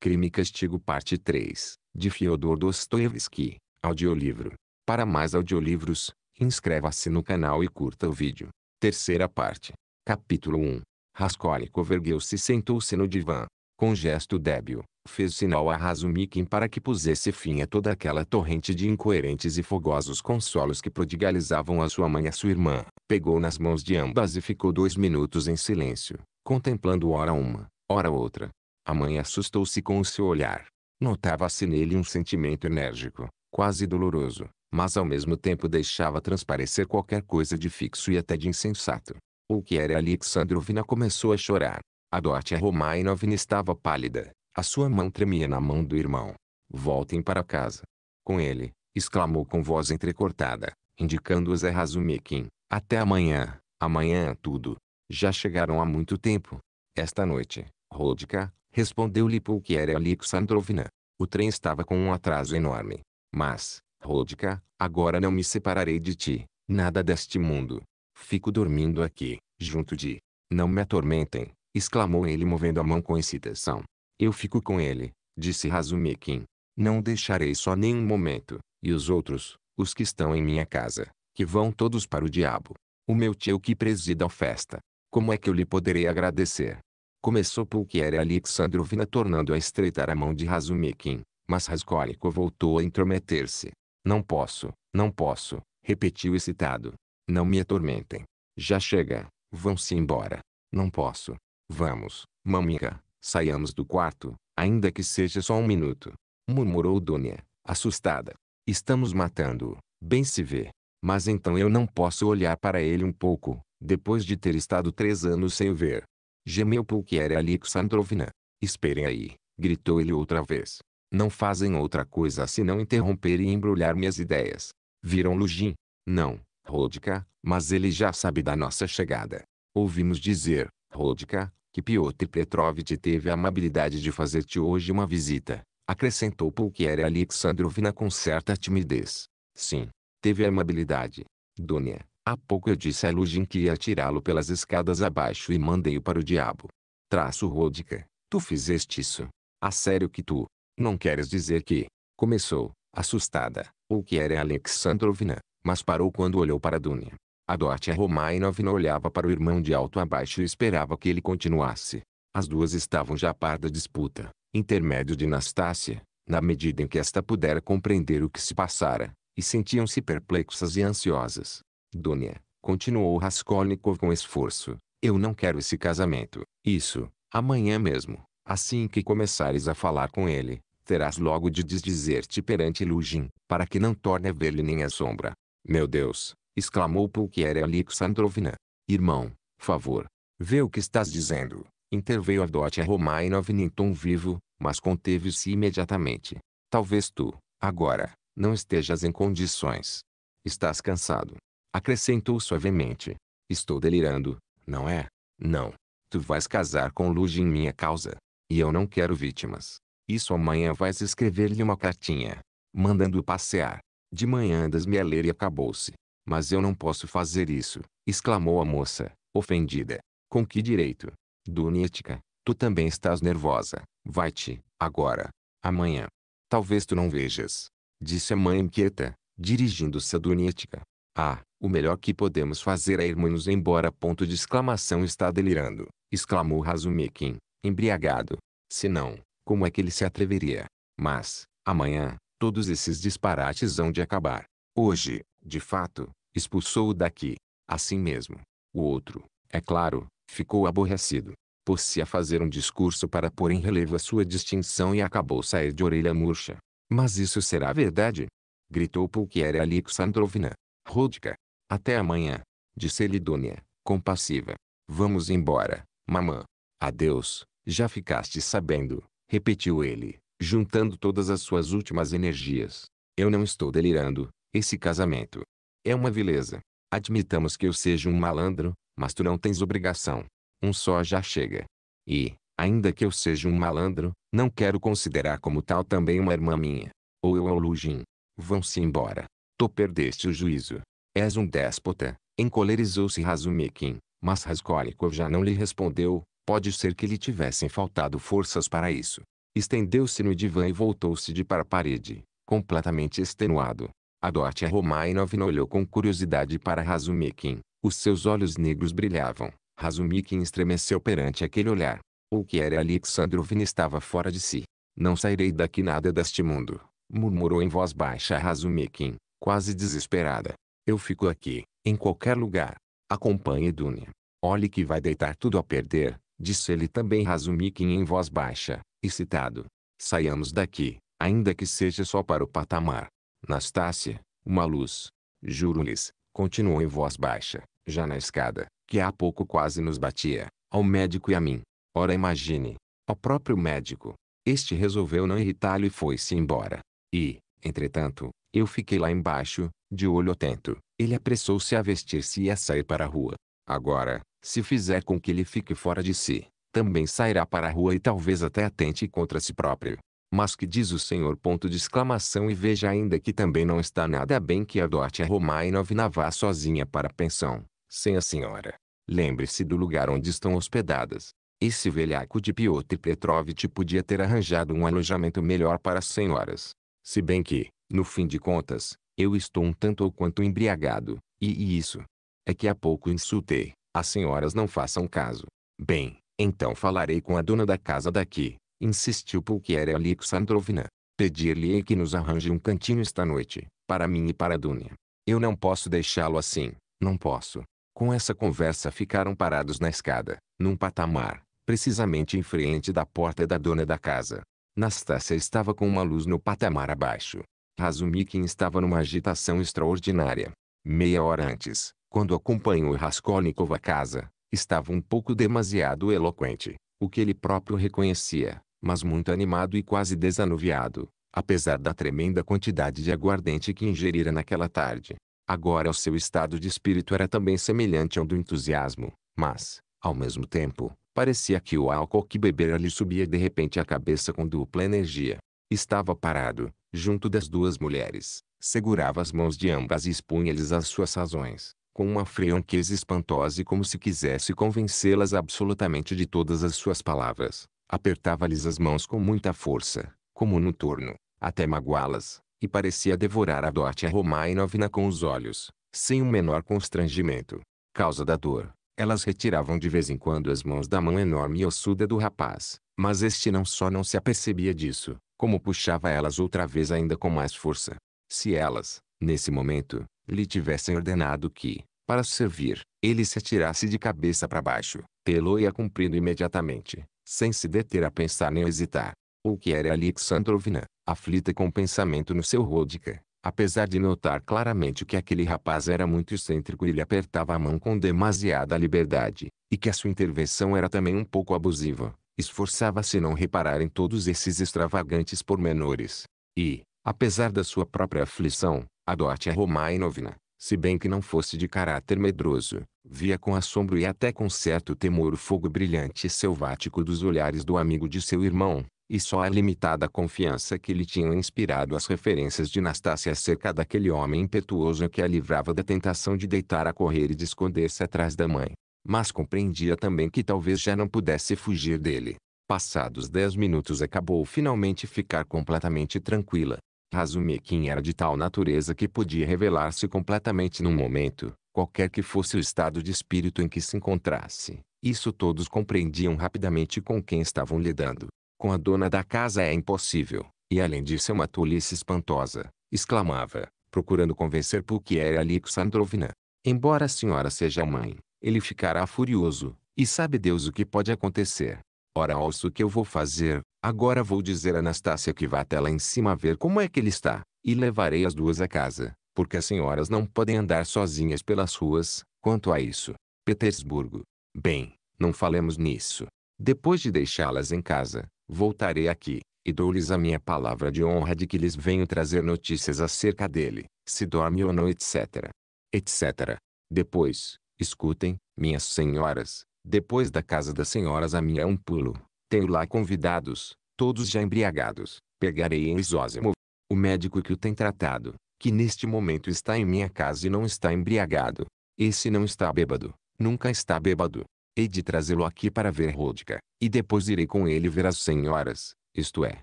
Crime e Castigo Parte 3, de Fyodor Dostoevsky, audiolivro. Para mais audiolivros, inscreva-se no canal e curta o vídeo. Terceira parte. Capítulo 1. Raskolnikov ergueu-se e sentou-se no divã. Com gesto débil, fez sinal a Razumikin para que pusesse fim a toda aquela torrente de incoerentes e fogosos consolos que prodigalizavam a sua mãe e a sua irmã. Pegou nas mãos de ambas e ficou dois minutos em silêncio, contemplando ora uma, ora outra. A mãe assustou-se com o seu olhar. Notava-se nele um sentimento enérgico, quase doloroso, mas ao mesmo tempo deixava transparecer qualquer coisa de fixo e até de insensato. O que era Alexandrovna começou a chorar. A Dotia Romainovna estava pálida. A sua mão tremia na mão do irmão. Voltem para casa. Com ele, exclamou com voz entrecortada, indicando Zé Razumikin. Até amanhã. Amanhã é tudo. Já chegaram há muito tempo. Esta noite, Rodka, respondeu-lhe Pulquier Alexandrovna. O trem estava com um atraso enorme. Mas, Rodka, agora não me separarei de ti, nada deste mundo. Fico dormindo aqui, junto de... Não me atormentem, exclamou ele movendo a mão com excitação. Eu fico com ele, disse Razumikin. Não deixarei só nem um momento. E os outros, os que estão em minha casa, que vão todos para o diabo. O meu tio que presida a festa. Como é que eu lhe poderei agradecer? Começou Pulquier Alexandrovna tornando a estreitar a mão de Razumikin, mas Raskolnikov voltou a intrometer-se. Não posso, não posso, repetiu excitado. Não me atormentem. Já chega, vão-se embora. Não posso. Vamos, maminha, saiamos do quarto, ainda que seja só um minuto. Murmurou Dunia, assustada. Estamos matando-o, bem se vê. Mas então eu não posso olhar para ele um pouco, depois de ter estado três anos sem o ver. Gemeu Pulquier Alexandrovna. Esperem aí, gritou ele outra vez. Não fazem outra coisa senão interromper e embrulhar minhas ideias. Viram Lugin? Não, Rodka, mas ele já sabe da nossa chegada. Ouvimos dizer, Rodka, que Piotr Petrovitch teve a amabilidade de fazer-te hoje uma visita, acrescentou Pulquier Alexandrovna com certa timidez. Sim, teve a amabilidade. Dunia, há pouco eu disse a Lugin que ia tirá-lo pelas escadas abaixo e mandei-o para o diabo. Traço Rodka, tu fizeste isso. A sério que tu, não queres dizer que... Começou, assustada, ou que era Alexandrovna, mas parou quando olhou para Dunia. A Dotia Romainovna olhava para o irmão de alto a baixo e esperava que ele continuasse. As duas estavam já par da disputa, intermédio de Nastácia, na medida em que esta pudera compreender o que se passara, e sentiam-se perplexas e ansiosas. Dunia, continuou Raskolnikov com esforço, eu não quero esse casamento. Isso, amanhã mesmo, assim que começares a falar com ele, terás logo de desdizer-te perante Lugin, para que não torne a ver-lhe nem a sombra. Meu Deus! exclamou Pulquier Alexandrovna. Irmão, favor, vê o que estás dizendo. Interveio a Dotia Romainovna em tom vivo, mas conteve-se imediatamente. Talvez tu, agora, não estejas em condições. Estás cansado. Acrescentou suavemente. Estou delirando, não é? Não. Tu vais casar com Lugin em minha causa. E eu não quero vítimas. Isso amanhã vais escrever-lhe uma cartinha, mandando-o passear. De manhã andas-me a ler e acabou-se. Mas eu não posso fazer isso, exclamou a moça, ofendida. Com que direito? Dunietka, tu também estás nervosa. Vai-te, agora. Amanhã. Talvez tu não vejas. Disse a mãe inquieta, dirigindo-se a Dunietka. Ah, o melhor que podemos fazer é irmos embora. Ponto de exclamação está delirando, exclamou Razumikin, embriagado. Se não, como é que ele se atreveria? Mas, amanhã, todos esses disparates hão de acabar. Hoje, de fato, expulsou-o daqui. Assim mesmo. O outro, é claro, ficou aborrecido. Pôs-se a fazer um discurso para pôr em relevo a sua distinção e acabou sair de orelha murcha. Mas isso será verdade? Gritou Pulquier Alexandrovna. Rodka. Até amanhã. Disse Lidônia, compassiva. Vamos embora, mamã. Adeus, já ficaste sabendo repetiu ele, juntando todas as suas últimas energias. Eu não estou delirando, esse casamento é uma vileza. Admitamos que eu seja um malandro, mas tu não tens obrigação. Um só já chega. E, ainda que eu seja um malandro, não quero considerar como tal também uma irmã minha. Ou eu ou Lugin. Vão-se embora. Tu perdeste o juízo. És um déspota, encolerizou-se Razumikin, mas Raskolnikov já não lhe respondeu, Pode ser que lhe tivessem faltado forças para isso. Estendeu-se no divã e voltou-se de para a parede, completamente extenuado. Adotia Romainovna olhou com curiosidade para Razumikin. Os seus olhos negros brilhavam. Razumikin estremeceu perante aquele olhar. O que era Alexandrovna estava fora de si. Não sairei daqui nada deste mundo, murmurou em voz baixa Razumikin, quase desesperada. Eu fico aqui, em qualquer lugar. Acompanhe Dunia. Olhe que vai deitar tudo a perder, disse ele também Razumikin em voz baixa, excitado. Saiamos daqui, ainda que seja só para o patamar. Nastácia, uma luz. Juro-lhes, continuou em voz baixa, já na escada, que há pouco quase nos batia, ao médico e a mim. Ora imagine, ao próprio médico. Este resolveu não irritá-lo e foi-se embora. E, entretanto, eu fiquei lá embaixo, de olho atento. Ele apressou-se a vestir-se e a sair para a rua. Agora, se fizer com que ele fique fora de si, também sairá para a rua e talvez até atente contra si próprio. Mas que diz o senhor ponto de exclamação e veja ainda que também não está nada bem que adote a Romainovna vá sozinha para a pensão, sem a senhora. Lembre-se do lugar onde estão hospedadas. Esse velhaco de Piotr Petrovitch podia ter arranjado um alojamento melhor para as senhoras. Se bem que, no fim de contas, eu estou um tanto ou quanto embriagado, e, e isso. É que há pouco insultei. As senhoras não façam caso. Bem, então falarei com a dona da casa daqui, insistiu Pulquier Alexandrovna. Pedir-lhe que nos arranje um cantinho esta noite, para mim e para Dunia. Eu não posso deixá-lo assim, não posso. Com essa conversa ficaram parados na escada, num patamar, precisamente em frente da porta da dona da casa. Nastácia estava com uma luz no patamar abaixo. Razumikin estava numa agitação extraordinária. Meia hora antes, quando acompanhou Raskolnikov à casa, estava um pouco demasiado eloquente, o que ele próprio reconhecia mas muito animado e quase desanuviado, apesar da tremenda quantidade de aguardente que ingerira naquela tarde. Agora o seu estado de espírito era também semelhante ao do entusiasmo, mas, ao mesmo tempo, parecia que o álcool que bebera lhe subia de repente à cabeça com dupla energia. Estava parado, junto das duas mulheres, segurava as mãos de ambas e expunha-lhes as suas razões, com uma franqueza espantosa e como se quisesse convencê-las absolutamente de todas as suas palavras. Apertava-lhes as mãos com muita força, como no torno, até magoá-las, e parecia devorar a Dotia Romainovna com os olhos, sem o menor constrangimento. Causa da dor, elas retiravam de vez em quando as mãos da mão enorme e ossuda do rapaz, mas este não só não se apercebia disso, como puxava elas outra vez ainda com mais força. Se elas, nesse momento, lhe tivessem ordenado que, para servir, ele se atirasse de cabeça para baixo, pelo ia cumprido imediatamente, sem se deter a pensar nem hesitar. O que era Alexandrovna, aflita com pensamento no seu Rodica, apesar de notar claramente que aquele rapaz era muito excêntrico e lhe apertava a mão com demasiada liberdade, e que a sua intervenção era também um pouco abusiva, esforçava-se não reparar em todos esses extravagantes pormenores. E, apesar da sua própria aflição, a Dotia Romainovna, se bem que não fosse de caráter medroso, via com assombro e até com certo temor o fogo brilhante e selvático dos olhares do amigo de seu irmão, e só a limitada confiança que lhe tinham inspirado as referências de Nastácia acerca daquele homem impetuoso que a livrava da tentação de deitar a correr e de esconder-se atrás da mãe. Mas compreendia também que talvez já não pudesse fugir dele. Passados dez minutos acabou finalmente ficar completamente tranquila, Razumikin era de tal natureza que podia revelar-se completamente num momento, qualquer que fosse o estado de espírito em que se encontrasse. Isso todos compreendiam rapidamente com quem estavam lidando. Com a dona da casa é impossível, e além disso é uma tolice espantosa, exclamava, procurando convencer Pulquier Alexandrovna. Embora a senhora seja mãe, ele ficará furioso, e sabe Deus o que pode acontecer. Ora ouço o que eu vou fazer, agora vou dizer a Anastácia que vá até lá em cima ver como é que ele está, e levarei as duas a casa, porque as senhoras não podem andar sozinhas pelas ruas, quanto a isso. Petersburgo. Bem, não falemos nisso. Depois de deixá-las em casa, voltarei aqui, e dou-lhes a minha palavra de honra de que lhes venho trazer notícias acerca dele, se dorme ou não etc. etc. Depois, escutem, minhas senhoras, depois da casa das senhoras a minha é um pulo. Tenho lá convidados, todos já embriagados. Pegarei em isósimo. O médico que o tem tratado, que neste momento está em minha casa e não está embriagado. Esse não está bêbado, nunca está bêbado. Hei de trazê-lo aqui para ver Rodka, e depois irei com ele ver as senhoras. Isto é,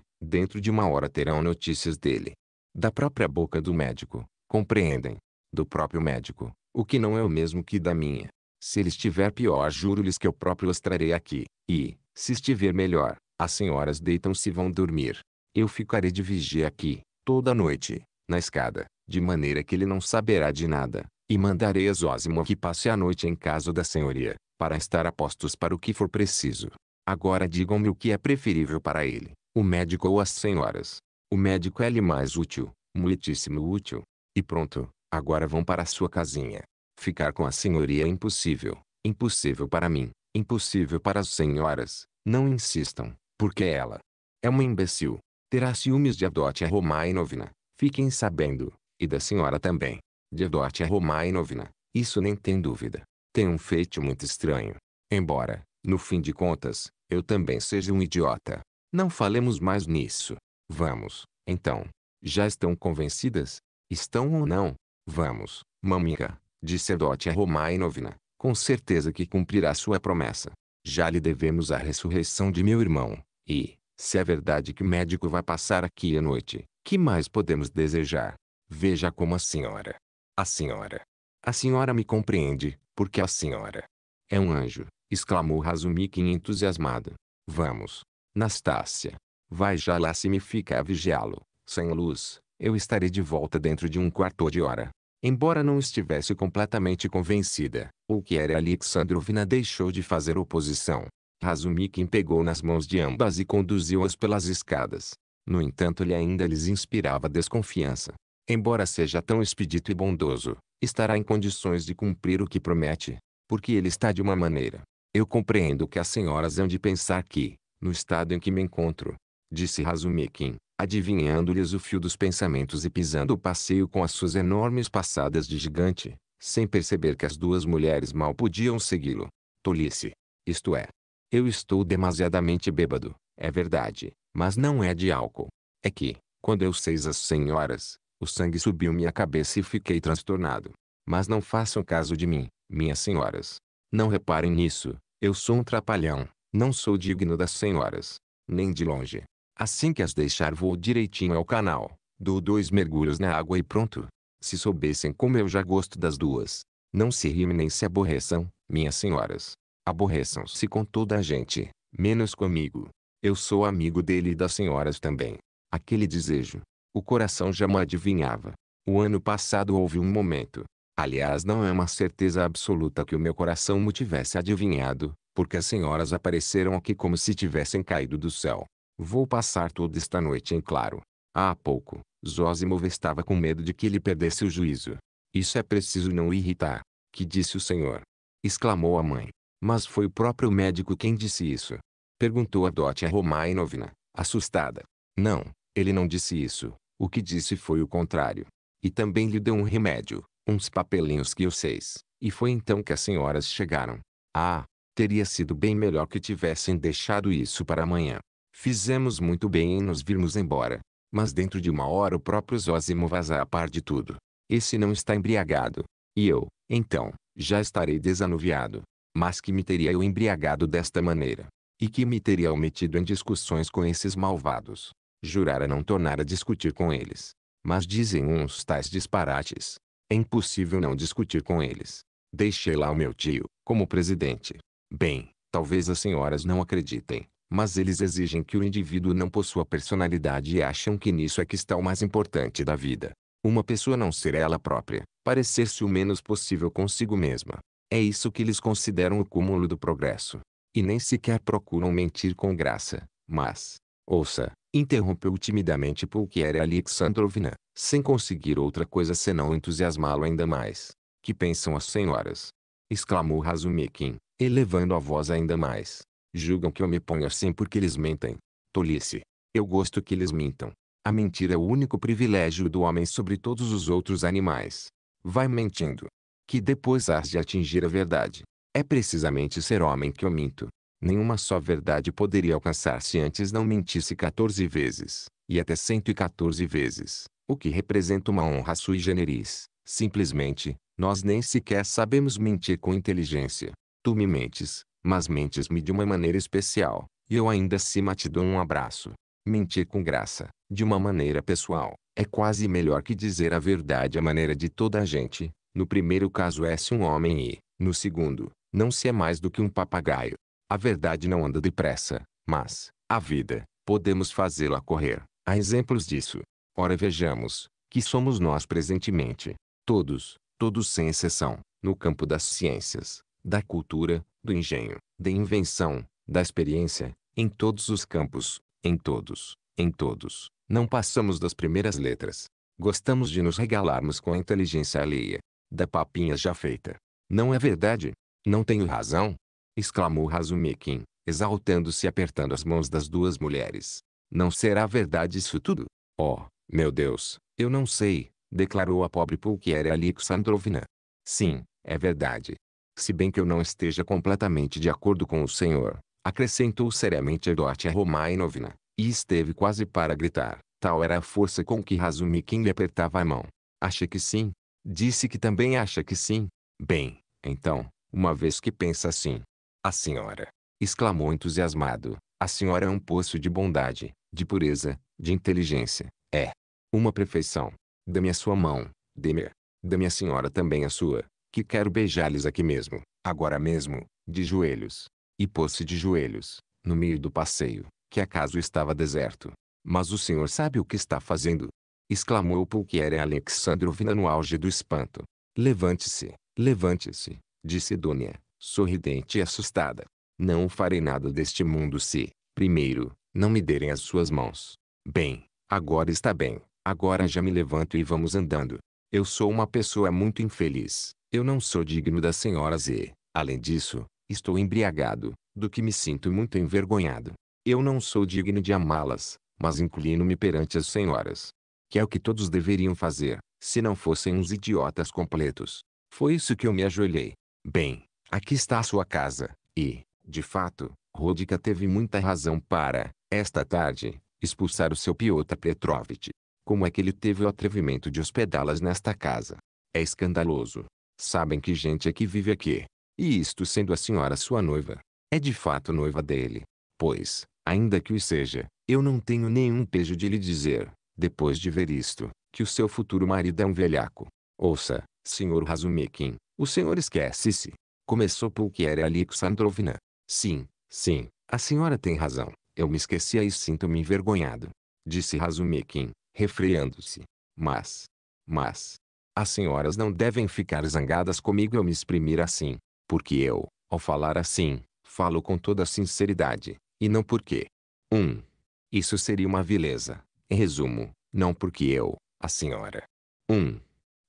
dentro de uma hora terão notícias dele. Da própria boca do médico, compreendem? Do próprio médico, o que não é o mesmo que da minha. Se ele estiver pior juro-lhes que eu próprio os trarei aqui, e, se estiver melhor, as senhoras deitam-se e vão dormir. Eu ficarei de vigia aqui, toda noite, na escada, de maneira que ele não saberá de nada, e mandarei a Zósimo que passe a noite em casa da senhoria, para estar a postos para o que for preciso. Agora digam-me o que é preferível para ele, o médico ou as senhoras. O médico é-lhe mais útil, muitíssimo útil. E pronto, agora vão para sua casinha. Ficar com a senhoria é impossível, impossível para mim, impossível para as senhoras. Não insistam, porque ela é uma imbecil. Terá ciúmes de Adotia Romainovna, fiquem sabendo, e da senhora também. De Adotia Romainovna, isso nem tem dúvida. Tem um feito muito estranho. Embora, no fim de contas, eu também seja um idiota. Não falemos mais nisso. Vamos, então. Já estão convencidas? Estão ou não? Vamos, mamica, disse Adotia Romainovna, com certeza que cumprirá sua promessa. Já lhe devemos a ressurreição de meu irmão, e, se é verdade que o médico vai passar aqui à noite, que mais podemos desejar? Veja como a senhora. A senhora. A senhora me compreende, porque a senhora é um anjo, exclamou Razumikin entusiasmado. Vamos. Nastácia. Vai já lá se me fica a vigiá-lo. Sem luz, eu estarei de volta dentro de um quarto de hora. Embora não estivesse completamente convencida, o que era Alexandrovna deixou de fazer oposição. Razumikin pegou nas mãos de ambas e conduziu-as pelas escadas. No entanto ele ainda lhes inspirava desconfiança. Embora seja tão expedito e bondoso, estará em condições de cumprir o que promete. Porque ele está de uma maneira. Eu compreendo que as senhoras hão de pensar que, no estado em que me encontro, disse Razumikin, adivinhando-lhes o fio dos pensamentos e pisando o passeio com as suas enormes passadas de gigante, sem perceber que as duas mulheres mal podiam segui-lo. Tolice. Isto é. Eu estou demasiadamente bêbado, é verdade, mas não é de álcool. É que, quando eu sei as senhoras, o sangue subiu-me à cabeça e fiquei transtornado. Mas não façam caso de mim, minhas senhoras. Não reparem nisso, eu sou um trapalhão, não sou digno das senhoras. Nem de longe. Assim que as deixar vou direitinho ao canal, dou dois mergulhos na água e pronto. Se soubessem como eu já gosto das duas. Não se rimem nem se aborreçam, minhas senhoras. Aborreçam-se com toda a gente, menos comigo. Eu sou amigo dele e das senhoras também. Aquele desejo. O coração já me adivinhava. O ano passado houve um momento. Aliás não é uma certeza absoluta que o meu coração me tivesse adivinhado, porque as senhoras apareceram aqui como se tivessem caído do céu. Vou passar toda esta noite em claro. Há pouco, Zosimov estava com medo de que ele perdesse o juízo. Isso é preciso não irritar. Que disse o senhor? Exclamou a mãe. Mas foi o próprio médico quem disse isso. Perguntou a Dotia Romainovna, assustada. Não, ele não disse isso. O que disse foi o contrário. E também lhe deu um remédio, uns papelinhos que eu sei. E foi então que as senhoras chegaram. Ah, teria sido bem melhor que tivessem deixado isso para amanhã. Fizemos muito bem em nos virmos embora. Mas dentro de uma hora o próprio Zósimo vaza a par de tudo. Esse não está embriagado. E eu, então, já estarei desanuviado. Mas que me teria eu embriagado desta maneira? E que me teria eu metido em discussões com esses malvados? Jurara não tornar a discutir com eles. Mas dizem uns tais disparates. É impossível não discutir com eles. Deixei lá o meu tio, como presidente. Bem, talvez as senhoras não acreditem, mas eles exigem que o indivíduo não possua personalidade e acham que nisso é que está o mais importante da vida. Uma pessoa não ser ela própria, parecer-se o menos possível consigo mesma. É isso que eles consideram o cúmulo do progresso. E nem sequer procuram mentir com graça. Mas, ouça, interrompeu timidamente Pulquier Alexandrovna, sem conseguir outra coisa senão entusiasmá-lo ainda mais. Que pensam as senhoras? exclamou Razumikin, elevando a voz ainda mais. Julgam que eu me ponho assim porque eles mentem. Tolice. Eu gosto que eles mintam. A mentira é o único privilégio do homem sobre todos os outros animais. Vai mentindo. Que depois has de atingir a verdade. É precisamente ser homem que eu minto. Nenhuma só verdade poderia alcançar se antes não mentisse 14 vezes, e até 114 vezes, o que representa uma honra sui generis. Simplesmente, nós nem sequer sabemos mentir com inteligência. Tu me mentes, mas mentes-me de uma maneira especial, e eu ainda acima te dou um abraço. Mentir com graça, de uma maneira pessoal, é quase melhor que dizer a verdade à maneira de toda a gente. No primeiro caso é-se um homem e, no segundo, não se é mais do que um papagaio. A verdade não anda depressa, mas, a vida, podemos fazê-la correr. Há exemplos disso. Ora vejamos, que somos nós presentemente. Todos, todos sem exceção, no campo das ciências, da cultura, do engenho, da invenção, da experiência, em todos os campos, em todos, em todos, não passamos das primeiras letras. Gostamos de nos regalarmos com a inteligência alheia, da papinha já feita. Não é verdade? Não tenho razão? exclamou Razumikin, exaltando-se e apertando as mãos das duas mulheres. Não será verdade isso tudo? Oh, meu Deus, eu não sei, declarou a pobre Pulquiera Alexandrovna. Sim, é verdade. Se bem que eu não esteja completamente de acordo com o senhor, acrescentou seriamente Edotia Romainovna, e esteve quase para gritar. Tal era a força com que Razumikin lhe apertava a mão. Acha que sim? Disse que também acha que sim. Bem, então, uma vez que pensa assim. A senhora, exclamou entusiasmado, a senhora é um poço de bondade, de pureza, de inteligência. É uma perfeição. Dê-me a sua mão, dê-me. Dê-me a senhora também a sua, que quero beijar-lhes aqui mesmo, agora mesmo, de joelhos. E pôs-se de joelhos, no meio do passeio, que acaso estava deserto. Mas o senhor sabe o que está fazendo? exclamou Pulquiera Alexandrovna no auge do espanto. Levante-se, levante-se, disse Dônia, sorridente e assustada. Não farei nada deste mundo se, primeiro, não me derem as suas mãos. Bem, agora está bem, agora já me levanto e vamos andando. Eu sou uma pessoa muito infeliz, eu não sou digno das senhoras e, além disso, estou embriagado, do que me sinto muito envergonhado. Eu não sou digno de amá-las, mas inclino-me perante as senhoras. Que é o que todos deveriam fazer, se não fossem uns idiotas completos. Foi isso que eu me ajoelhei. Bem, aqui está a sua casa, e, de fato, Rodica teve muita razão para, esta tarde, expulsar o seu Piotr Petrovitch. Como é que ele teve o atrevimento de hospedá-las nesta casa? É escandaloso. Sabem que gente é que vive aqui. E isto sendo a senhora sua noiva. É de fato noiva dele. Pois, ainda que o seja, eu não tenho nenhum pejo de lhe dizer, depois de ver isto, que o seu futuro marido é um velhaco. Ouça, senhor Razumikin, o senhor esquece-se. Começou Pulquiera Alexandrovna. Sim, sim, a senhora tem razão. Eu me esquecia e sinto-me envergonhado. Disse Razumikin, refreando-se. Mas, mas, as senhoras não devem ficar zangadas comigo eu me exprimir assim, porque eu, ao falar assim, falo com toda sinceridade, e não porque 1. Um, isso seria uma vileza. Em resumo, não porque eu, a senhora. 1. Um,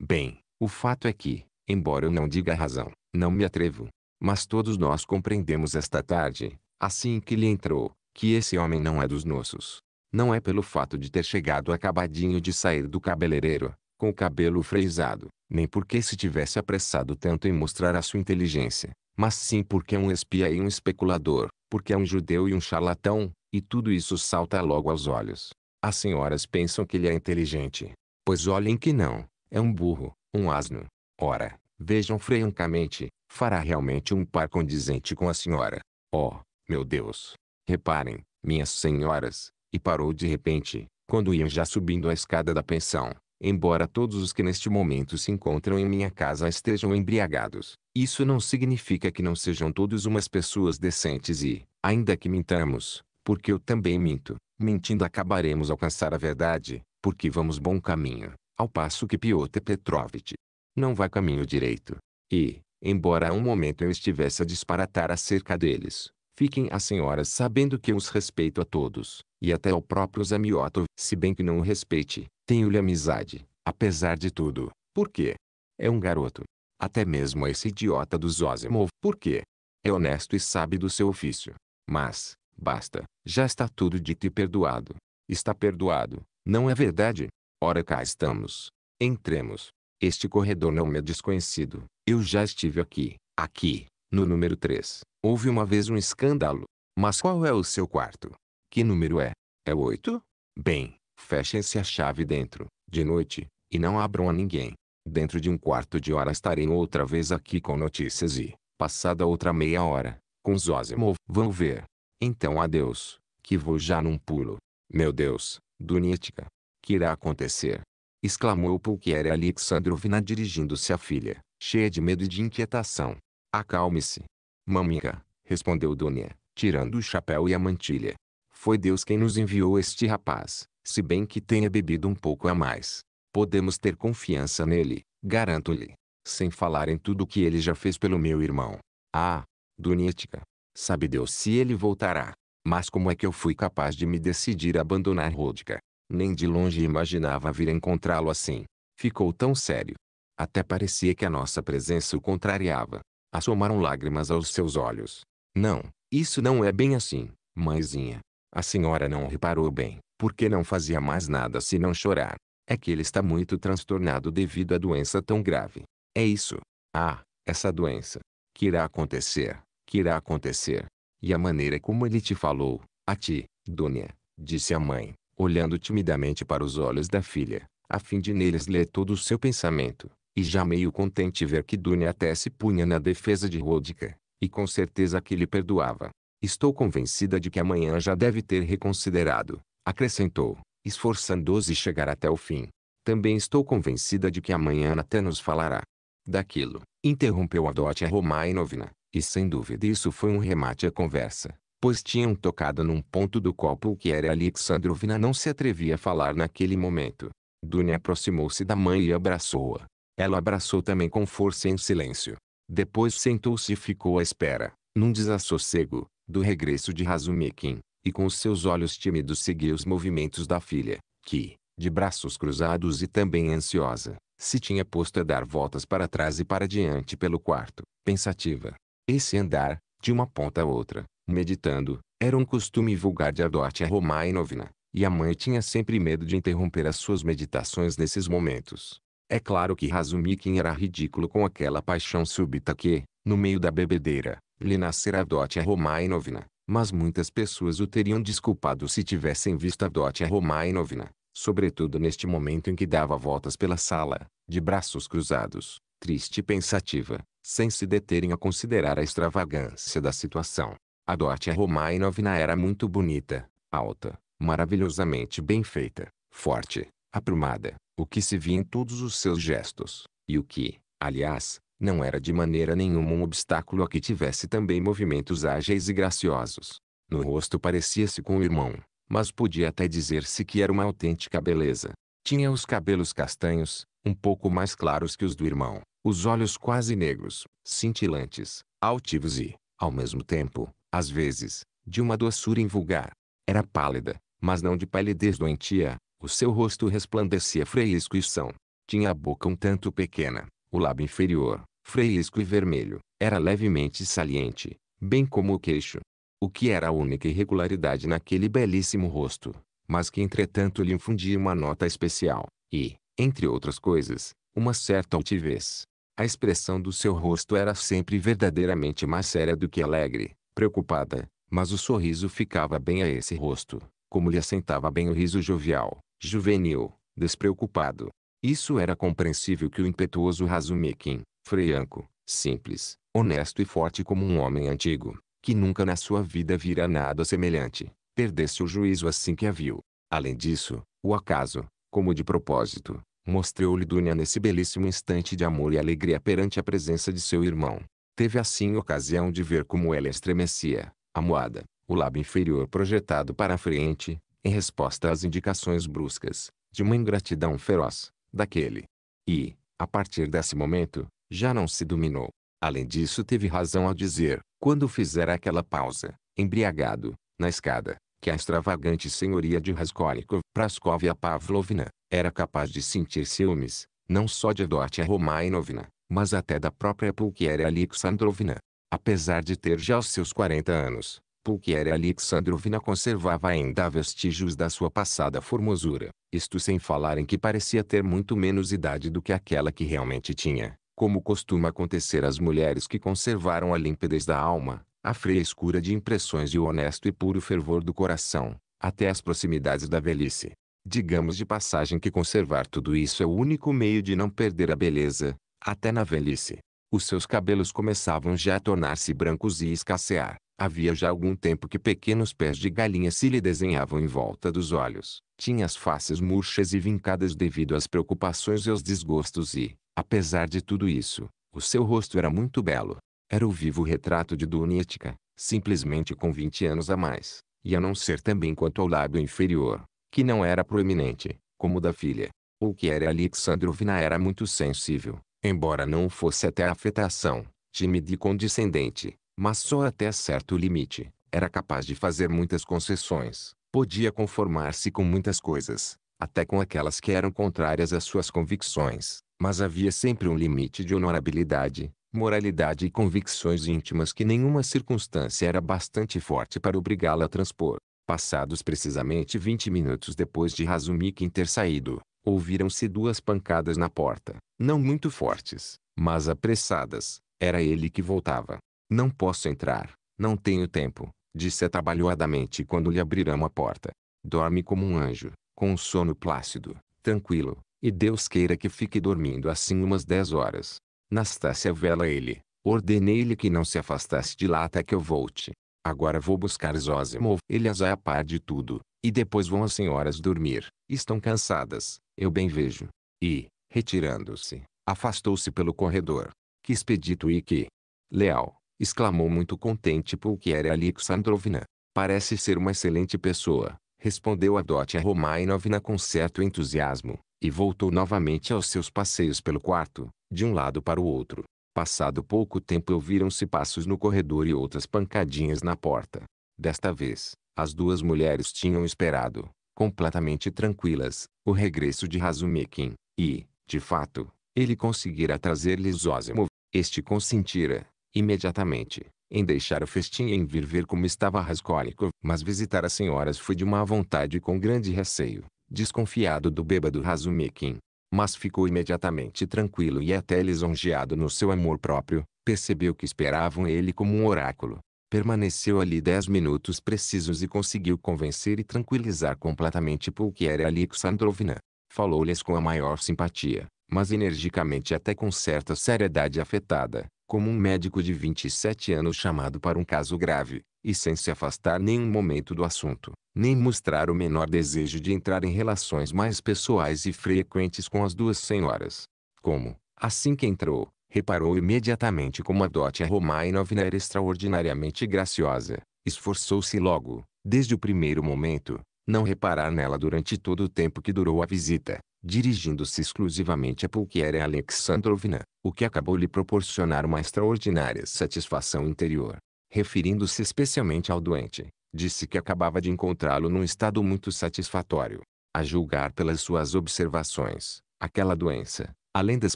bem, o fato é que, embora eu não diga a razão, não me atrevo. Mas todos nós compreendemos esta tarde, assim que lhe entrou, que esse homem não é dos nossos. Não é pelo fato de ter chegado acabadinho de sair do cabeleireiro, com o cabelo frisado, nem porque se tivesse apressado tanto em mostrar a sua inteligência, mas sim porque é um espia e um especulador, porque é um judeu e um charlatão, e tudo isso salta logo aos olhos. As senhoras pensam que ele é inteligente. Pois olhem que não, é um burro, um asno. Ora, vejam francamente, fará realmente um par condizente com a senhora. Oh, meu Deus! Reparem, minhas senhoras, e parou de repente, quando iam já subindo a escada da pensão. Embora todos os que neste momento se encontram em minha casa estejam embriagados, isso não significa que não sejam todos umas pessoas decentes e, ainda que mintamos, porque eu também minto, mentindo acabaremos alcançar a verdade, porque vamos bom caminho, ao passo que Piotr Petrovitch não vai caminho direito. E, embora a um momento eu estivesse a disparatar acerca deles, fiquem as senhoras sabendo que eu os respeito a todos, e até ao próprio Zamiotov, se bem que não o respeite, tenho-lhe amizade, apesar de tudo, porque é um garoto. Até mesmo esse idiota do Zozimov, porque é honesto e sabe do seu ofício. Mas, Basta, já está tudo dito e perdoado. Está perdoado, não é verdade? Ora cá estamos. Entremos. Este corredor não me é desconhecido. Eu já estive aqui, aqui, no número 3. Houve uma vez um escândalo. Mas qual é o seu quarto? Que número é? É 8? Bem, fechem-se a chave dentro, de noite, e não abram a ninguém. Dentro de um quarto de hora estarei outra vez aqui com notícias e, passada outra meia hora, com Zózimo, vão ver. Então adeus, que vou já num pulo. Meu Deus, Dunietka. Que irá acontecer? Exclamou Pulquiera Alexandrovna dirigindo-se à filha, cheia de medo e de inquietação. Acalme-se. Maminha, respondeu Dunia, tirando o chapéu e a mantilha. Foi Deus quem nos enviou este rapaz, se bem que tenha bebido um pouco a mais. Podemos ter confiança nele, garanto-lhe. Sem falar em tudo o que ele já fez pelo meu irmão. Ah, Dunietka. Sabe Deus se ele voltará. Mas como é que eu fui capaz de me decidir a abandonar Rodka? Nem de longe imaginava vir encontrá-lo assim. Ficou tão sério. Até parecia que a nossa presença o contrariava. Assomaram lágrimas aos seus olhos. Não, isso não é bem assim, mãezinha. A senhora não reparou bem, porque não fazia mais nada senão chorar. É que ele está muito transtornado devido à doença tão grave. É isso. Ah, essa doença. Que irá acontecer? Que irá acontecer? E a maneira como ele te falou, a ti, Dunia, disse a mãe, olhando timidamente para os olhos da filha, a fim de neles ler todo o seu pensamento, e já meio contente ver que Dunia até se punha na defesa de Rodika, e com certeza que lhe perdoava. Estou convencida de que amanhã já deve ter reconsiderado, acrescentou, esforçando-se chegar até o fim. Também estou convencida de que amanhã até nos falará. Daquilo, interrompeu a Dotia Romainovna, e sem dúvida isso foi um remate à conversa, pois tinham tocado num ponto do copo que era Alexandrovna não se atrevia a falar naquele momento. Dunia aproximou-se da mãe e abraçou-a. Ela abraçou também com força em silêncio. Depois sentou-se e ficou à espera, num desassossego, do regresso de Razumikin, e com seus olhos tímidos seguia os movimentos da filha, que, de braços cruzados e também ansiosa, se tinha posto a dar voltas para trás e para diante pelo quarto, pensativa. Esse andar, de uma ponta a outra, meditando, era um costume vulgar de Adotia Romainovna, e a mãe tinha sempre medo de interromper as suas meditações nesses momentos. É claro que Razumikin era ridículo com aquela paixão súbita que, no meio da bebedeira, lhe nascera Adotia Romainovna, mas muitas pessoas o teriam desculpado se tivessem visto Adotia Romainovna, sobretudo neste momento em que dava voltas pela sala, de braços cruzados, triste e pensativa, sem se deterem a considerar a extravagância da situação. A Dotia Romainovna era muito bonita, alta, maravilhosamente bem feita, forte, aprumada, o que se via em todos os seus gestos, e o que, aliás, não era de maneira nenhuma um obstáculo a que tivesse também movimentos ágeis e graciosos. No rosto parecia-se com o irmão, mas podia até dizer-se que era uma autêntica beleza. Tinha os cabelos castanhos, um pouco mais claros que os do irmão, os olhos quase negros, cintilantes, altivos e, ao mesmo tempo, às vezes, de uma doçura invulgar. Era pálida, mas não de palidez doentia, o seu rosto resplandecia fresco e são. Tinha a boca um tanto pequena, o lábio inferior, fresco e vermelho, era levemente saliente, bem como o queixo. O que era a única irregularidade naquele belíssimo rosto, mas que entretanto lhe infundia uma nota especial, e, entre outras coisas, uma certa altivez. A expressão do seu rosto era sempre verdadeiramente mais séria do que alegre, preocupada, mas o sorriso ficava bem a esse rosto, como lhe assentava bem o riso jovial, juvenil, despreocupado. Isso era compreensível que o impetuoso Razumikin, franco, simples, honesto e forte como um homem antigo, que nunca na sua vida vira nada semelhante, perdesse o juízo assim que a viu. Além disso, o acaso, como de propósito, Mostrou-lhe Dunia nesse belíssimo instante de amor e alegria perante a presença de seu irmão. Teve assim ocasião de ver como ela estremecia, amuada, o lábio inferior projetado para a frente, em resposta às indicações bruscas, de uma ingratidão feroz, daquele. E, a partir desse momento, já não se dominou. Além disso teve razão ao dizer, quando fizera aquela pausa, embriagado, na escada, que a extravagante senhoria de Raskolnikov Praskovia Pavlovna era capaz de sentir ciúmes, não só de Dotia Romainovna, mas até da própria Pulquiera Alexandrovna. Apesar de ter já os seus 40 anos, Pulquiera Alexandrovna conservava ainda vestígios da sua passada formosura, isto sem falar em que parecia ter muito menos idade do que aquela que realmente tinha, como costuma acontecer às mulheres que conservaram a limpidez da alma, a frescura de impressões e o honesto e puro fervor do coração, até as proximidades da velhice. Digamos de passagem que conservar tudo isso é o único meio de não perder a beleza, até na velhice. Os seus cabelos começavam já a tornar-se brancos e escassear, Havia já algum tempo que pequenos pés de galinha se lhe desenhavam em volta dos olhos. Tinha as faces murchas e vincadas devido às preocupações e aos desgostos e, apesar de tudo isso, o seu rosto era muito belo. Era o vivo retrato de Dunietka, simplesmente com 20 anos a mais, e a não ser também quanto ao lábio inferior, que não era proeminente, como o da filha. O que era Alexandrovna era muito sensível, embora não fosse até a afetação, tímida e condescendente, mas só até certo limite. Era capaz de fazer muitas concessões, podia conformar-se com muitas coisas, até com aquelas que eram contrárias às suas convicções, mas havia sempre um limite de honorabilidade, moralidade e convicções íntimas que nenhuma circunstância era bastante forte para obrigá-la a transpor. Passados precisamente 20 minutos depois de Razumikin ter saído, ouviram-se duas pancadas na porta, não muito fortes, mas apressadas. Era ele que voltava. Não posso entrar, não tenho tempo, disse atabalhoadamente quando lhe abriram a porta. Dorme como um anjo, com um sono plácido, tranquilo, e Deus queira que fique dormindo assim umas dez horas. Nastácia vela ele. Ordenei-lhe que não se afastasse de lá até que eu volte. Agora vou buscar Zózimo. Ele as vai a par de tudo, e depois vão as senhoras dormir. Estão cansadas, eu bem vejo. E, retirando-se, afastou-se pelo corredor. Que expedito e que leal, exclamou muito contente Pulquiera Alexandrovna. Parece ser uma excelente pessoa, respondeu a Dotia Romainovna com certo entusiasmo, e voltou novamente aos seus passeios pelo quarto, de um lado para o outro. Passado pouco tempo ouviram-se passos no corredor e outras pancadinhas na porta. Desta vez, as duas mulheres tinham esperado, completamente tranquilas, o regresso de Razumikin, e, de fato, ele conseguira trazer-lhe Zózimo. Este consentira, imediatamente, em deixar o festim e em vir ver como estava Raskolnikov. Mas visitar as senhoras foi de má vontade e com grande receio, desconfiado do bêbado Razumikin. Mas ficou imediatamente tranquilo e até lisonjeado no seu amor próprio, percebeu que esperavam ele como um oráculo. Permaneceu ali dez minutos precisos e conseguiu convencer e tranquilizar completamente Pulquiera Alexandrovna. Falou-lhes com a maior simpatia, mas energicamente até com certa seriedade afetada, como um médico de 27 anos chamado para um caso grave, e sem se afastar nenhum momento do assunto, nem mostrar o menor desejo de entrar em relações mais pessoais e frequentes com as duas senhoras. Como, assim que entrou, reparou imediatamente como a Dotia Romainovna era extraordinariamente graciosa, esforçou-se logo, desde o primeiro momento, não reparar nela durante todo o tempo que durou a visita, dirigindo-se exclusivamente a Pulquiera Alexandrovna, o que acabou lhe proporcionar uma extraordinária satisfação interior. Referindo-se especialmente ao doente, disse que acabava de encontrá-lo num estado muito satisfatório. A julgar pelas suas observações, aquela doença, além das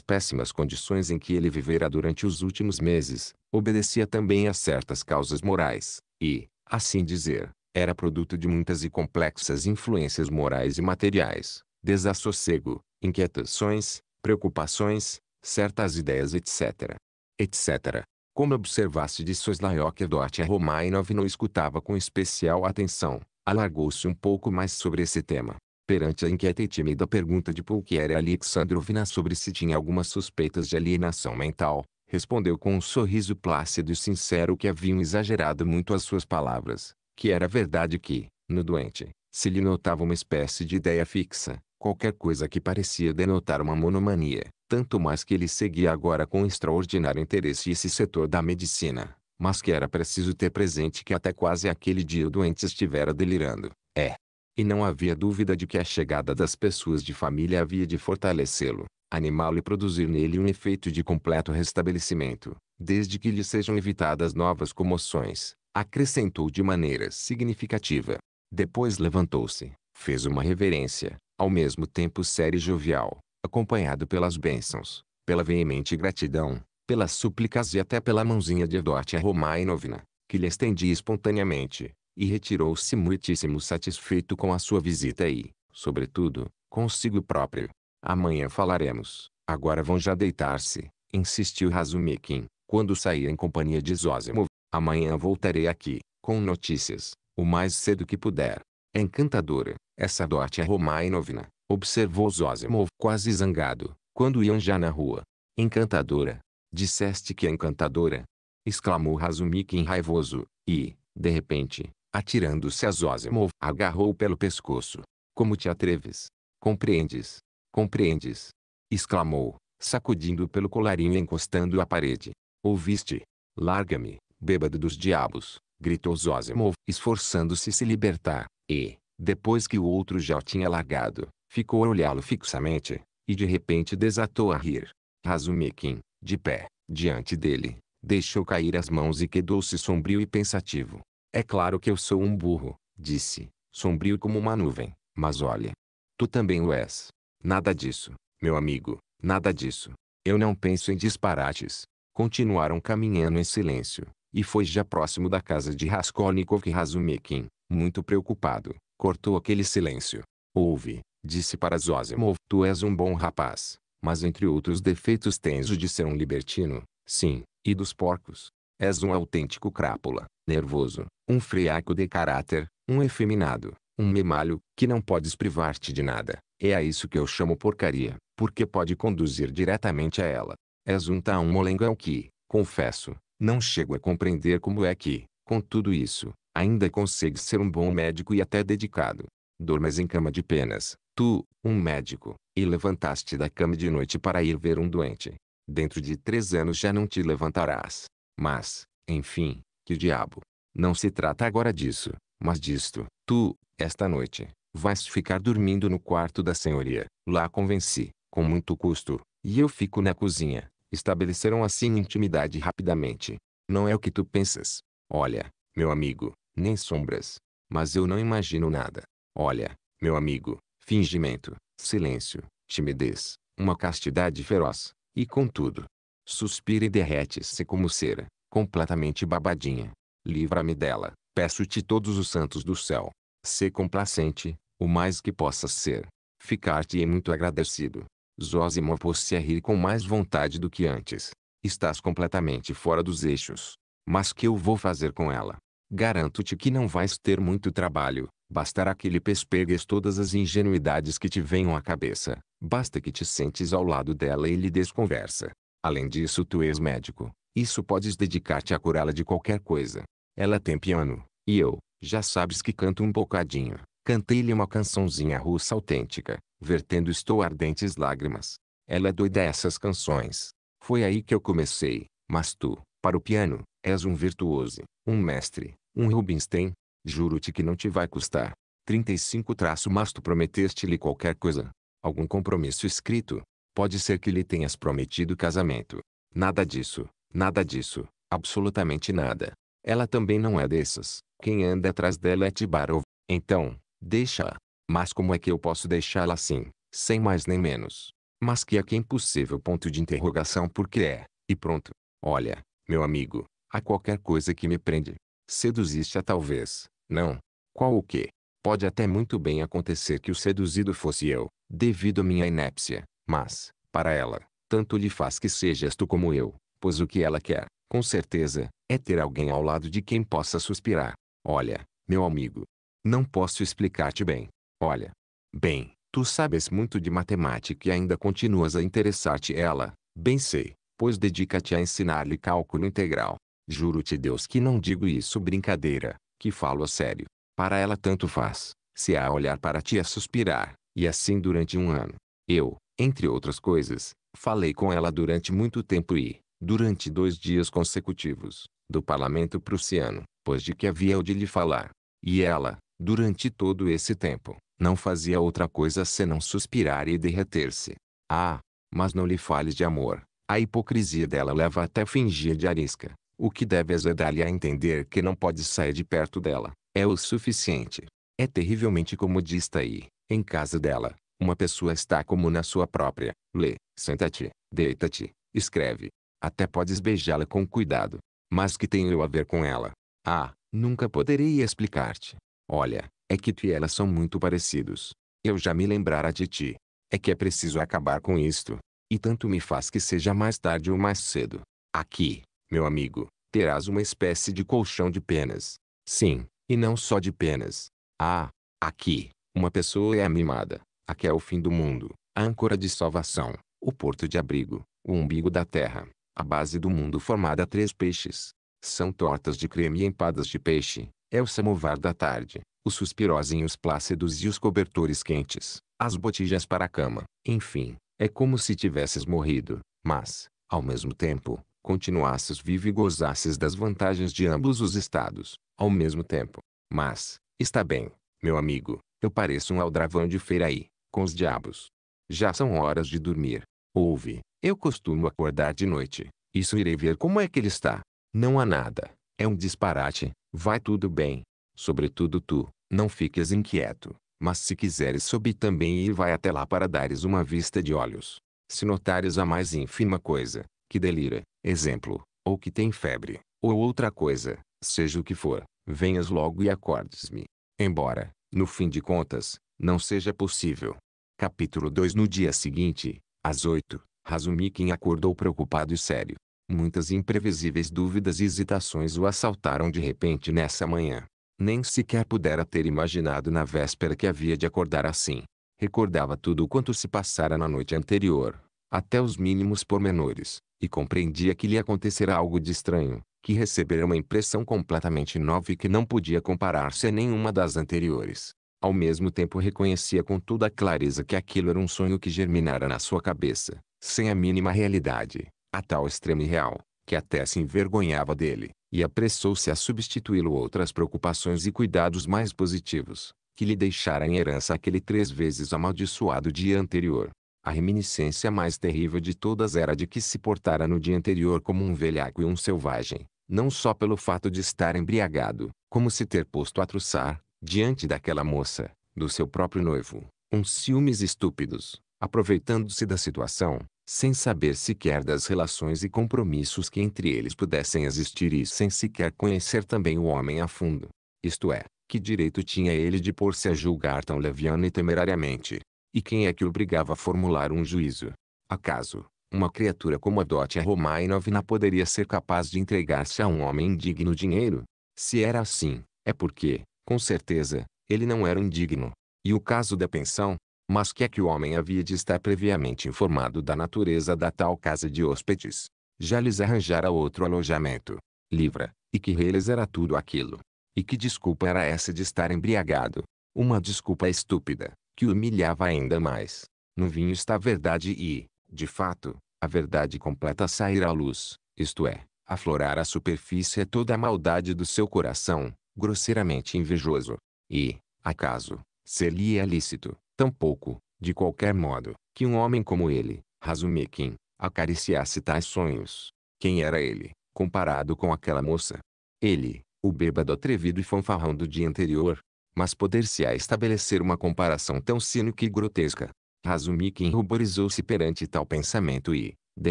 péssimas condições em que ele vivera durante os últimos meses, obedecia também a certas causas morais, e, assim dizer, era produto de muitas e complexas influências morais e materiais, desassossego, inquietações, preocupações, certas ideias etc. etc. Como observasse de Soslaiok Dotia Romainov não escutava com especial atenção, alargou-se um pouco mais sobre esse tema. Perante a inquieta e tímida pergunta de Pulquiera Alexandrovna sobre se tinha algumas suspeitas de alienação mental, respondeu com um sorriso plácido e sincero que haviam exagerado muito as suas palavras, que era verdade que, no doente, se lhe notava uma espécie de ideia fixa, qualquer coisa que parecia denotar uma monomania, tanto mais que ele seguia agora com extraordinário interesse esse setor da medicina, mas que era preciso ter presente que até quase aquele dia o doente estivera delirando. É. E não havia dúvida de que a chegada das pessoas de família havia de fortalecê-lo, animá-lo e produzir nele um efeito de completo restabelecimento, desde que lhe sejam evitadas novas comoções, acrescentou de maneira significativa. Depois levantou-se, fez uma reverência, ao mesmo tempo séria e jovial, acompanhado pelas bênçãos, pela veemente gratidão, pelas súplicas e até pela mãozinha de Edotia Romainovna, que lhe estendia espontaneamente, e retirou-se muitíssimo satisfeito com a sua visita e, sobretudo, consigo próprio. Amanhã falaremos, agora vão já deitar-se, insistiu Razumikin, quando saía em companhia de Zózimo. Amanhã voltarei aqui, com notícias, o mais cedo que puder. Encantadora, essa Dotia Romainovna, observou Zózimo quase zangado, quando iam já na rua. Encantadora. Disseste que é encantadora? Exclamou Razumikin raivoso, e, de repente, atirando-se a Zosimov, agarrou-o pelo pescoço. Como te atreves? Compreendes? Compreendes? exclamou, sacudindo pelo colarinho e encostando à parede. Ouviste? Larga-me, bêbado dos diabos, gritou Zosimov, esforçando-se se libertar, e, depois que o outro já o tinha largado, ficou a olhá-lo fixamente, e de repente desatou a rir. Razumikin, de pé, diante dele, deixou cair as mãos e quedou-se sombrio e pensativo. É claro que eu sou um burro, disse, sombrio como uma nuvem, mas olha. Tu também o és. Nada disso, meu amigo, nada disso. Eu não penso em disparates. Continuaram caminhando em silêncio, e foi já próximo da casa de Raskolnikov que Razumikin, muito preocupado, cortou aquele silêncio. Ouve, disse para Zosimov, tu és um bom rapaz, mas entre outros defeitos tens o de ser um libertino, sim, e dos porcos. És um autêntico crápula, nervoso, um friaco de caráter, um efeminado, um memalho, que não podes privar-te de nada. É a isso que eu chamo porcaria, porque pode conduzir diretamente a ela. És um tão molengão que, confesso, não chego a compreender como é que, com tudo isso, ainda consegues ser um bom médico e até dedicado. Dormes em cama de penas, tu, um médico, e levantaste da cama de noite para ir ver um doente. Dentro de três anos já não te levantarás. Mas, enfim, que diabo. Não se trata agora disso, mas disto. Tu, esta noite, vais ficar dormindo no quarto da senhoria. Lá convenci, com muito custo, e eu fico na cozinha. Estabeleceram assim intimidade rapidamente. Não é o que tu pensas. Olha, meu amigo, nem sombras. Mas eu não imagino nada. Olha, meu amigo, fingimento, silêncio, timidez, uma castidade feroz, e contudo, suspira e derrete-se como cera, completamente babadinha. Livra-me dela, peço-te todos os santos do céu. Sê complacente, o mais que possas ser. Ficar-te-ei muito agradecido. Zósimo pôs-se a rir com mais vontade do que antes. Estás completamente fora dos eixos. Mas que eu vou fazer com ela? Garanto-te que não vais ter muito trabalho. Bastará que lhe pespegues todas as ingenuidades que te venham à cabeça. Basta que te sentes ao lado dela e lhe des conversa. Além disso tu és médico. Isso podes dedicar-te a curá-la de qualquer coisa. Ela tem piano. E eu, já sabes que canto um bocadinho. Cantei-lhe uma cançãozinha russa autêntica, vertendo estou ardentes lágrimas. Ela é doida essas canções. Foi aí que eu comecei. Mas tu, para o piano, és um virtuoso, um mestre, um Rubinstein. Juro-te que não te vai custar. 35 traço mas tu prometeste-lhe qualquer coisa. Algum compromisso escrito. Pode ser que lhe tenhas prometido casamento. Nada disso, nada disso, absolutamente nada. Ela também não é dessas. Quem anda atrás dela é Tibarov. Então, deixa-a. Mas como é que eu posso deixá-la assim, sem mais nem menos? Mas que é que impossível ponto de interrogação porque é, e pronto. Olha, meu amigo, há qualquer coisa que me prende. Seduziste-a talvez, não? Qual o que? Pode até muito bem acontecer que o seduzido fosse eu, devido à minha inépcia, mas, para ela, tanto lhe faz que sejas tu como eu, pois o que ela quer, com certeza, é ter alguém ao lado de quem possa suspirar. Olha, meu amigo, não posso explicar-te bem. Olha. Bem, tu sabes muito de matemática e ainda continuas a interessar-te ela. Bem sei, pois dedica-te a ensinar-lhe cálculo integral. Juro-te Deus que não digo isso brincadeira, que falo a sério. Para ela tanto faz, se há olhar para ti a suspirar, e assim durante um ano. Eu, entre outras coisas, falei com ela durante muito tempo e, durante dois dias consecutivos, do parlamento prussiano, pois de que havia o de lhe falar. E ela, durante todo esse tempo, não fazia outra coisa senão suspirar e derreter-se. Ah, mas não lhe fales de amor. A hipocrisia dela leva até fingir de arisca. O que deves é dar-lhe a entender que não pode sair de perto dela. É o suficiente. É terrivelmente comodista aí, em casa dela. Uma pessoa está como na sua própria. Lê, senta-te, deita-te, escreve, até podes beijá-la com cuidado. Mas que tenho eu a ver com ela? Ah, nunca poderei explicar-te. Olha, é que tu e ela são muito parecidos. Eu já me lembrara de ti. É que é preciso acabar com isto. E tanto me faz que seja mais tarde ou mais cedo. Aqui, meu amigo, terás uma espécie de colchão de penas. Sim, e não só de penas. Ah, aqui, uma pessoa é mimada. Aqui é o fim do mundo, a âncora de salvação, o porto de abrigo, o umbigo da terra, a base do mundo formada a três peixes. São tortas de creme e empadas de peixe, é o samovar da tarde, os suspirozinhos plácidos e os cobertores quentes, as botijas para a cama, enfim, é como se tivesses morrido, mas, ao mesmo tempo, continuasses vivo e gozasses das vantagens de ambos os estados, ao mesmo tempo. Mas, está bem, meu amigo, eu pareço um aldrabão de feira aí, com os diabos. Já são horas de dormir. Ouve, eu costumo acordar de noite, isso irei ver como é que ele está. Não há nada, é um disparate, vai tudo bem. Sobretudo tu, não fiques inquieto, mas se quiseres subir também e vai até lá para dares uma vista de olhos. Se notares a mais ínfima coisa, que delira, exemplo, ou que tem febre, ou outra coisa, seja o que for, venhas logo e acordes-me. Embora, no fim de contas, não seja possível. Capítulo 2 No dia seguinte, às 8, Razumikin acordou preocupado e sério. Muitas imprevisíveis dúvidas e hesitações o assaltaram de repente nessa manhã. Nem sequer pudera ter imaginado na véspera que havia de acordar assim. Recordava tudo quanto se passara na noite anterior, até os mínimos pormenores, e compreendia que lhe acontecera algo de estranho, que recebera uma impressão completamente nova e que não podia comparar-se a nenhuma das anteriores. Ao mesmo tempo reconhecia com toda a clareza que aquilo era um sonho que germinara na sua cabeça, sem a mínima realidade, a tal extremo real, que até se envergonhava dele, e apressou-se a substituí-lo outras preocupações e cuidados mais positivos, que lhe deixara em herança aquele três vezes amaldiçoado dia anterior. A reminiscência mais terrível de todas era de que se portara no dia anterior como um velhaco e um selvagem, não só pelo fato de estar embriagado, como se ter posto a truçar, diante daquela moça, do seu próprio noivo, uns ciúmes estúpidos, aproveitando-se da situação, sem saber sequer das relações e compromissos que entre eles pudessem existir e sem sequer conhecer também o homem a fundo. Isto é, que direito tinha ele de pôr-se a julgar tão leviano e temerariamente? E quem é que obrigava a formular um juízo? Acaso, uma criatura como a Dotia Romainovna poderia ser capaz de entregar-se a um homem indigno dinheiro? Se era assim, é porque, com certeza, ele não era indigno. E o caso da pensão, mas que é que o homem havia de estar previamente informado da natureza da tal casa de hóspedes? Já lhes arranjara outro alojamento. Livra, e que reles era tudo aquilo. E que desculpa era essa de estar embriagado? Uma desculpa estúpida, que humilhava ainda mais. No vinho está a verdade e, de fato, a verdade completa sair à luz, isto é, aflorar à superfície é toda a maldade do seu coração, grosseiramente invejoso. E, acaso, ser-lhe-é lícito, Tampouco, de qualquer modo, que um homem como ele, Razumikin, acariciasse tais sonhos. Quem era ele, comparado com aquela moça? Ele, o bêbado atrevido e fanfarrão do dia anterior. Mas poder-se-á estabelecer uma comparação tão cínica e grotesca. Razumikin ruborizou-se perante tal pensamento e, de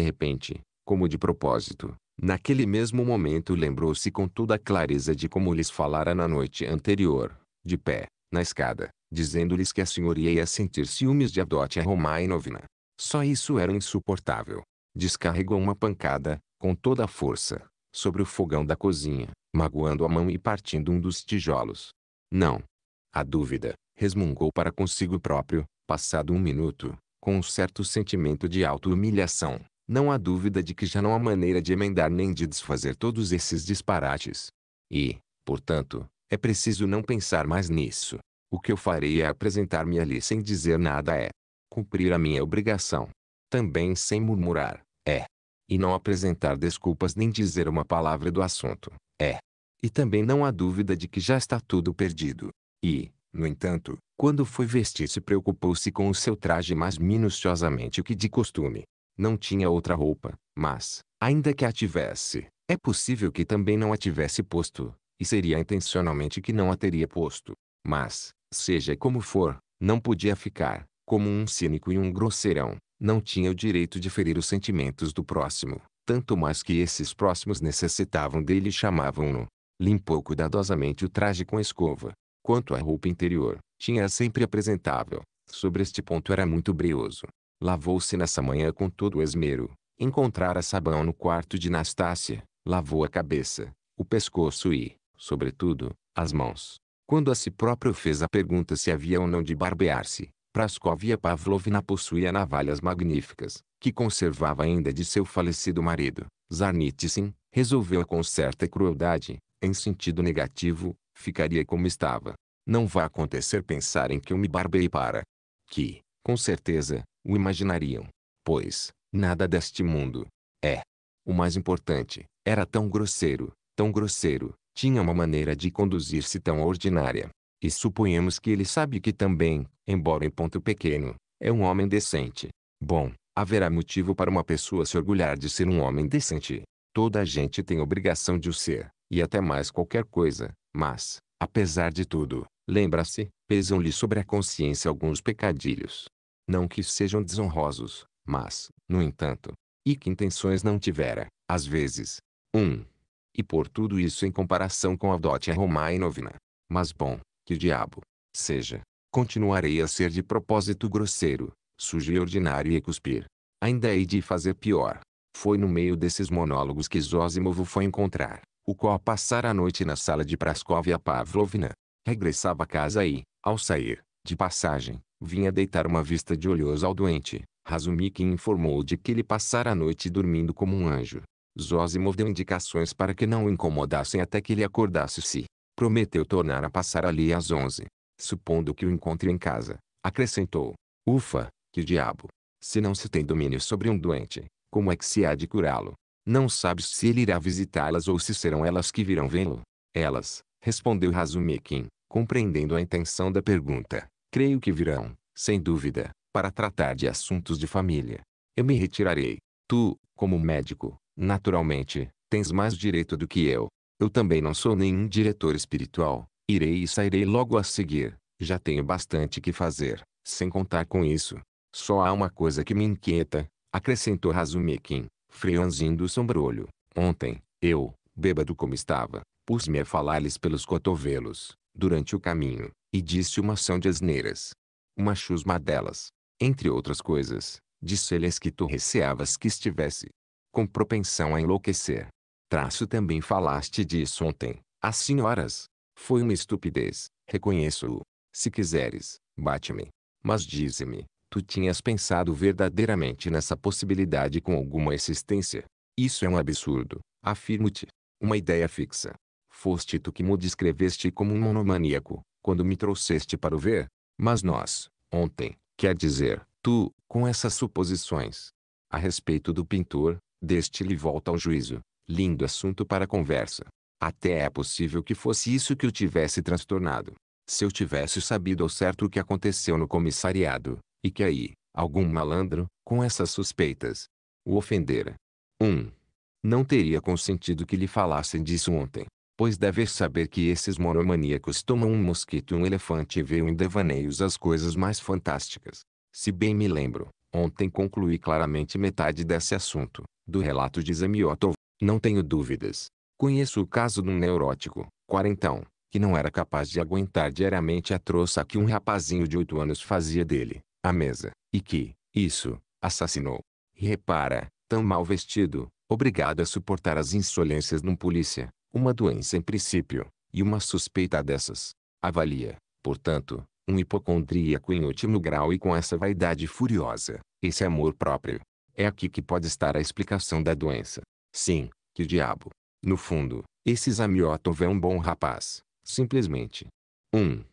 repente, como de propósito, naquele mesmo momento lembrou-se com toda a clareza de como lhes falara na noite anterior, de pé, na escada, dizendo-lhes que a senhoria ia sentir ciúmes de Adotia Romainovna. Só isso era insuportável. Descarregou uma pancada, com toda a força, sobre o fogão da cozinha, magoando a mão e partindo um dos tijolos. Não. A dúvida, resmungou para consigo próprio, passado um minuto, com um certo sentimento de auto-humilhação. Não há dúvida de que já não há maneira de emendar nem de desfazer todos esses disparates. E, portanto, é preciso não pensar mais nisso. O que eu farei é apresentar-me ali sem dizer nada é cumprir a minha obrigação. Também sem murmurar, é. E não apresentar desculpas nem dizer uma palavra do assunto, é. E também não há dúvida de que já está tudo perdido. E, no entanto, quando foi vestir-se preocupou-se com o seu traje mais minuciosamente que de costume. Não tinha outra roupa, mas, ainda que a tivesse, é possível que também não a tivesse posto, e seria intencionalmente que não a teria posto. Mas, Seja como for, não podia ficar, como um cínico e um grosseirão, não tinha o direito de ferir os sentimentos do próximo, tanto mais que esses próximos necessitavam dele e chamavam-no. Limpou cuidadosamente o traje com escova. Quanto à roupa interior, tinha-a sempre apresentável. Sobre este ponto era muito brioso. Lavou-se nessa manhã com todo o esmero. Encontrara sabão no quarto de Nastácia. Lavou a cabeça, o pescoço e, sobretudo, as mãos. Quando a si próprio fez a pergunta se havia ou não de barbear-se, Praskovia Pavlovna possuía navalhas magníficas, que conservava ainda de seu falecido marido, Zarnitsin, Resolveu com certa crueldade, em sentido negativo, ficaria como estava. Não vai acontecer pensar em que eu me barbei para que, com certeza, o imaginariam. Pois, nada deste mundo. É. O mais importante, era tão grosseiro, tão grosseiro, tinha uma maneira de conduzir-se tão ordinária. E suponhamos que ele sabe que também, embora em ponto pequeno, é um homem decente. Bom, haverá motivo para uma pessoa se orgulhar de ser um homem decente. Toda a gente tem obrigação de o ser, e até mais qualquer coisa, mas, apesar de tudo, lembra-se, pesam-lhe sobre a consciência alguns pecadilhos. Não que sejam desonrosos, mas, no entanto, e que intenções não tivera, às vezes. 1. Um, e por tudo isso em comparação com a Dotia Romainovna. Mas bom, que diabo. Seja. Continuarei a ser de propósito grosseiro, sujo e ordinário e cuspir. Ainda hei de fazer pior. Foi no meio desses monólogos que Zosimovo foi encontrar, o qual passara a noite na sala de Praskovia Pavlovna. Regressava a casa e, ao sair, de passagem, vinha deitar uma vista de olhos ao doente. Razumikin informou de que ele passara a noite dormindo como um anjo. Zosimov deu indicações para que não o incomodassem até que ele acordasse-se. Prometeu tornar a passar ali às onze. Supondo que o encontre em casa, acrescentou. Ufa, que diabo! Se não se tem domínio sobre um doente, como é que se há de curá-lo? Não sabes se ele irá visitá-las ou se serão elas que virão vê-lo? Elas, respondeu Razumikin, compreendendo a intenção da pergunta. Creio que virão, sem dúvida, para tratar de assuntos de família. Eu me retirarei. Tu, como médico, naturalmente, tens mais direito do que eu. Eu também não sou nenhum diretor espiritual. Irei e sairei logo a seguir. Já tenho bastante que fazer. Sem contar com isso. Só há uma coisa que me inquieta, acrescentou Razumikin, franzindo o sombrolho. Ontem, eu, bêbado como estava, pus-me a falar-lhes pelos cotovelos, durante o caminho, e disse uma ação de asneiras. Uma chusma delas. Entre outras coisas, disse-lhes que tu receavas que estivesse com propensão a enlouquecer. Traço também falaste disso ontem, às senhoras. Foi uma estupidez, reconheço-o. Se quiseres, bate-me. Mas dize-me, tu tinhas pensado verdadeiramente nessa possibilidade com alguma existência? Isso é um absurdo, afirmo-te. Uma ideia fixa. Foste tu que me descreveste como um monomaníaco, quando me trouxeste para o ver? Mas nós, ontem, quer dizer, tu, com essas suposições. A respeito do pintor, deste-lhe volta ao juízo. Lindo assunto para conversa. Até é possível que fosse isso que o tivesse transtornado. Se eu tivesse sabido ao certo o que aconteceu no comissariado, e que aí, algum malandro, com essas suspeitas, o ofendera. 1. Um, não teria consentido que lhe falassem disso ontem, pois deve saber que esses monomaníacos tomam um mosquito e um elefante e veem em devaneios as coisas mais fantásticas. Se bem me lembro, ontem concluí claramente metade desse assunto, do relato de Zamiotov. Não tenho dúvidas. Conheço o caso de um neurótico, quarentão, que não era capaz de aguentar diariamente a troça que um rapazinho de oito anos fazia dele, à mesa, e que, isso, assassinou. E repara, tão mal vestido, obrigado a suportar as insolências num polícia, uma doença em princípio, e uma suspeita dessas. Avalia, portanto, um hipocondríaco em último grau e com essa vaidade furiosa, esse amor próprio. É aqui que pode estar a explicação da doença. Sim, que diabo. No fundo, esse Zamiotov é um bom rapaz. Simplesmente. 1. Um,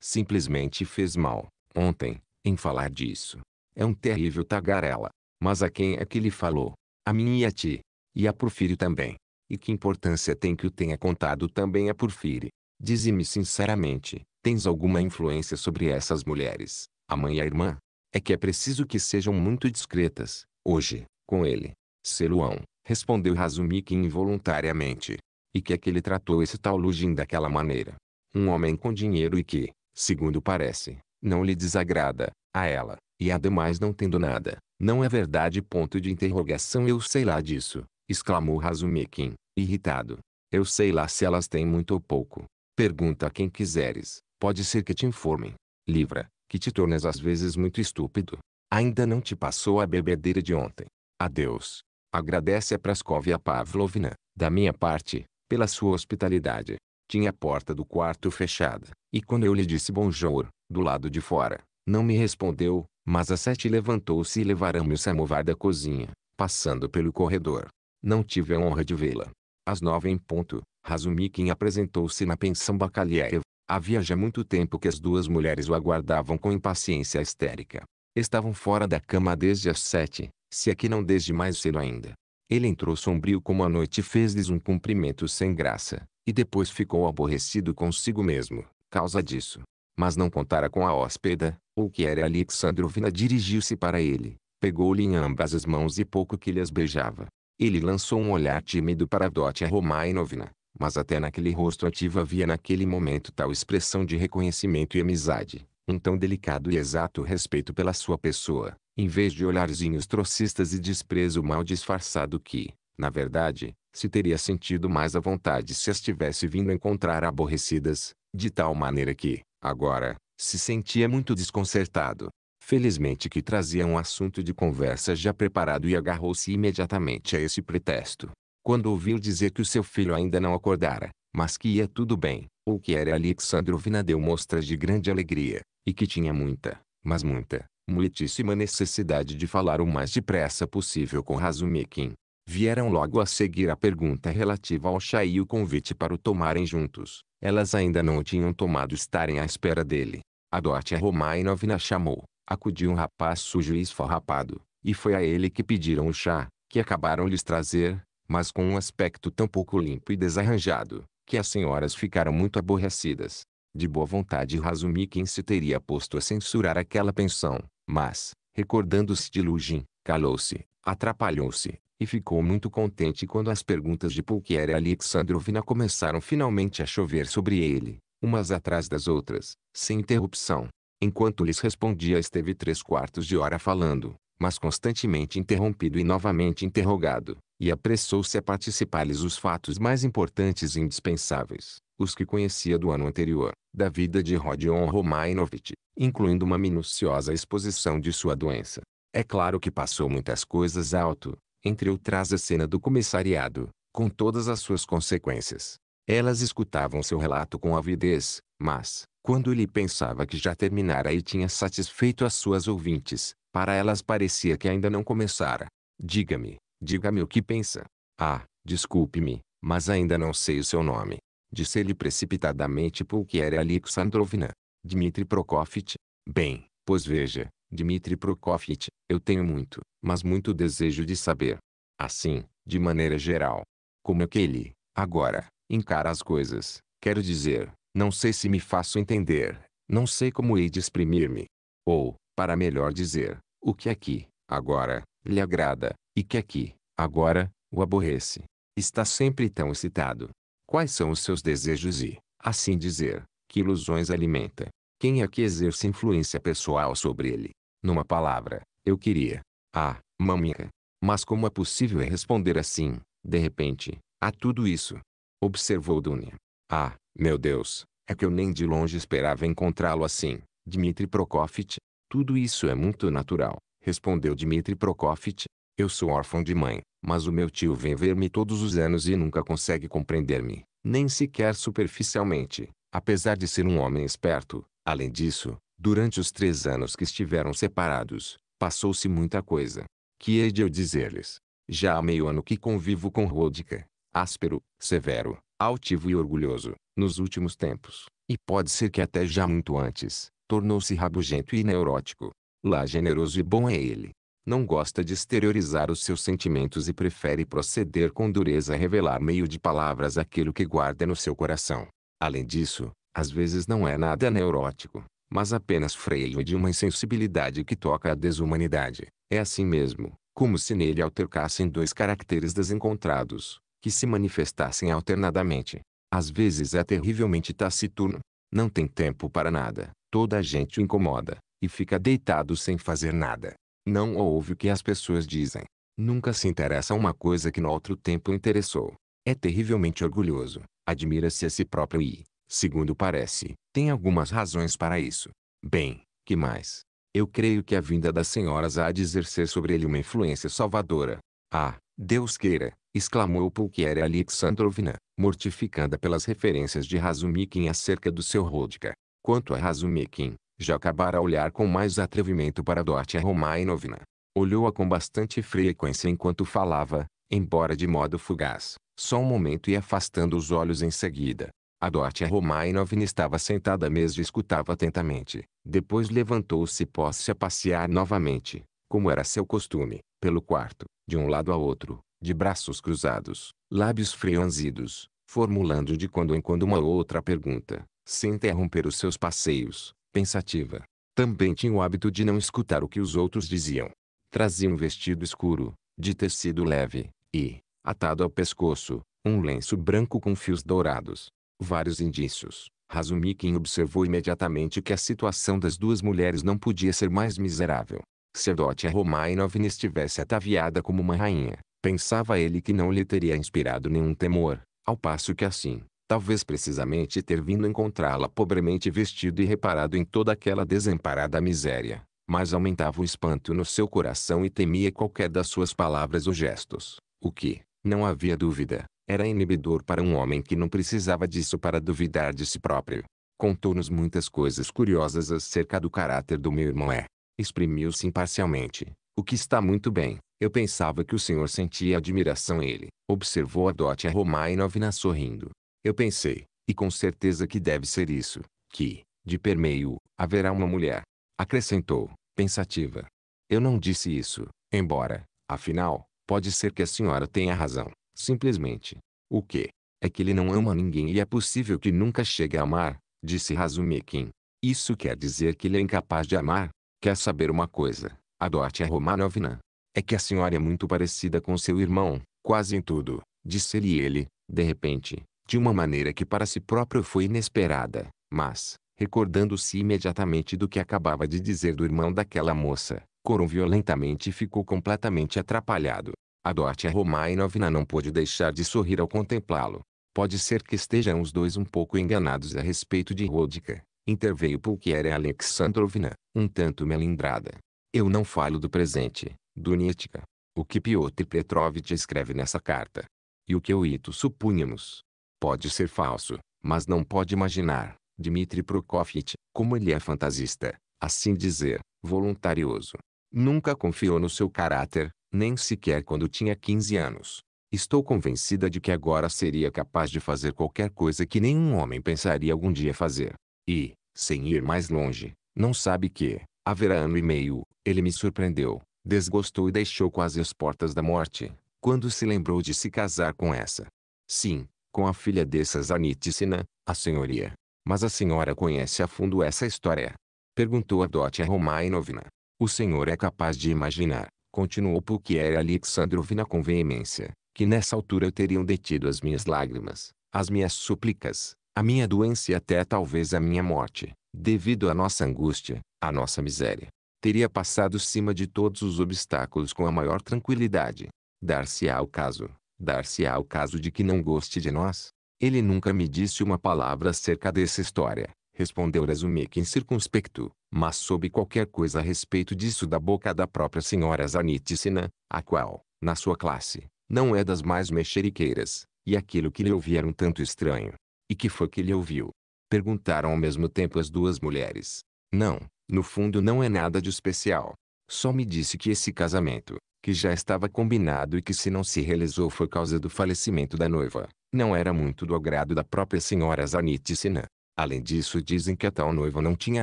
simplesmente fez mal, ontem, em falar disso. É um terrível tagarela. Mas a quem é que lhe falou? A mim e a ti. E a Porfírio também. E que importância tem que o tenha contado também a Porfírio? Dize-me sinceramente, tens alguma influência sobre essas mulheres, a mãe e a irmã? É que é preciso que sejam muito discretas, hoje, com ele. Seluão, respondeu Razumik involuntariamente. E que é que ele tratou esse tal Lugin daquela maneira? Um homem com dinheiro e que, segundo parece, não lhe desagrada, a ela, e ademais não tendo nada, não é verdade? Ponto de interrogação Eu sei lá disso, exclamou Razumikin, irritado. Eu sei lá se elas têm muito ou pouco. Pergunta a quem quiseres, pode ser que te informem. Livra, que te tornas às vezes muito estúpido. Ainda não te passou a bebedeira de ontem. Adeus. Agradece a Praskovia Pavlovna, da minha parte, pela sua hospitalidade. Tinha a porta do quarto fechada, e quando eu lhe disse bonjour, do lado de fora, não me respondeu, mas a sete levantou-se e levaram-me o samovar da cozinha, passando pelo corredor. Não tive a honra de vê-la. Às nove em ponto, Razumikin apresentou-se na pensão Bakaliev. Havia já muito tempo que as duas mulheres o aguardavam com impaciência histérica. Estavam fora da cama desde as sete, se aqui não desde mais cedo ainda. Ele entrou sombrio como a noite e fez-lhes um cumprimento sem graça, e depois ficou aborrecido consigo mesmo, causa disso. Mas não contara com a hóspeda, ou que era Alexandrovna dirigiu-se para ele, pegou-lhe em ambas as mãos e pouco que lhe as beijava. Ele lançou um olhar tímido para Dotia Romainovna, mas até naquele rosto ativo havia naquele momento tal expressão de reconhecimento e amizade, um tão delicado e exato respeito pela sua pessoa, em vez de olharzinhos trocistas e desprezo mal disfarçado que, na verdade, se teria sentido mais à vontade se as tivesse vindo encontrar aborrecidas, de tal maneira que, agora, se sentia muito desconcertado. Felizmente que trazia um assunto de conversa já preparado e agarrou-se imediatamente a esse pretexto. Quando ouviu dizer que o seu filho ainda não acordara, mas que ia tudo bem, ou que era Alexandrovna deu mostras de grande alegria, e que tinha muita, mas muita, muitíssima necessidade de falar o mais depressa possível com Razumikin. Vieram logo a seguir a pergunta relativa ao chá e o convite para o tomarem juntos. Elas ainda não tinham tomado estarem à espera dele. A Dotia Romainovna chamou, acudiu um rapaz sujo e esfarrapado, e foi a ele que pediram o chá, que acabaram lhes trazer, mas com um aspecto tão pouco limpo e desarranjado, que as senhoras ficaram muito aborrecidas. De boa vontade Razumikin se teria posto a censurar aquela pensão, mas, recordando-se de Lugin, calou-se, atrapalhou-se, e ficou muito contente quando as perguntas de Pulquier e Alexandrovna começaram finalmente a chover sobre ele, umas atrás das outras, sem interrupção. Enquanto lhes respondia esteve três quartos de hora falando, mas constantemente interrompido e novamente interrogado, e apressou-se a participar-lhes os fatos mais importantes e indispensáveis, os que conhecia do ano anterior, da vida de Rodion Romainovich, incluindo uma minuciosa exposição de sua doença. É claro que passou muitas coisas alto, entre outras a cena do comissariado, com todas as suas consequências. Elas escutavam seu relato com avidez, mas, quando ele pensava que já terminara e tinha satisfeito as suas ouvintes, para elas parecia que ainda não começara. Diga-me, diga-me o que pensa. Ah, desculpe-me, mas ainda não sei o seu nome. Disse-lhe precipitadamente Pulquier Alexandrovna. Dmitri Prokofit. Bem, pois veja, Dmitri Prokofit, eu tenho muito, mas muito desejo de saber. Assim, de maneira geral. Como é que ele, agora, encara as coisas, quero dizer, não sei se me faço entender, não sei como hei de exprimir-me. Ou, para melhor dizer, o que aqui, agora, lhe agrada, e que aqui, agora, o aborrece. Está sempre tão excitado. Quais são os seus desejos e, assim dizer, que ilusões alimenta? Quem é que exerce influência pessoal sobre ele? Numa palavra, eu queria. Ah, maminha. Mas como é possível responder assim, de repente, a tudo isso? Observou Dunia. Ah, meu Deus, é que eu nem de longe esperava encontrá-lo assim, Dmitri Prokofit, tudo isso é muito natural, respondeu Dmitri Prokofit. Eu sou órfão de mãe, mas o meu tio vem ver-me todos os anos e nunca consegue compreender-me, nem sequer superficialmente, apesar de ser um homem esperto. Além disso, durante os três anos que estiveram separados, passou-se muita coisa. Que hei de eu dizer-lhes? Já há meio ano que convivo com Rodika, áspero, severo, altivo e orgulhoso, nos últimos tempos, e pode ser que até já muito antes, tornou-se rabugento e neurótico. Lá generoso e bom é ele. Não gosta de exteriorizar os seus sentimentos e prefere proceder com dureza a revelar meio de palavras aquilo que guarda no seu coração. Além disso, às vezes não é nada neurótico, mas apenas freio de uma insensibilidade que toca a desumanidade. É assim mesmo, como se nele altercassem dois caracteres desencontrados, que se manifestassem alternadamente. Às vezes é terrivelmente taciturno. Não tem tempo para nada, Toda a gente o incomoda, e fica deitado sem fazer nada. Não ouve o que as pessoas dizem. Nunca se interessa uma coisa que no outro tempo interessou. É terrivelmente orgulhoso, admira-se a si próprio e, segundo parece, tem algumas razões para isso. Bem, que mais? Eu creio que a vinda das senhoras há de exercer sobre ele uma influência salvadora. Ah, Deus queira, exclamou Pulquier Alexandrovna, mortificada pelas referências de Razumikin acerca do seu Rodka. Quanto a Razumikin, já acabara a olhar com mais atrevimento para Dotia Romainovna. Olhou-a com bastante frequência enquanto falava, embora de modo fugaz, só um momento e afastando os olhos em seguida. A Dortia Romainovna estava sentada à mesa e escutava atentamente. Depois levantou-se e pôs-se a passear novamente, como era seu costume, pelo quarto, de um lado a outro, de braços cruzados, lábios franzidos, formulando de quando em quando uma ou outra pergunta, sem interromper os seus passeios, pensativa. Também tinha o hábito de não escutar o que os outros diziam. Trazia um vestido escuro, de tecido leve, e, atado ao pescoço, um lenço branco com fios dourados. Vários indícios. Razumikin observou imediatamente que a situação das duas mulheres não podia ser mais miserável. Se Dotia Romainovna estivesse ataviada como uma rainha, pensava ele que não lhe teria inspirado nenhum temor, ao passo que assim, talvez precisamente ter vindo encontrá-la pobremente vestido e reparado em toda aquela desamparada miséria, mas aumentava o espanto no seu coração e temia qualquer das suas palavras ou gestos, o que, não havia dúvida, era inibidor para um homem que não precisava disso para duvidar de si próprio. Contou-nos muitas coisas curiosas acerca do caráter do meu irmão é. Exprimiu-se imparcialmente, o que está muito bem. Eu pensava que o senhor sentia admiração ele, observou a Dotia Romainovna sorrindo. Eu pensei, e com certeza que deve ser isso, que, de permeio, haverá uma mulher. Acrescentou, pensativa. Eu não disse isso, embora, afinal, pode ser que a senhora tenha razão. Simplesmente. O que? É que ele não ama ninguém e é possível que nunca chegue a amar, disse Razumikin. Isso quer dizer que ele é incapaz de amar? Quer saber uma coisa, Adote a Romanovna? É que a senhora é muito parecida com seu irmão, quase em tudo, disse-lhe ele, de repente, de uma maneira que para si próprio foi inesperada, mas, recordando-se imediatamente do que acabava de dizer do irmão daquela moça, corou violentamente e ficou completamente atrapalhado. A Dortia Romainovna não pôde deixar de sorrir ao contemplá-lo. Pode ser que estejam os dois um pouco enganados a respeito de Rodica. Interveio Pulquiera Alexandrovna, um tanto melindrada. Eu não falo do presente, Dunietka. O que Piotr Petrovitch escreve nessa carta. E o que eu e tu supunhamos. Pode ser falso, mas não pode imaginar, Dmitri Prokofiev, como ele é fantasista, assim dizer, voluntarioso. Nunca confiou no seu caráter, nem sequer quando tinha 15 anos. Estou convencida de que agora seria capaz de fazer qualquer coisa que nenhum homem pensaria algum dia fazer. E, sem ir mais longe, não sabe que, haverá ano e meio, ele me surpreendeu, desgostou e deixou quase as portas da morte, quando se lembrou de se casar com essa. Sim, com a filha dessa Zanitsina, a senhoria. Mas a senhora conhece a fundo essa história? Perguntou a Dotia Romainovna. O senhor é capaz de imaginar, continuou Pulquier Alexandrovna com veemência, que nessa altura teriam detido as minhas lágrimas, as minhas súplicas, a minha doença e até talvez a minha morte, devido à nossa angústia, à nossa miséria. Teria passado cima de todos os obstáculos com a maior tranquilidade. Dar-se-á o caso, dar-se-á o caso de que não goste de nós? Ele nunca me disse uma palavra acerca dessa história, respondeu Razumikin circunspecto, mas soube qualquer coisa a respeito disso da boca da própria senhora Zanitsina, a qual, na sua classe, não é das mais mexeriqueiras, e aquilo que lhe ouvi era um tanto estranho. E que foi que lhe ouviu? Perguntaram ao mesmo tempo as duas mulheres. Não, no fundo não é nada de especial. Só me disse que esse casamento, que já estava combinado e que se não se realizou foi causa do falecimento da noiva, não era muito do agrado da própria senhora Zanitsina. Além disso dizem que a tal noiva não tinha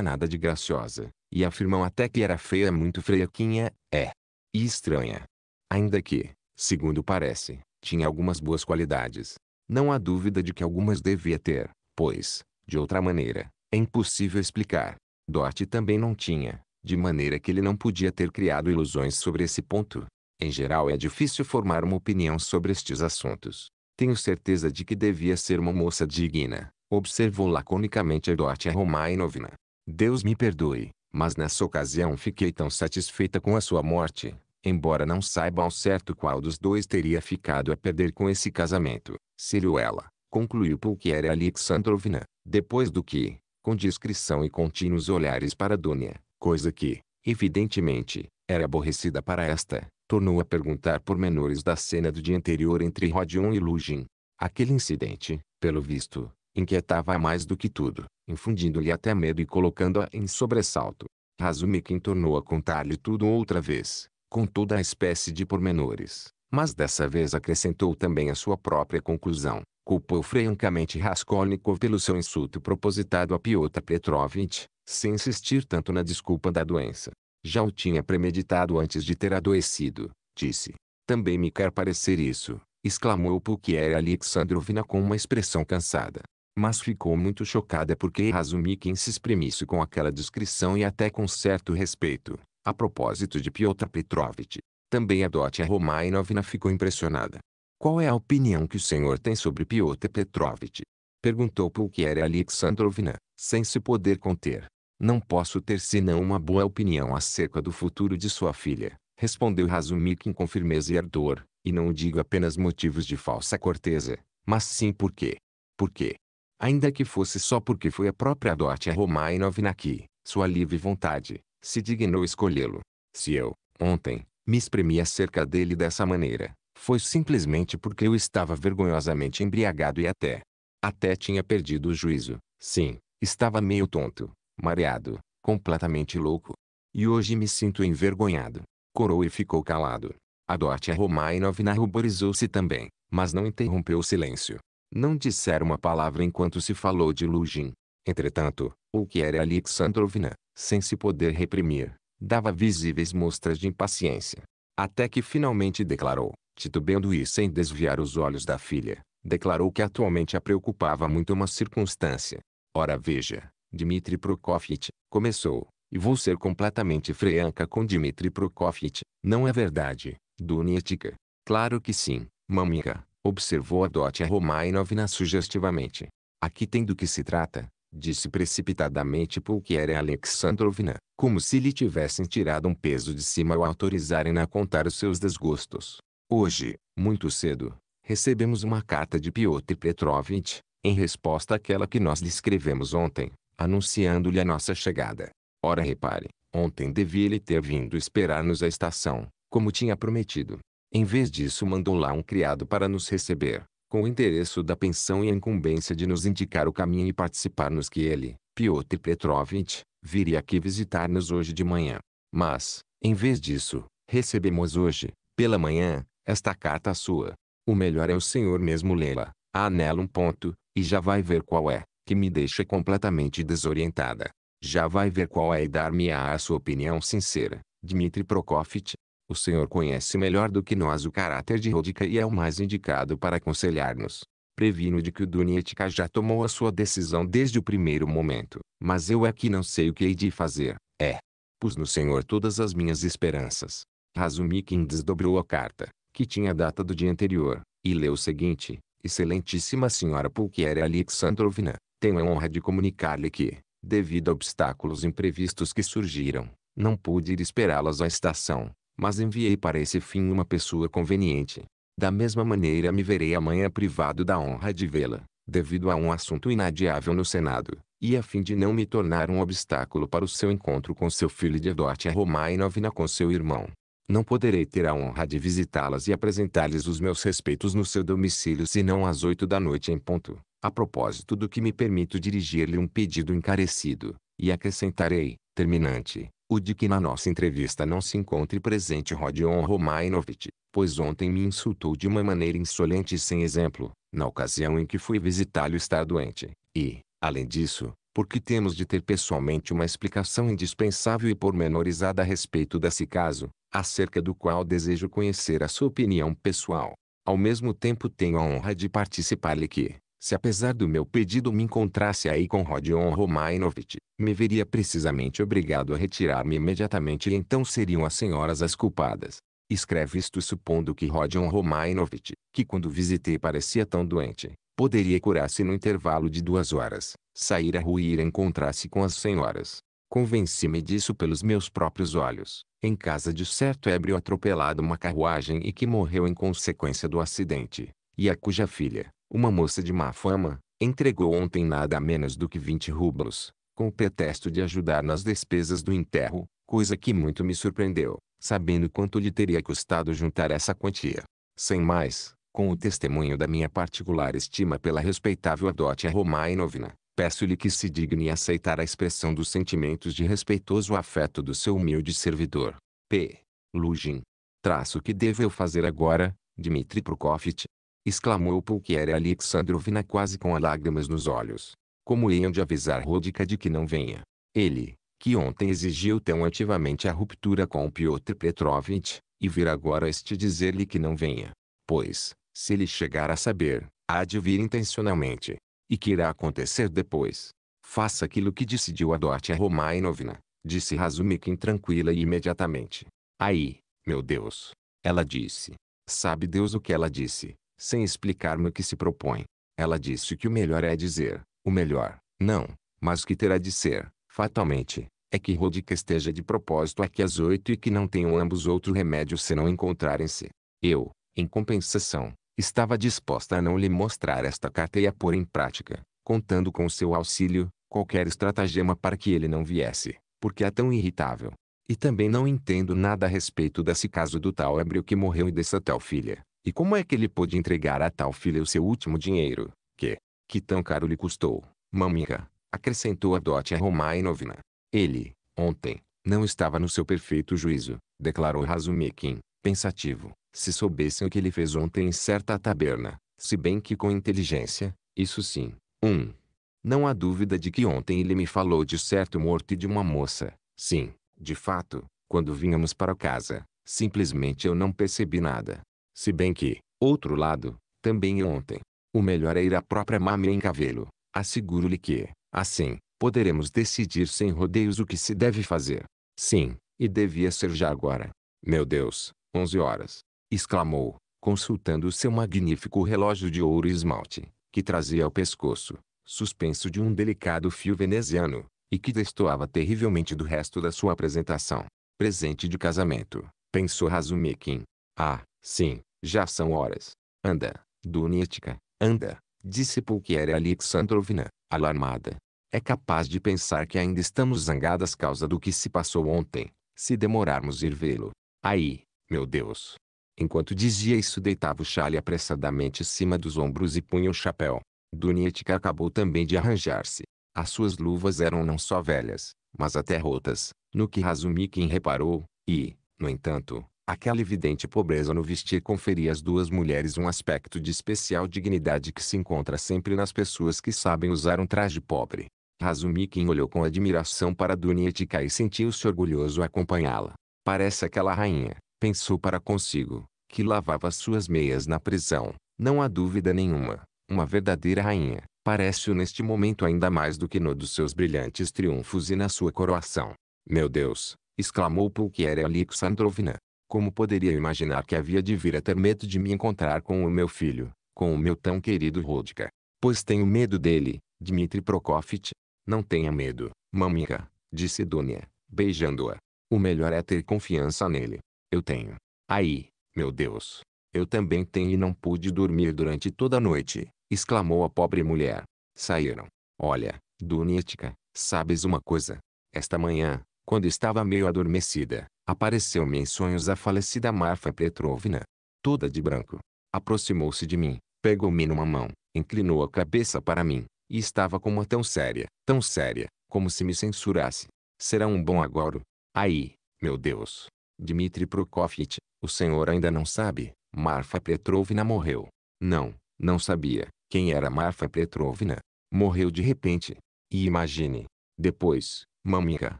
nada de graciosa, e afirmam até que era feia muito freaquinha, é. E estranha. Ainda que, segundo parece, tinha algumas boas qualidades. Não há dúvida de que algumas devia ter, pois, de outra maneira, é impossível explicar. Dort também não tinha, de maneira que ele não podia ter criado ilusões sobre esse ponto. Em geral é difícil formar uma opinião sobre estes assuntos. Tenho certeza de que devia ser uma moça digna, Observou laconicamente Edotia Romainovna. Deus me perdoe, mas nessa ocasião fiquei tão satisfeita com a sua morte, embora não saiba ao certo qual dos dois teria ficado a perder com esse casamento, seria ela, concluiu Pulquiera Alexandrovna, depois do que, com discrição e contínuos olhares para Dônia, coisa que, evidentemente, era aborrecida para esta, tornou a perguntar pormenores da cena do dia anterior entre Rodion e Lugin. Aquele incidente, pelo visto, inquietava-a mais do que tudo, infundindo-lhe até medo e colocando-a em sobressalto. Razumikin tornou a contar-lhe tudo outra vez, com toda a espécie de pormenores, Mas dessa vez acrescentou também a sua própria conclusão. Culpou francamente Raskolnikov pelo seu insulto propositado a Piotr Petrovitch, sem insistir tanto na desculpa da doença. Já o tinha premeditado antes de ter adoecido, disse. Também me quer parecer isso, exclamou Pulquier Alexandrovna com uma expressão cansada. Mas ficou muito chocada porque Razumikin se exprimisse com aquela descrição e até com certo respeito, a propósito de Piotr Petrovitch. Também a Dotia Romainovna ficou impressionada. Qual é a opinião que o senhor tem sobre Piotr Petrovitch? Perguntou Pulquier Alexandrovna, sem se poder conter. Não posso ter senão uma boa opinião acerca do futuro de sua filha, respondeu Razumikin com firmeza e ardor, e não digo apenas motivos de falsa corteza, mas sim porque. Porque. Ainda que fosse só porque foi a própria Dotia Romainovna que, sua livre vontade, se dignou escolhê-lo. Se eu, ontem, me exprimi acerca dele dessa maneira, foi simplesmente porque eu estava vergonhosamente embriagado e até. Até tinha perdido o juízo. Sim, estava meio tonto, mareado, completamente louco. E hoje me sinto envergonhado. Corou e ficou calado. A Dotia Romainovna ruborizou-se também, mas não interrompeu o silêncio. Não disseram uma palavra enquanto se falou de Lujin. Entretanto, o que era Alexandrovna, sem se poder reprimir, dava visíveis mostras de impaciência. Até que finalmente declarou, titubeando e sem desviar os olhos da filha, declarou que atualmente a preocupava muito uma circunstância. Ora veja, Dmitri Prokofiev, começou, e vou ser completamente franca com Dmitri Prokofiev, não é verdade, Dunietica? Claro que sim, maminha, observou a Dotia Romainovna sugestivamente. Aqui tem do que se trata, disse precipitadamente Pulquier Alexandrovna, como se lhe tivessem tirado um peso de cima ao autorizarem-na a contar os seus desgostos. Hoje, muito cedo, recebemos uma carta de Piotr Petrovitch, em resposta àquela que nós lhe escrevemos ontem, anunciando-lhe a nossa chegada. Ora repare, ontem devia ele ter vindo esperar-nos à estação, como tinha prometido. Em vez disso mandou lá um criado para nos receber, com o endereço da pensão e a incumbência de nos indicar o caminho e participar-nos que ele, Piotr Petrovitch, viria aqui visitar-nos hoje de manhã. Mas, em vez disso, recebemos hoje, pela manhã, esta carta sua. O melhor é o senhor mesmo lê-la, há nela um ponto, e já vai ver qual é, que me deixa completamente desorientada. Já vai ver qual é e dar-me-á a sua opinião sincera, Dmitri Prokofiev. O senhor conhece melhor do que nós o caráter de Rodica e é o mais indicado para aconselhar-nos. Previno de que o Dunietka já tomou a sua decisão desde o primeiro momento, mas eu é que não sei o que hei de fazer. É. Pus no senhor todas as minhas esperanças. Razumikin desdobrou a carta que tinha data do dia anterior, e leu o seguinte, Excelentíssima Senhora Pulquier Alexandrovna, tenho a honra de comunicar-lhe que, devido a obstáculos imprevistos que surgiram, não pude ir esperá-las à estação, mas enviei para esse fim uma pessoa conveniente. Da mesma maneira me verei amanhã privado da honra de vê-la, devido a um assunto inadiável no Senado, e a fim de não me tornar um obstáculo para o seu encontro com seu filho de Edotia Romainovna com seu irmão. Não poderei ter a honra de visitá-las e apresentar-lhes os meus respeitos no seu domicílio senão às oito da noite em ponto, a propósito do que me permito dirigir-lhe um pedido encarecido, e acrescentarei, terminante, o de que na nossa entrevista não se encontre presente Rodion Romainovich, pois ontem me insultou de uma maneira insolente e sem exemplo, na ocasião em que fui visitá-lo estar doente, e, além disso, porque temos de ter pessoalmente uma explicação indispensável e pormenorizada a respeito desse caso, acerca do qual desejo conhecer a sua opinião pessoal. Ao mesmo tempo tenho a honra de participar-lhe que, se apesar do meu pedido me encontrasse aí com Rodion Romainovich, me veria precisamente obrigado a retirar-me imediatamente e então seriam as senhoras as culpadas. Escreve isto supondo que Rodion Romainovich, que quando visitei parecia tão doente, poderia curar-se no intervalo de duas horas, sair à rua e ir encontrar-se com as senhoras. Convenci-me disso pelos meus próprios olhos, em casa de certo ébrio atropelado uma carruagem e que morreu em consequência do acidente, e a cuja filha, uma moça de má fama, entregou ontem nada menos do que 20 rublos, com o pretexto de ajudar nas despesas do enterro, coisa que muito me surpreendeu, sabendo quanto lhe teria custado juntar essa quantia. Sem mais, com o testemunho da minha particular estima pela respeitável Adotia Romainovna, Peço-lhe que se digne aceitar a expressão dos sentimentos de respeitoso afeto do seu humilde servidor. P. Lugin. Traço que devo eu fazer agora, Dmitri Prokofit? Exclamou Pulquier Alexandrovna quase com lágrimas nos olhos. Como iam de avisar Rodica de que não venha? Ele, que ontem exigiu tão ativamente a ruptura com Piotr Petrovich, e vir agora este dizer-lhe que não venha. Pois, se ele chegar a saber, há de vir intencionalmente. E que irá acontecer depois? Faça aquilo que decidiu a Dotia Romainovna, disse Razumikin tranquila e imediatamente. Aí, meu Deus. Ela disse. Sabe Deus o que ela disse, sem explicar-me o que se propõe. Ela disse que o melhor é dizer, o melhor, não, mas o que terá de ser, fatalmente, é que Rodica esteja de propósito aqui às oito e que não tenham ambos outro remédio senão encontrarem-se. Eu, em compensação, estava disposta a não lhe mostrar esta carta e a pôr em prática, contando com seu auxílio, qualquer estratagema para que ele não viesse, porque é tão irritável. E também não entendo nada a respeito desse caso do tal ébrio que morreu e dessa tal filha. E como é que ele pôde entregar a tal filha o seu último dinheiro, que, que tão caro lhe custou, maminha, acrescentou a Dotia Romainovna. Ele, ontem, não estava no seu perfeito juízo, declarou Razumikin, pensativo. Se soubessem o que ele fez ontem em certa taberna, se bem que com inteligência, isso sim. 1. Um, não há dúvida de que ontem ele me falou de certo morto e de uma moça. Sim, de fato, quando vínhamos para casa, simplesmente eu não percebi nada. Se bem que, outro lado, também ontem. O melhor é ir à própria Mami em Cavelo. Asseguro-lhe que, assim, poderemos decidir sem rodeios o que se deve fazer. Sim, e devia ser já agora. Meu Deus, 11 horas! exclamou, consultando o seu magnífico relógio de ouro e esmalte, que trazia ao pescoço, suspenso de um delicado fio veneziano, e que destoava terrivelmente do resto da sua apresentação. Presente de casamento, pensou Razumikin. Ah, sim, já são horas. Anda, Dunietka, anda, disse Pulquier Alexandrovna, alarmada. É capaz de pensar que ainda estamos zangadas causa do que se passou ontem, se demorarmos ir vê-lo. Aí, meu Deus! Enquanto dizia isso deitava o chale apressadamente em cima dos ombros e punha o chapéu. Dunietka acabou também de arranjar-se. As suas luvas eram não só velhas, mas até rotas, no que Razumikin reparou, e, no entanto, aquela evidente pobreza no vestir conferia às duas mulheres um aspecto de especial dignidade que se encontra sempre nas pessoas que sabem usar um traje pobre. Razumikin olhou com admiração para Dunietka e sentiu-se orgulhoso acompanhá-la. Parece aquela rainha, pensou para consigo, que lavava suas meias na prisão, não há dúvida nenhuma, uma verdadeira rainha. Parece-o neste momento ainda mais do que no dos seus brilhantes triunfos e na sua coroação. Meu Deus! exclamou Pulquier Alexandrovna. Como poderia imaginar que havia de vir a ter medo de me encontrar com o meu filho, com o meu tão querido Rodka? Pois tenho medo dele, Dmitri Prokofit. Não tenha medo, maminha, disse Dunia, beijando-a. O melhor é ter confiança nele. Eu tenho. Aí, meu Deus. Eu também tenho e não pude dormir durante toda a noite exclamou a pobre mulher. Saíram. Olha, Dunietka, sabes uma coisa? Esta manhã, quando estava meio adormecida, apareceu-me em sonhos a falecida Marfa Petrovna. Toda de branco. Aproximou-se de mim, pegou-me numa mão, inclinou a cabeça para mim, e estava como tão séria, tão séria, como se me censurasse. Será um bom agora? Aí, meu Deus! Dmitri Prokofiev, o senhor ainda não sabe, Marfa Petrovna morreu. Não, não sabia. Quem era Marfa Petrovna? Morreu de repente. E imagine. Depois, maminha,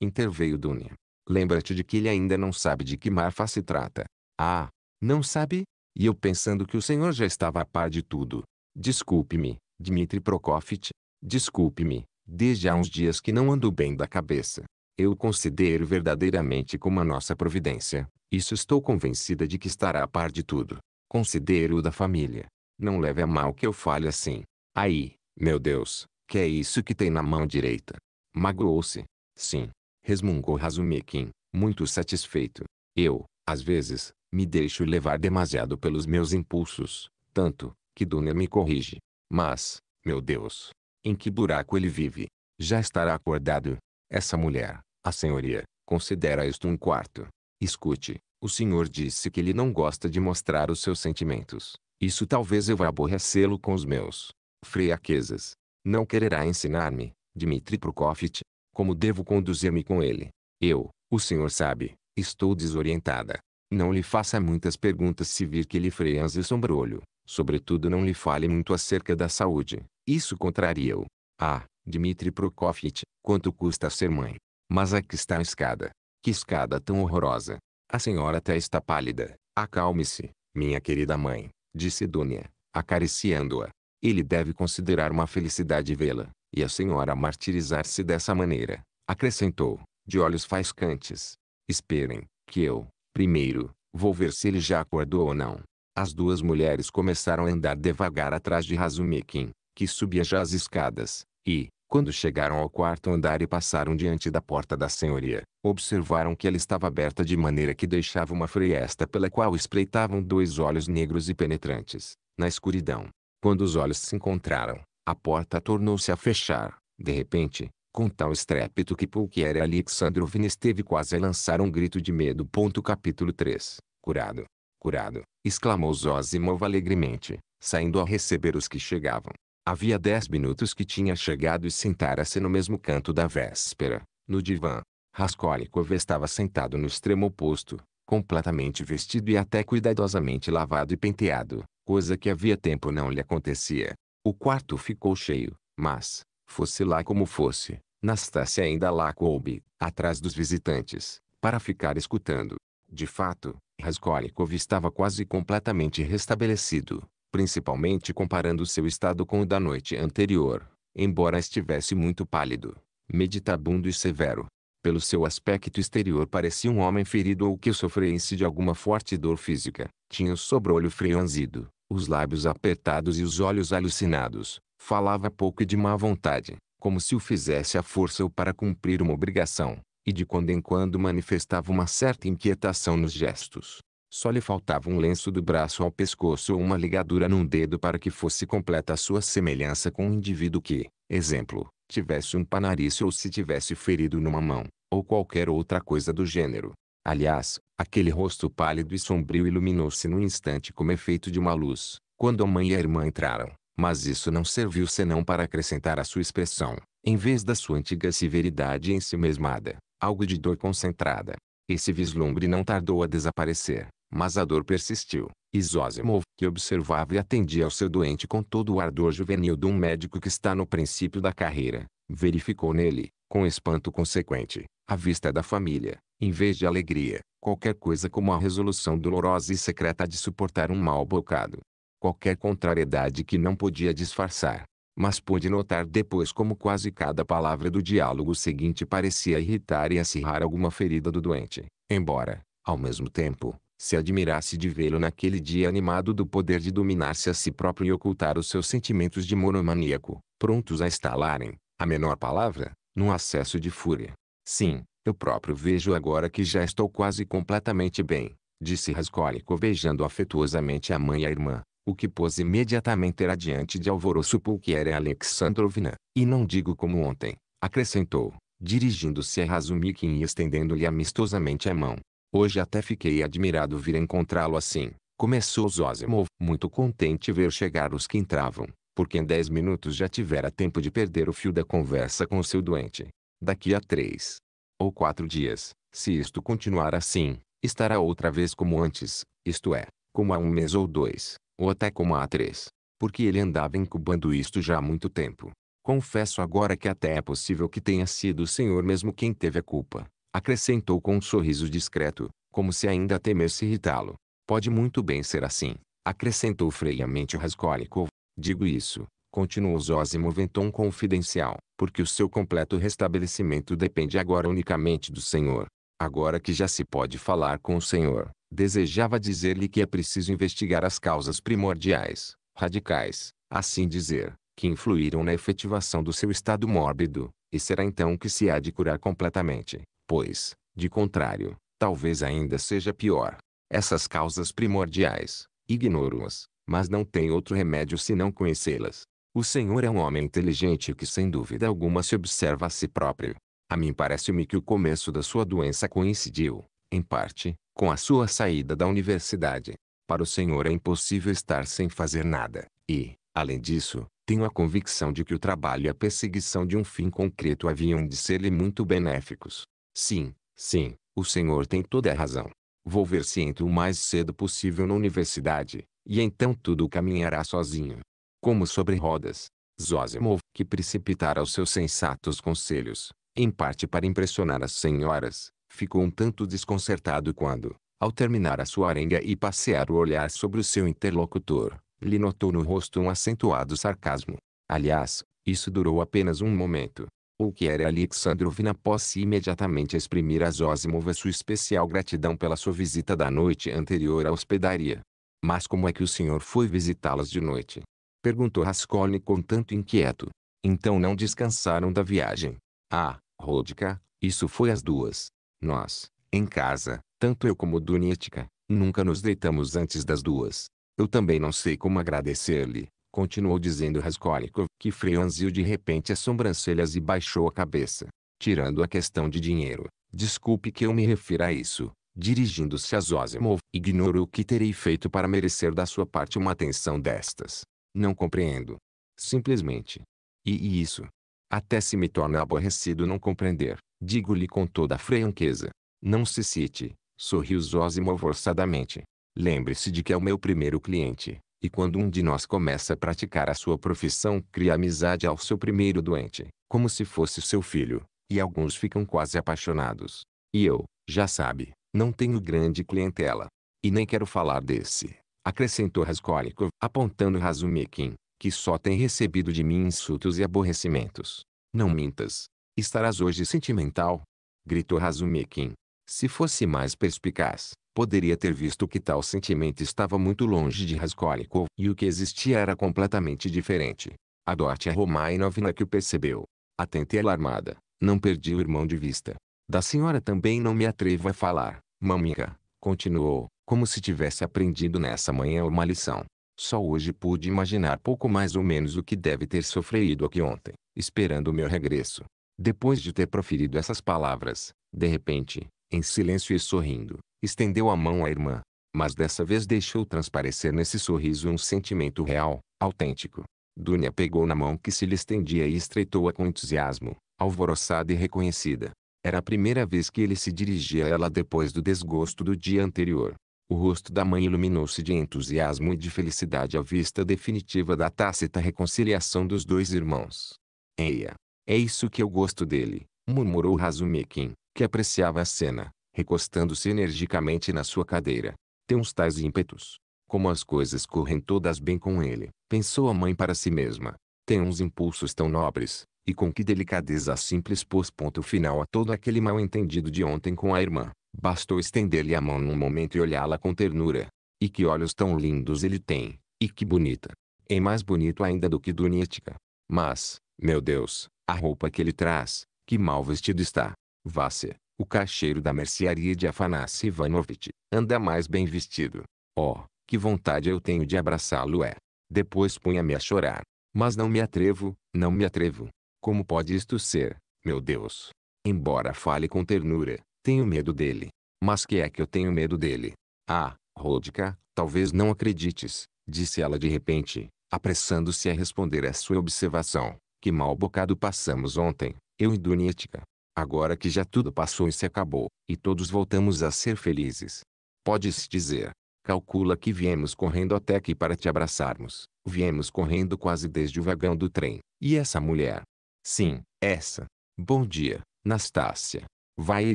interveio Dunia. Lembra-te de que ele ainda não sabe de que Marfa se trata. Ah, não sabe? E eu pensando que o senhor já estava a par de tudo. Desculpe-me, Dmitri Prokofit. Desculpe-me, desde há uns dias que não ando bem da cabeça. Eu considero verdadeiramente como a nossa providência. Isso estou convencida de que estará a par de tudo. Considero-o da família. Não leve a mal que eu fale assim. Aí, meu Deus, que é isso que tem na mão direita? Magoou-se. Sim. Resmungou Razumikin, muito satisfeito. Eu, às vezes, me deixo levar demasiado pelos meus impulsos, tanto, que Dunia me corrige. Mas, meu Deus, em que buraco ele vive? Já estará acordado? Essa mulher, a senhoria, considera isto um quarto. Escute, o senhor disse que ele não gosta de mostrar os seus sentimentos. Isso talvez eu vá aborrecê-lo com os meus fraquezas. Não quererá ensinar-me, Dmitri Prokofit, como devo conduzir-me com ele. Eu, o senhor sabe, estou desorientada. Não lhe faça muitas perguntas se vir que lhe franze o sombrolho. Sobretudo não lhe fale muito acerca da saúde. Isso contraria-o. Ah, Dmitri Prokofiev, quanto custa ser mãe? Mas aqui está a escada. Que escada tão horrorosa. A senhora até está pálida. Acalme-se, minha querida mãe, disse Dunia, acariciando-a. Ele deve considerar uma felicidade vê-la, e a senhora martirizar-se dessa maneira, acrescentou, de olhos faiscantes. Esperem, que eu, primeiro, vou ver se ele já acordou ou não. As duas mulheres começaram a andar devagar atrás de Razumikin, que subia já as escadas, e, quando chegaram ao quarto andar e passaram diante da porta da senhoria, observaram que ela estava aberta de maneira que deixava uma fresta pela qual espreitavam dois olhos negros e penetrantes, na escuridão. Quando os olhos se encontraram, a porta tornou-se a fechar, de repente, com tal estrépito que Pulquier Alexandrovna esteve quase a lançar um grito de medo. Capítulo 3 Curado! Curado! exclamou Zosimov alegremente, saindo a receber os que chegavam. Havia dez minutos que tinha chegado e sentara-se no mesmo canto da véspera, no divã. Raskolnikov estava sentado no extremo oposto, completamente vestido e até cuidadosamente lavado e penteado, coisa que havia tempo não lhe acontecia. O quarto ficou cheio, mas, fosse lá como fosse, Nastassia ainda lá coube, atrás dos visitantes, para ficar escutando. De fato, Raskolnikov estava quase completamente restabelecido, principalmente comparando seu estado com o da noite anterior, embora estivesse muito pálido, meditabundo e severo. Pelo seu aspecto exterior parecia um homem ferido ou que sofresse de alguma forte dor física. Tinha o sobrolho franzido, os lábios apertados e os olhos alucinados. Falava pouco e de má vontade, como se o fizesse à força ou para cumprir uma obrigação, e de quando em quando manifestava uma certa inquietação nos gestos. Só lhe faltava um lenço do braço ao pescoço ou uma ligadura num dedo para que fosse completa a sua semelhança com um indivíduo que, exemplo, tivesse um panarice ou se tivesse ferido numa mão, ou qualquer outra coisa do gênero. Aliás, aquele rosto pálido e sombrio iluminou-se num instante como efeito de uma luz, quando a mãe e a irmã entraram. Mas isso não serviu senão para acrescentar à sua expressão, em vez da sua antiga severidade ensimesmada, algo de dor concentrada. Esse vislumbre não tardou a desaparecer, mas a dor persistiu. E Zosimov, que observava e atendia ao seu doente com todo o ardor juvenil de um médico que está no princípio da carreira, verificou nele, com espanto consequente, a vista da família, em vez de alegria, qualquer coisa como a resolução dolorosa e secreta de suportar um mal bocado. Qualquer contrariedade que não podia disfarçar. Mas pôde notar depois como quase cada palavra do diálogo seguinte parecia irritar e acirrar alguma ferida do doente. Embora, ao mesmo tempo, se admirasse de vê-lo naquele dia animado do poder de dominar-se a si próprio e ocultar os seus sentimentos de monomaníaco, prontos a estalarem, a menor palavra, num acesso de fúria. Sim, eu próprio vejo agora que já estou quase completamente bem, disse Raskolnikov beijando afetuosamente a mãe e a irmã, o que pôs imediatamente era diante de alvoroço Pulquiera Alexandrovna, e não digo como ontem, acrescentou, dirigindo-se a Razumikin e estendendo-lhe amistosamente a mão. Hoje até fiquei admirado vir encontrá-lo assim, começou Zosimov, muito contente ver chegar os que entravam, porque em dez minutos já tivera tempo de perder o fio da conversa com o seu doente. Daqui a três, ou quatro dias, se isto continuar assim, estará outra vez como antes, isto é, como há um mês ou dois, ou até como há três. Porque ele andava incubando isto já há muito tempo. Confesso agora que até é possível que tenha sido o senhor mesmo quem teve a culpa, acrescentou com um sorriso discreto, como se ainda temesse irritá-lo. Pode muito bem ser assim, acrescentou freiamente Raskolnikov. Digo isso, continuou Zosimov em tom confidencial, porque o seu completo restabelecimento depende agora unicamente do Senhor. Agora que já se pode falar com o Senhor, desejava dizer-lhe que é preciso investigar as causas primordiais, radicais, assim dizer, que influíram na efetivação do seu estado mórbido, e será então que se há de curar completamente, pois, de contrário, talvez ainda seja pior. Essas causas primordiais, ignoro-as, mas não tem outro remédio senão conhecê-las. O Senhor é um homem inteligente que sem dúvida alguma se observa a si próprio. A mim parece-me que o começo da sua doença coincidiu, em parte, com a sua saída da universidade. Para o Senhor é impossível estar sem fazer nada, e, além disso, tenho a convicção de que o trabalho e a perseguição de um fim concreto haviam de ser-lhe muito benéficos. Sim, sim, o Senhor tem toda a razão. Vou ver se entro o mais cedo possível na universidade, e então tudo caminhará sozinho. Como sobre rodas. Zosimov, que precipitara os seus sensatos conselhos, em parte para impressionar as senhoras, ficou um tanto desconcertado quando, ao terminar a sua arenga e passear o olhar sobre o seu interlocutor, lhe notou no rosto um acentuado sarcasmo. Aliás, isso durou apenas um momento. O que era Alexandrovna pôs imediatamente a exprimir a Zosimov sua especial gratidão pela sua visita da noite anterior à hospedaria. Mas como é que o senhor foi visitá-las de noite? Perguntou Raskolnikov tanto inquieto. Então não descansaram da viagem. Ah, Rodka, isso foi às duas. Nós, em casa, tanto eu como Dunietka, nunca nos deitamos antes das duas. Eu também não sei como agradecer-lhe, continuou dizendo Raskolnikov, que franziu de repente as sobrancelhas e baixou a cabeça. Tirando a questão de dinheiro, desculpe que eu me refira a isso, dirigindo-se a Zosimov, ignoro o que terei feito para merecer da sua parte uma atenção destas. Não compreendo. Simplesmente. E, e isso? Até se me torna aborrecido não compreender, digo-lhe com toda a franqueza. Não se cite, sorriu Zosimov forçadamente. Lembre-se de que é o meu primeiro cliente. E quando um de nós começa a praticar a sua profissão, cria amizade ao seu primeiro doente, como se fosse seu filho, e alguns ficam quase apaixonados. E eu, já sabe, não tenho grande clientela. E nem quero falar desse, acrescentou Raskolnikov, apontando Razumikin, que só tem recebido de mim insultos e aborrecimentos. Não mintas. Estarás hoje sentimental? Gritou Razumikin. Se fosse mais perspicaz, poderia ter visto que tal sentimento estava muito longe de Raskolnikov e o que existia era completamente diferente. A Dortia Romainovna que o percebeu. Atenta e alarmada, não perdi o irmão de vista. Da senhora também não me atrevo a falar, maminha, continuou, como se tivesse aprendido nessa manhã uma lição. Só hoje pude imaginar pouco mais ou menos o que deve ter sofrido aqui ontem, esperando o meu regresso. Depois de ter proferido essas palavras, de repente, em silêncio e sorrindo, Estendeu a mão à irmã, mas dessa vez deixou transparecer nesse sorriso um sentimento real, autêntico. Dunia pegou na mão que se lhe estendia e estreitou-a com entusiasmo, alvoroçada e reconhecida. Era a primeira vez que ele se dirigia a ela depois do desgosto do dia anterior. O rosto da mãe iluminou-se de entusiasmo e de felicidade à vista definitiva da tácita reconciliação dos dois irmãos. Eia! É isso que eu gosto dele, murmurou Razumikin, que apreciava a cena recostando-se energicamente na sua cadeira. Tem uns tais ímpetos. Como as coisas correm todas bem com ele, pensou a mãe para si mesma. Tem uns impulsos tão nobres, e com que delicadeza simples pôs ponto final a todo aquele mal-entendido de ontem com a irmã. Bastou estender-lhe a mão num momento e olhá-la com ternura. E que olhos tão lindos ele tem, e que bonita. É mais bonito ainda do que Dunítica. Mas, meu Deus, a roupa que ele traz, que mal vestido está. Vá-se, o caixeiro da mercearia de Afanassi Ivanovitch, anda mais bem vestido. Oh, que vontade eu tenho de abraçá-lo é. Depois punha-me a chorar. Mas não me atrevo, não me atrevo. Como pode isto ser, meu Deus? Embora fale com ternura, tenho medo dele. Mas que é que eu tenho medo dele? Ah, Rodka, talvez não acredites, disse ela de repente, apressando-se a responder à sua observação. Que mal bocado passamos ontem, eu e Dunietka. Agora que já tudo passou e se acabou, e todos voltamos a ser felizes. Pode-se dizer. Calcula que viemos correndo até aqui para te abraçarmos. Viemos correndo quase desde o vagão do trem. E essa mulher? Sim, essa. Bom dia, Nastácia. Vai e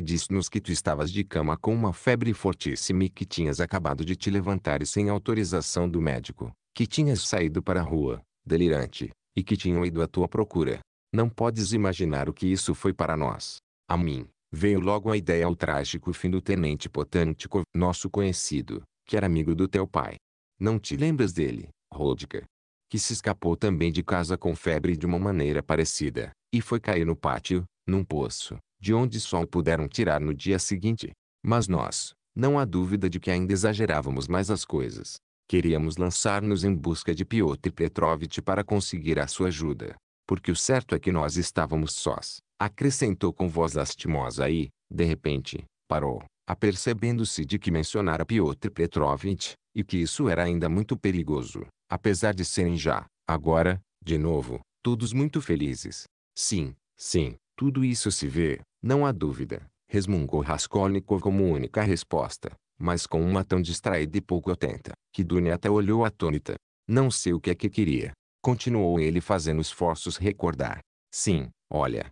diz-nos que tu estavas de cama com uma febre fortíssima e que tinhas acabado de te levantar e sem autorização do médico, que tinhas saído para a rua, delirante, e que tinham ido à tua procura. Não podes imaginar o que isso foi para nós. A mim, veio logo a ideia ao trágico fim do tenente Potântiko, nosso conhecido, que era amigo do teu pai. Não te lembras dele, Rodka? Que se escapou também de casa com febre de uma maneira parecida, e foi cair no pátio, num poço, de onde só o puderam tirar no dia seguinte. Mas nós, não há dúvida de que ainda exagerávamos mais as coisas. Queríamos lançar-nos em busca de Piotr Petrovitch para conseguir a sua ajuda porque o certo é que nós estávamos sós, acrescentou com voz lastimosa e, de repente, parou, apercebendo-se de que mencionara Piotr Petrovitch, e que isso era ainda muito perigoso, apesar de serem já, agora, de novo, todos muito felizes. Sim, sim, tudo isso se vê, não há dúvida, resmungou Raskolnikov como única resposta. mas com uma tão distraída e pouco atenta, que Dunia até olhou atônita. Não sei o que é que queria. Continuou ele fazendo esforços recordar. Sim, olha,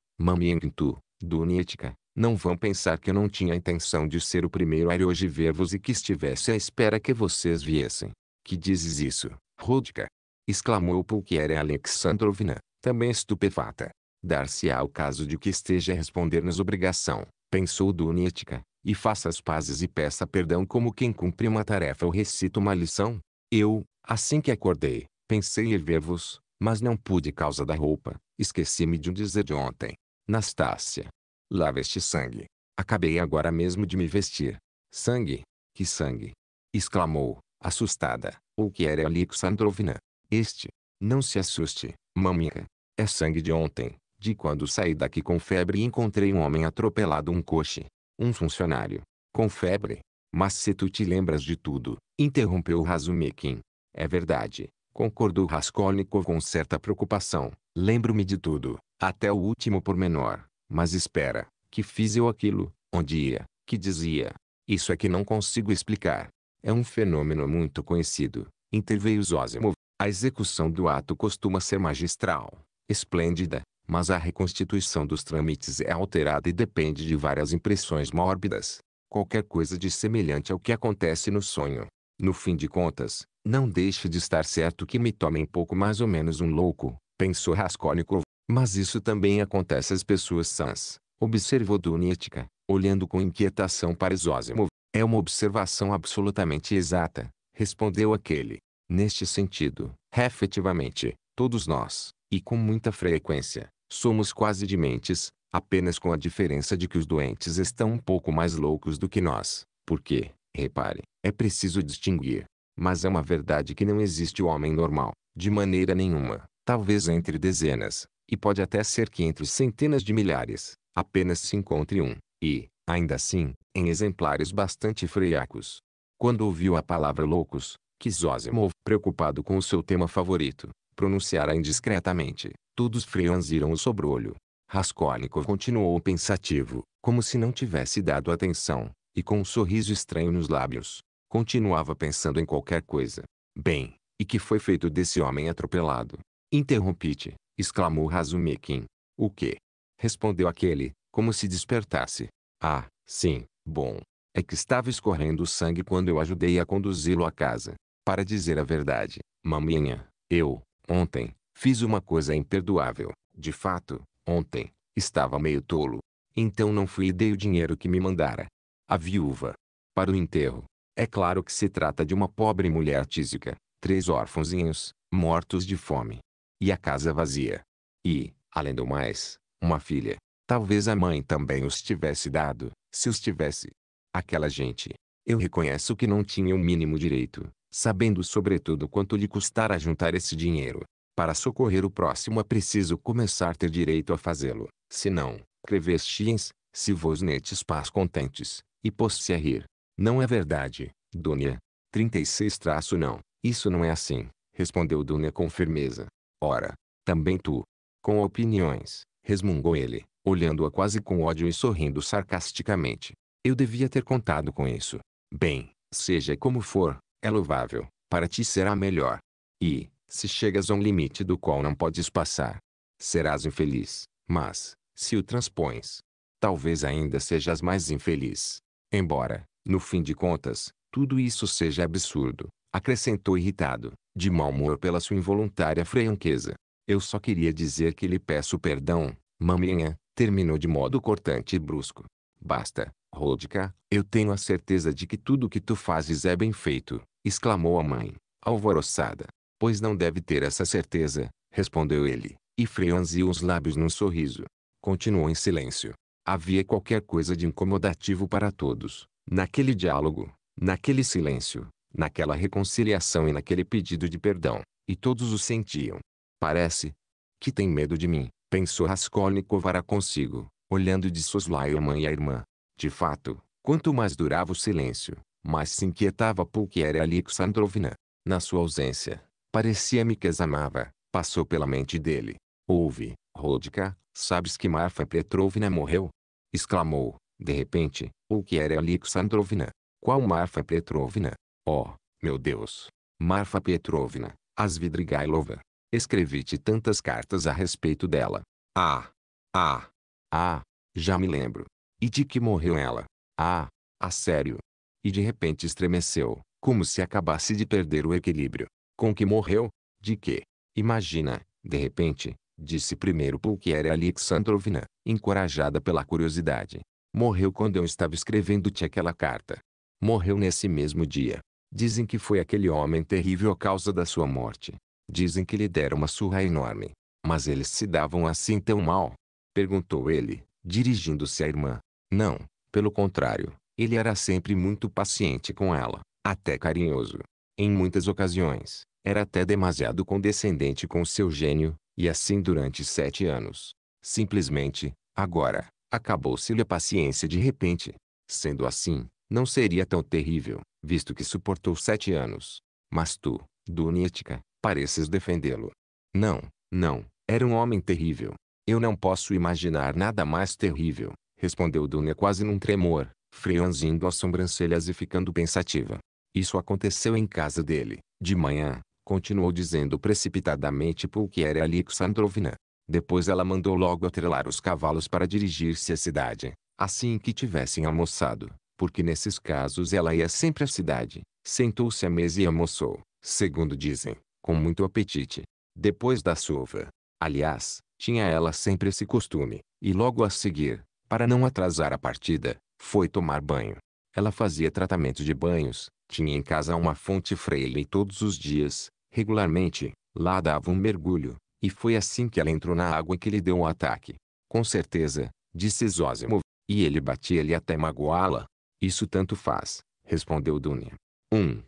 tu, Dunietka, não vão pensar que eu não tinha a intenção de ser o primeiro a hoje ver-vos e que estivesse à espera que vocês viessem. Que dizes isso, Rodka? exclamou Pulquiera Alexandrovna, também estupefata. Dar-se-á o caso de que esteja a responder-nos obrigação, pensou Dunietka, e faça as pazes e peça perdão como quem cumpre uma tarefa ou recita uma lição. Eu, assim que acordei, pensei em ver-vos, mas não pude causa da roupa, esqueci-me de um dizer de ontem. Nastácia. Lava este sangue. Acabei agora mesmo de me vestir. Sangue? Que sangue? exclamou, assustada, o que era Alexandrovna. Este. Não se assuste, maminha. É sangue de ontem, de quando saí daqui com febre e encontrei um homem atropelado um coche. Um funcionário. Com febre. Mas se tu te lembras de tudo, interrompeu Razumikin. É verdade, concordou Raskolnikov com certa preocupação. Lembro-me de tudo, até o último pormenor. Mas espera, que fiz eu aquilo, onde ia, que dizia. Isso é que não consigo explicar. É um fenômeno muito conhecido, interveio Zózimo. A execução do ato costuma ser magistral, esplêndida, mas a reconstituição dos trâmites é alterada e depende de várias impressões mórbidas. Qualquer coisa de semelhante ao que acontece no sonho. No fim de contas, não deixe de estar certo que me tomem pouco mais ou menos um louco, pensou Raskolnikov. Mas isso também acontece às pessoas sãs, observou Dunietka, olhando com inquietação para Zózimo. É uma observação absolutamente exata, respondeu aquele. Neste sentido, efetivamente, todos nós, e com muita frequência, Somos quase dementes, apenas com a diferença de que os doentes estão um pouco mais loucos do que nós. Porque, repare, é preciso distinguir. Mas é uma verdade que não existe o homem normal, de maneira nenhuma, talvez entre dezenas, e pode até ser que entre centenas de milhares, apenas se encontre um, e, ainda assim, em exemplares bastante friacos. Quando ouviu a palavra loucos, Zózimo, preocupado com o seu tema favorito, pronunciara indiscretamente, Todos franziram o sobrolho. Raskolnikov continuou pensativo, como se não tivesse dado atenção, e com um sorriso estranho nos lábios. Continuava pensando em qualquer coisa. Bem, e que foi feito desse homem atropelado? Interrompi-te, exclamou Razumikin. O quê? Respondeu aquele, como se despertasse. Ah, sim, bom. É que estava escorrendo sangue quando eu ajudei a conduzi-lo à casa. Para dizer a verdade, maminha, eu, ontem, Fiz uma coisa imperdoável. De fato, ontem, estava meio tolo. Então não fui e dei o dinheiro que me mandara. A viúva. Para o enterro. É claro que se trata de uma pobre mulher tísica. Três órfãozinhos, mortos de fome. E a casa vazia. E, além do mais, uma filha. Talvez a mãe também os tivesse dado, se os tivesse. Aquela gente. Eu reconheço que não tinha o mínimo direito, sabendo sobretudo quanto lhe custara juntar esse dinheiro. Para socorrer o próximo é preciso começar a ter direito a fazê-lo. Senão, crevestiens, se vos netes paz contentes, e pôs-se a rir. Não é verdade, Dunia. 36 traço não, isso não é assim, respondeu Dunia com firmeza. Ora, também tu. Com opiniões, resmungou ele, olhando-a quase com ódio e sorrindo sarcasticamente. Eu devia ter contado com isso. Bem, seja como for, é louvável, para ti será melhor. E, se chegas a um limite do qual não podes passar, serás infeliz, mas, se o transpões, talvez ainda sejas mais infeliz. Embora, no fim de contas, tudo isso seja absurdo, acrescentou irritado, de mau humor pela sua involuntária franqueza. Eu só queria dizer que lhe peço perdão, maminha, terminou de modo cortante e brusco. Basta, Rodka, eu tenho a certeza de que tudo o que tu fazes é bem feito, exclamou a mãe, alvoroçada. Pois não deve ter essa certeza, respondeu ele, e franziu os lábios num sorriso. Continuou em silêncio. Havia qualquer coisa de incomodativo para todos, naquele diálogo, naquele silêncio, naquela reconciliação e naquele pedido de perdão, e todos o sentiam. Parece que tem medo de mim, pensou Raskolnikov para consigo, olhando de soslaio a mãe e a irmã. De fato, quanto mais durava o silêncio, mais se inquietava Pulquiera Alexandrovna. Na sua ausência, Parecia-me que as amava. Passou pela mente dele. Ouve, Rodka, sabes que Marfa Petrovna morreu? Exclamou, de repente, o que era Alexandrovna. Qual Marfa Petrovna? Oh, meu Deus! Marfa Petrovna, Asvidrigailova. Escrevi-te tantas cartas a respeito dela. Ah! Ah! Ah! Já me lembro. E de que morreu ela? Ah! A sério? E de repente estremeceu, como se acabasse de perder o equilíbrio. Com que morreu? De que? Imagina, de repente, disse primeiro Pulquiera Alexandrovna, encorajada pela curiosidade. Morreu quando eu estava escrevendo-te aquela carta. Morreu nesse mesmo dia. Dizem que foi aquele homem terrível a causa da sua morte. Dizem que lhe deram uma surra enorme. Mas eles se davam assim tão mal? Perguntou ele, dirigindo-se à irmã. Não, pelo contrário, ele era sempre muito paciente com ela, até carinhoso. Em muitas ocasiões, era até demasiado condescendente com seu gênio, e assim durante sete anos. Simplesmente, agora, acabou-se-lhe a paciência de repente. Sendo assim, não seria tão terrível, visto que suportou sete anos. Mas tu, Dunietka, pareces defendê-lo. Não, não, era um homem terrível. Eu não posso imaginar nada mais terrível, respondeu Dunia quase num tremor, franzindo as sobrancelhas e ficando pensativa. Isso aconteceu em casa dele, de manhã, continuou dizendo precipitadamente Pulquiera Alexandrovna. Depois ela mandou logo atrelar os cavalos para dirigir-se à cidade, assim que tivessem almoçado, porque nesses casos ela ia sempre à cidade. Sentou-se à mesa e almoçou, segundo dizem, com muito apetite. Depois da chuva. Aliás, tinha ela sempre esse costume, e logo a seguir, para não atrasar a partida, foi tomar banho. Ela fazia tratamento de banhos, tinha em casa uma fonte freia e todos os dias, Regularmente, lá dava um mergulho, e foi assim que ela entrou na água que lhe deu um ataque. Com certeza, disse Zózimo. E ele batia-lhe até magoá-la. Isso tanto faz, respondeu Dunia. 1. Um,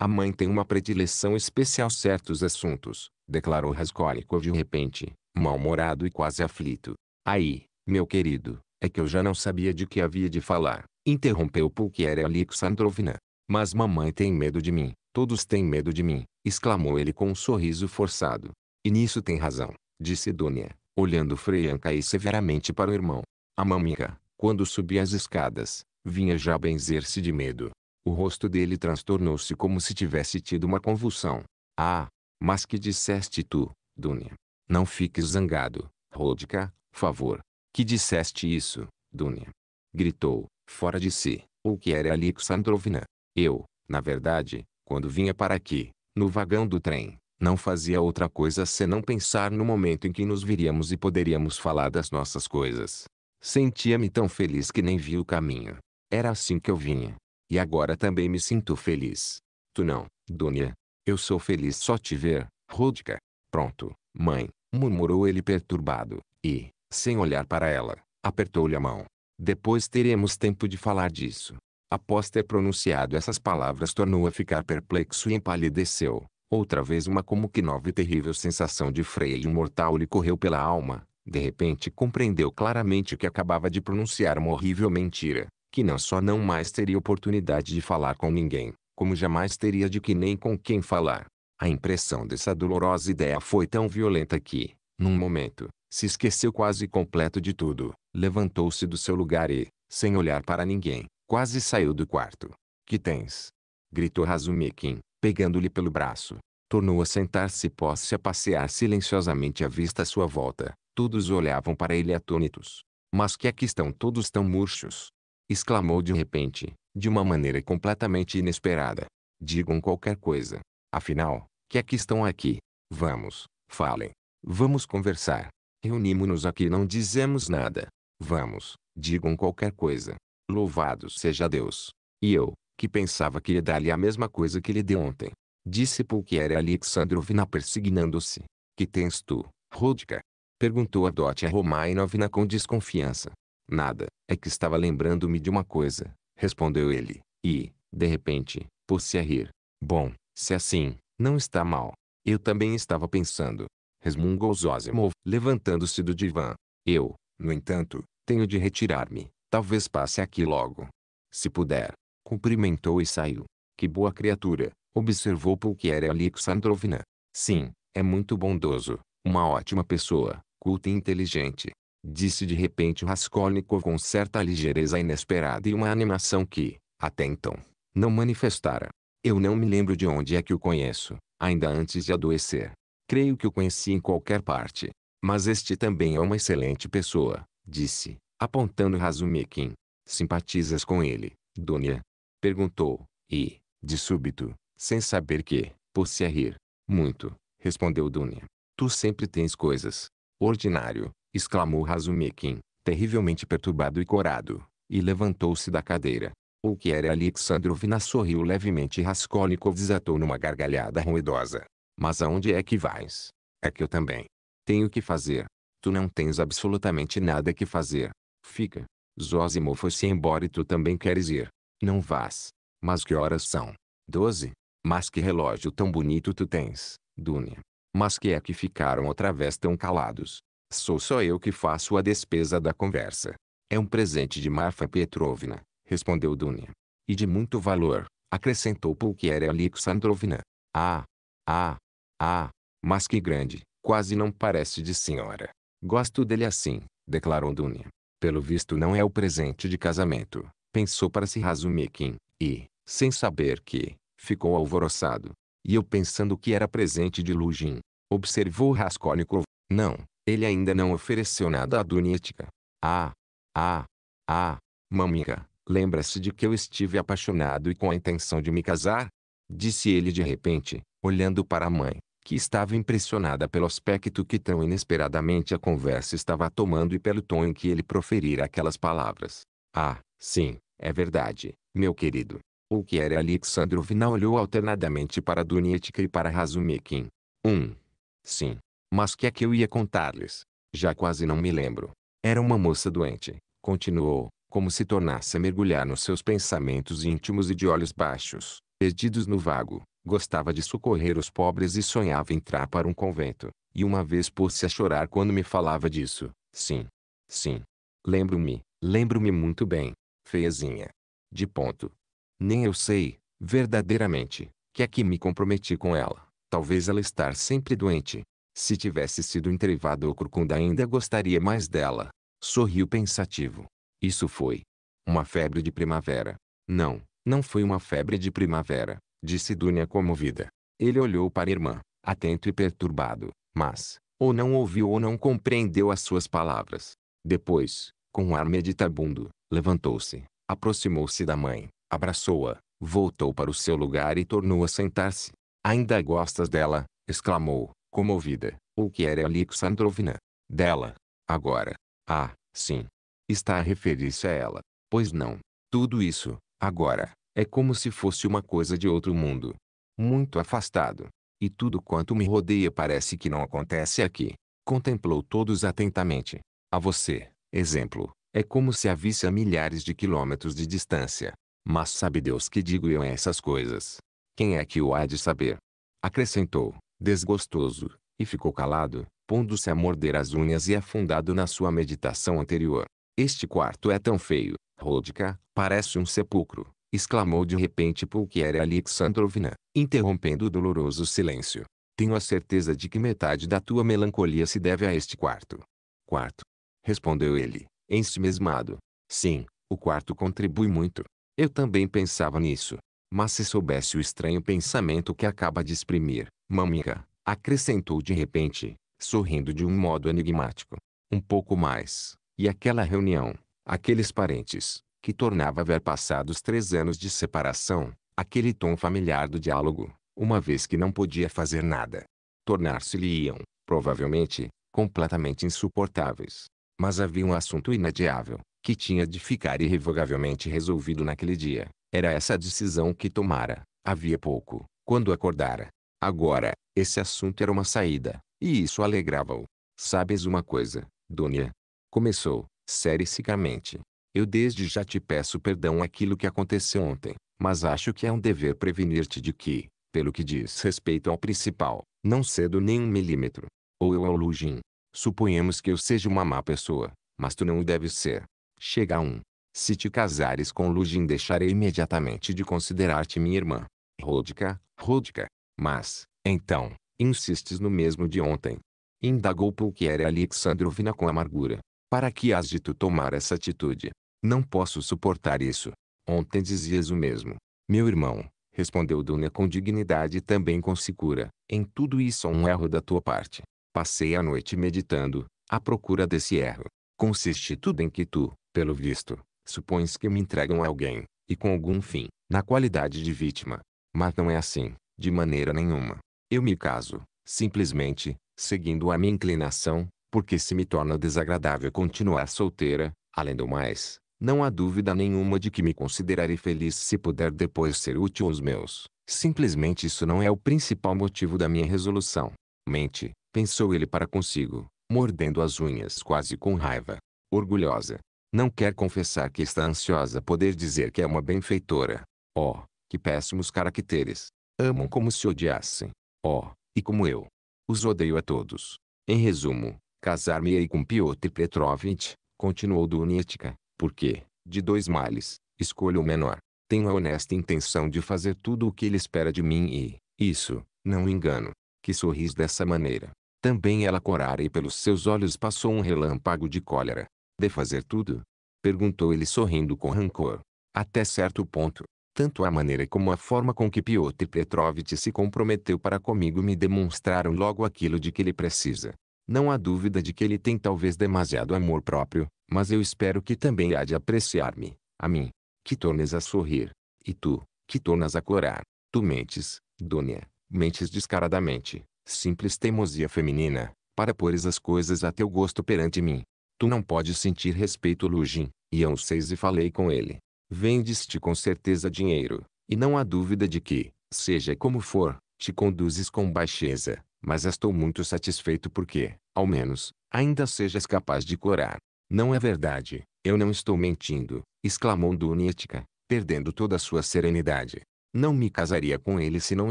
a mãe tem uma predileção especial certos assuntos, declarou Raskolnikov de repente, mal-humorado e quase aflito. Aí, meu querido, é que eu já não sabia de que havia de falar, interrompeu Pulquiera Alexandrovna. Mas mamãe tem medo de mim, todos têm medo de mim, exclamou ele com um sorriso forçado. E nisso tem razão, disse Dunia, olhando franca e severamente para o irmão. A maminha, quando subia as escadas, vinha já benzer-se de medo. O rosto dele transtornou-se como se tivesse tido uma convulsão. Ah, mas que disseste tu, Dunia? Não fiques zangado, Rodka, favor. Que disseste isso, Dunia? Gritou, fora de si, o que era Alexandrovna. Eu, na verdade, quando vinha para aqui, no vagão do trem, não fazia outra coisa senão pensar no momento em que nos viríamos e poderíamos falar das nossas coisas. Sentia-me tão feliz que nem vi o caminho. Era assim que eu vinha. E agora também me sinto feliz. Tu não, Dunia. Eu sou feliz só te ver, Rudka. Pronto, mãe, murmurou ele perturbado, e, sem olhar para ela, apertou-lhe a mão. Depois teremos tempo de falar disso. Após ter pronunciado essas palavras tornou a ficar perplexo e empalideceu. Outra vez uma como que nova e terrível sensação de freio mortal lhe correu pela alma. De repente compreendeu claramente que acabava de pronunciar uma horrível mentira, que não só não mais teria oportunidade de falar com ninguém, como jamais teria de que nem com quem falar. A impressão dessa dolorosa ideia foi tão violenta que, num momento, se esqueceu quase completo de tudo, levantou-se do seu lugar e, sem olhar para ninguém, Quase saiu do quarto. Que tens? Gritou Razumikin, pegando-lhe pelo braço. Tornou a sentar-se e pôs-se a passear silenciosamente à vista à sua volta. Todos olhavam para ele atônitos. Mas que aqui estão todos tão murchos? Exclamou de repente, de uma maneira completamente inesperada. Digam qualquer coisa. Afinal, que aqui estão aqui? Vamos, falem. Vamos conversar. Reunimos-nos aqui e não dizemos nada. Vamos, digam qualquer coisa. Louvado seja Deus. E eu, que pensava que ia dar-lhe a mesma coisa que lhe deu ontem. Disse Pulquiera Alexandrovna persignando-se. Que tens tu, Rodka? Perguntou a Dotia Romainovna com desconfiança. Nada, é que estava lembrando-me de uma coisa, respondeu ele, e, de repente, pôs-se a rir. Bom, se assim, não está mal. Eu também estava pensando. Resmungou Zosimov, levantando-se do divã. Eu, no entanto, tenho de retirar-me. Talvez passe aqui logo. Se puder. Cumprimentou e saiu. Que boa criatura, observou Pulquiera Alexandrovna. Sim, é muito bondoso, uma ótima pessoa, culta e inteligente. Disse de repente Raskolnikov com certa ligeireza inesperada e uma animação que, até então, não manifestara. Eu não me lembro de onde é que o conheço, ainda antes de adoecer. Creio que o conheci em qualquer parte. Mas este também é uma excelente pessoa, disse, apontando Razumikin. Simpatizas com ele, Dunia? Perguntou, e, de súbito, sem saber que, pôs-se a rir. Muito, respondeu Dunia. Tu sempre tens coisas. Ordinário, exclamou Razumikin, terrivelmente perturbado e corado, e levantou-se da cadeira. O que era Alexandrovna sorriu levemente e Raskolnikov desatou numa gargalhada ruidosa. Mas aonde é que vais? É que eu também. Tenho que fazer. Tu não tens absolutamente nada que fazer. Fica. Zósimo foi-se embora e tu também queres ir. Não vás. Mas que horas são? Doze? Mas que relógio tão bonito tu tens, Dunia. Mas que é que ficaram outra vez tão calados? Sou só eu que faço a despesa da conversa. É um presente de Marfa Petrovna respondeu Dunia. E de muito valor, acrescentou Pulquier Alexandrovna. Ah, ah, ah, mas que grande, quase não parece de senhora. Gosto dele assim, declarou Dunia. Pelo visto não é o presente de casamento, pensou para si Razumikin, e, sem saber que, ficou alvoroçado. E eu pensando que era presente de Lujin. Observou Raskolnikov. Não, ele ainda não ofereceu nada a Dunietka. Ah, ah, ah, maminha, Lembra-se de que eu estive apaixonado e com a intenção de me casar? Disse ele de repente, olhando para a mãe, que estava impressionada pelo aspecto que tão inesperadamente a conversa estava tomando e pelo tom em que ele proferira aquelas palavras. Ah, sim, é verdade, meu querido. O que era Alexandrovna olhou alternadamente para Dunietka e para Razumikin. Um. Sim. Mas que é que eu ia contar-lhes? Já quase não me lembro. Era uma moça doente, continuou, como se tornasse a mergulhar nos seus pensamentos íntimos e de olhos baixos, perdidos no vago. Gostava de socorrer os pobres e sonhava entrar para um convento. E uma vez pôs-se a chorar quando me falava disso. Sim. Sim. Lembro-me, lembro-me muito bem. Feiazinha. De ponto. Nem eu sei, verdadeiramente, que é que me comprometi com ela. Talvez ela estar sempre doente. Se tivesse sido entrevado ou corcunda ainda gostaria mais dela. Sorriu pensativo. Isso foi uma febre de primavera. Não, não foi uma febre de primavera, disse Dunia comovida. Ele olhou para a irmã, atento e perturbado, mas, ou não ouviu ou não compreendeu as suas palavras. Depois, com um ar meditabundo, levantou-se, aproximou-se da mãe, abraçou-a, voltou para o seu lugar e tornou a sentar-se. Ainda gostas dela? exclamou, comovida. O que era Alexandrovna? Dela. Agora. Ah, sim, Está a referir-se a ela. Pois não. Tudo isso, agora, é como se fosse uma coisa de outro mundo. Muito afastado. E tudo quanto me rodeia parece que não acontece aqui. Contemplou todos atentamente. A você, exemplo, é como se a visse a milhares de quilômetros de distância. Mas sabe Deus que digo eu essas coisas. Quem é que o há de saber? Acrescentou, desgostoso, e ficou calado, pondo-se a morder as unhas e afundado na sua meditação anterior. Este quarto é tão feio, Rodka, parece um sepulcro, exclamou de repente Pulquier Alexandrovna, interrompendo o doloroso silêncio. Tenho a certeza de que metade da tua melancolia se deve a este quarto. Quarto. Respondeu ele, ensimesmado. Sim, o quarto contribui muito. Eu também pensava nisso. Mas se soubesse o estranho pensamento que acaba de exprimir, maminha, acrescentou de repente, sorrindo de um modo enigmático. Um pouco mais, e aquela reunião, aqueles parentes, que tornava ver passados três anos de separação, aquele tom familiar do diálogo, uma vez que não podia fazer nada. Tornar-se-lhe-iam, provavelmente, completamente insuportáveis. Mas havia um assunto inadiável, que tinha de ficar irrevogavelmente resolvido naquele dia. Era essa a decisão que tomara, havia pouco, quando acordara. Agora, esse assunto era uma saída, e isso alegrava-o. Sabes uma coisa, Dunia? Começou, sericamente. Eu desde já te peço perdão aquilo que aconteceu ontem, mas acho que é um dever prevenir-te de que, pelo que diz respeito ao principal, não cedo nem um milímetro. Ou eu ao Lujin. Suponhamos que eu seja uma má pessoa, mas tu não o deves ser. Chega a um. Se te casares com Lujin deixarei imediatamente de considerar-te minha irmã. Rodka, Rodka. Mas, então, insistes no mesmo de ontem. Indagou Pulquier Alexandrovna com amargura. Para que has de tu tomar essa atitude? Não posso suportar isso. Ontem dizias o mesmo. Meu irmão, respondeu Dunia com dignidade e também com secura, em tudo isso há um erro da tua parte. Passei a noite meditando, à procura desse erro. Consiste tudo em que tu, pelo visto, supões que me entregam a alguém, e com algum fim, na qualidade de vítima. Mas não é assim, de maneira nenhuma. Eu me caso, simplesmente, seguindo a minha inclinação, porque se me torna desagradável continuar solteira, além do mais, não há dúvida nenhuma de que me considerarei feliz se puder depois ser útil aos meus. Simplesmente isso não é o principal motivo da minha resolução. Mente, pensou ele para consigo, mordendo as unhas quase com raiva. Orgulhosa. Não quer confessar que está ansiosa poder dizer que é uma benfeitora. Oh, que péssimos caracteres. Amam como se odiassem. Oh, e como eu. Os odeio a todos. Em resumo, casar-me-ei com Piotr Petrovitch, continuou Dunietka, porque, de dois males, escolho o menor. Tenho a honesta intenção de fazer tudo o que ele espera de mim e, isso, não engano, que sorris dessa maneira. Também ela corara e pelos seus olhos passou um relâmpago de cólera. De fazer tudo? Perguntou ele sorrindo com rancor. Até certo ponto. Tanto a maneira como a forma com que Piotr Petrovitch se comprometeu para comigo me demonstraram logo aquilo de que ele precisa. Não há dúvida de que ele tem talvez demasiado amor próprio, mas eu espero que também há de apreciar-me, a mim, que tornes a sorrir, e tu, que tornas a corar. Tu mentes, Dônia, mentes descaradamente, simples teimosia feminina, para pôres as coisas a teu gosto perante mim. Tu não podes sentir respeito Lugin, e eu sei e falei com ele. Vendes-te com certeza dinheiro, e não há dúvida de que, seja como for, te conduzes com baixeza, mas estou muito satisfeito porque, ao menos, ainda sejas capaz de corar. Não é verdade, eu não estou mentindo, exclamou Dunietka, perdendo toda a sua serenidade. Não me casaria com ele se não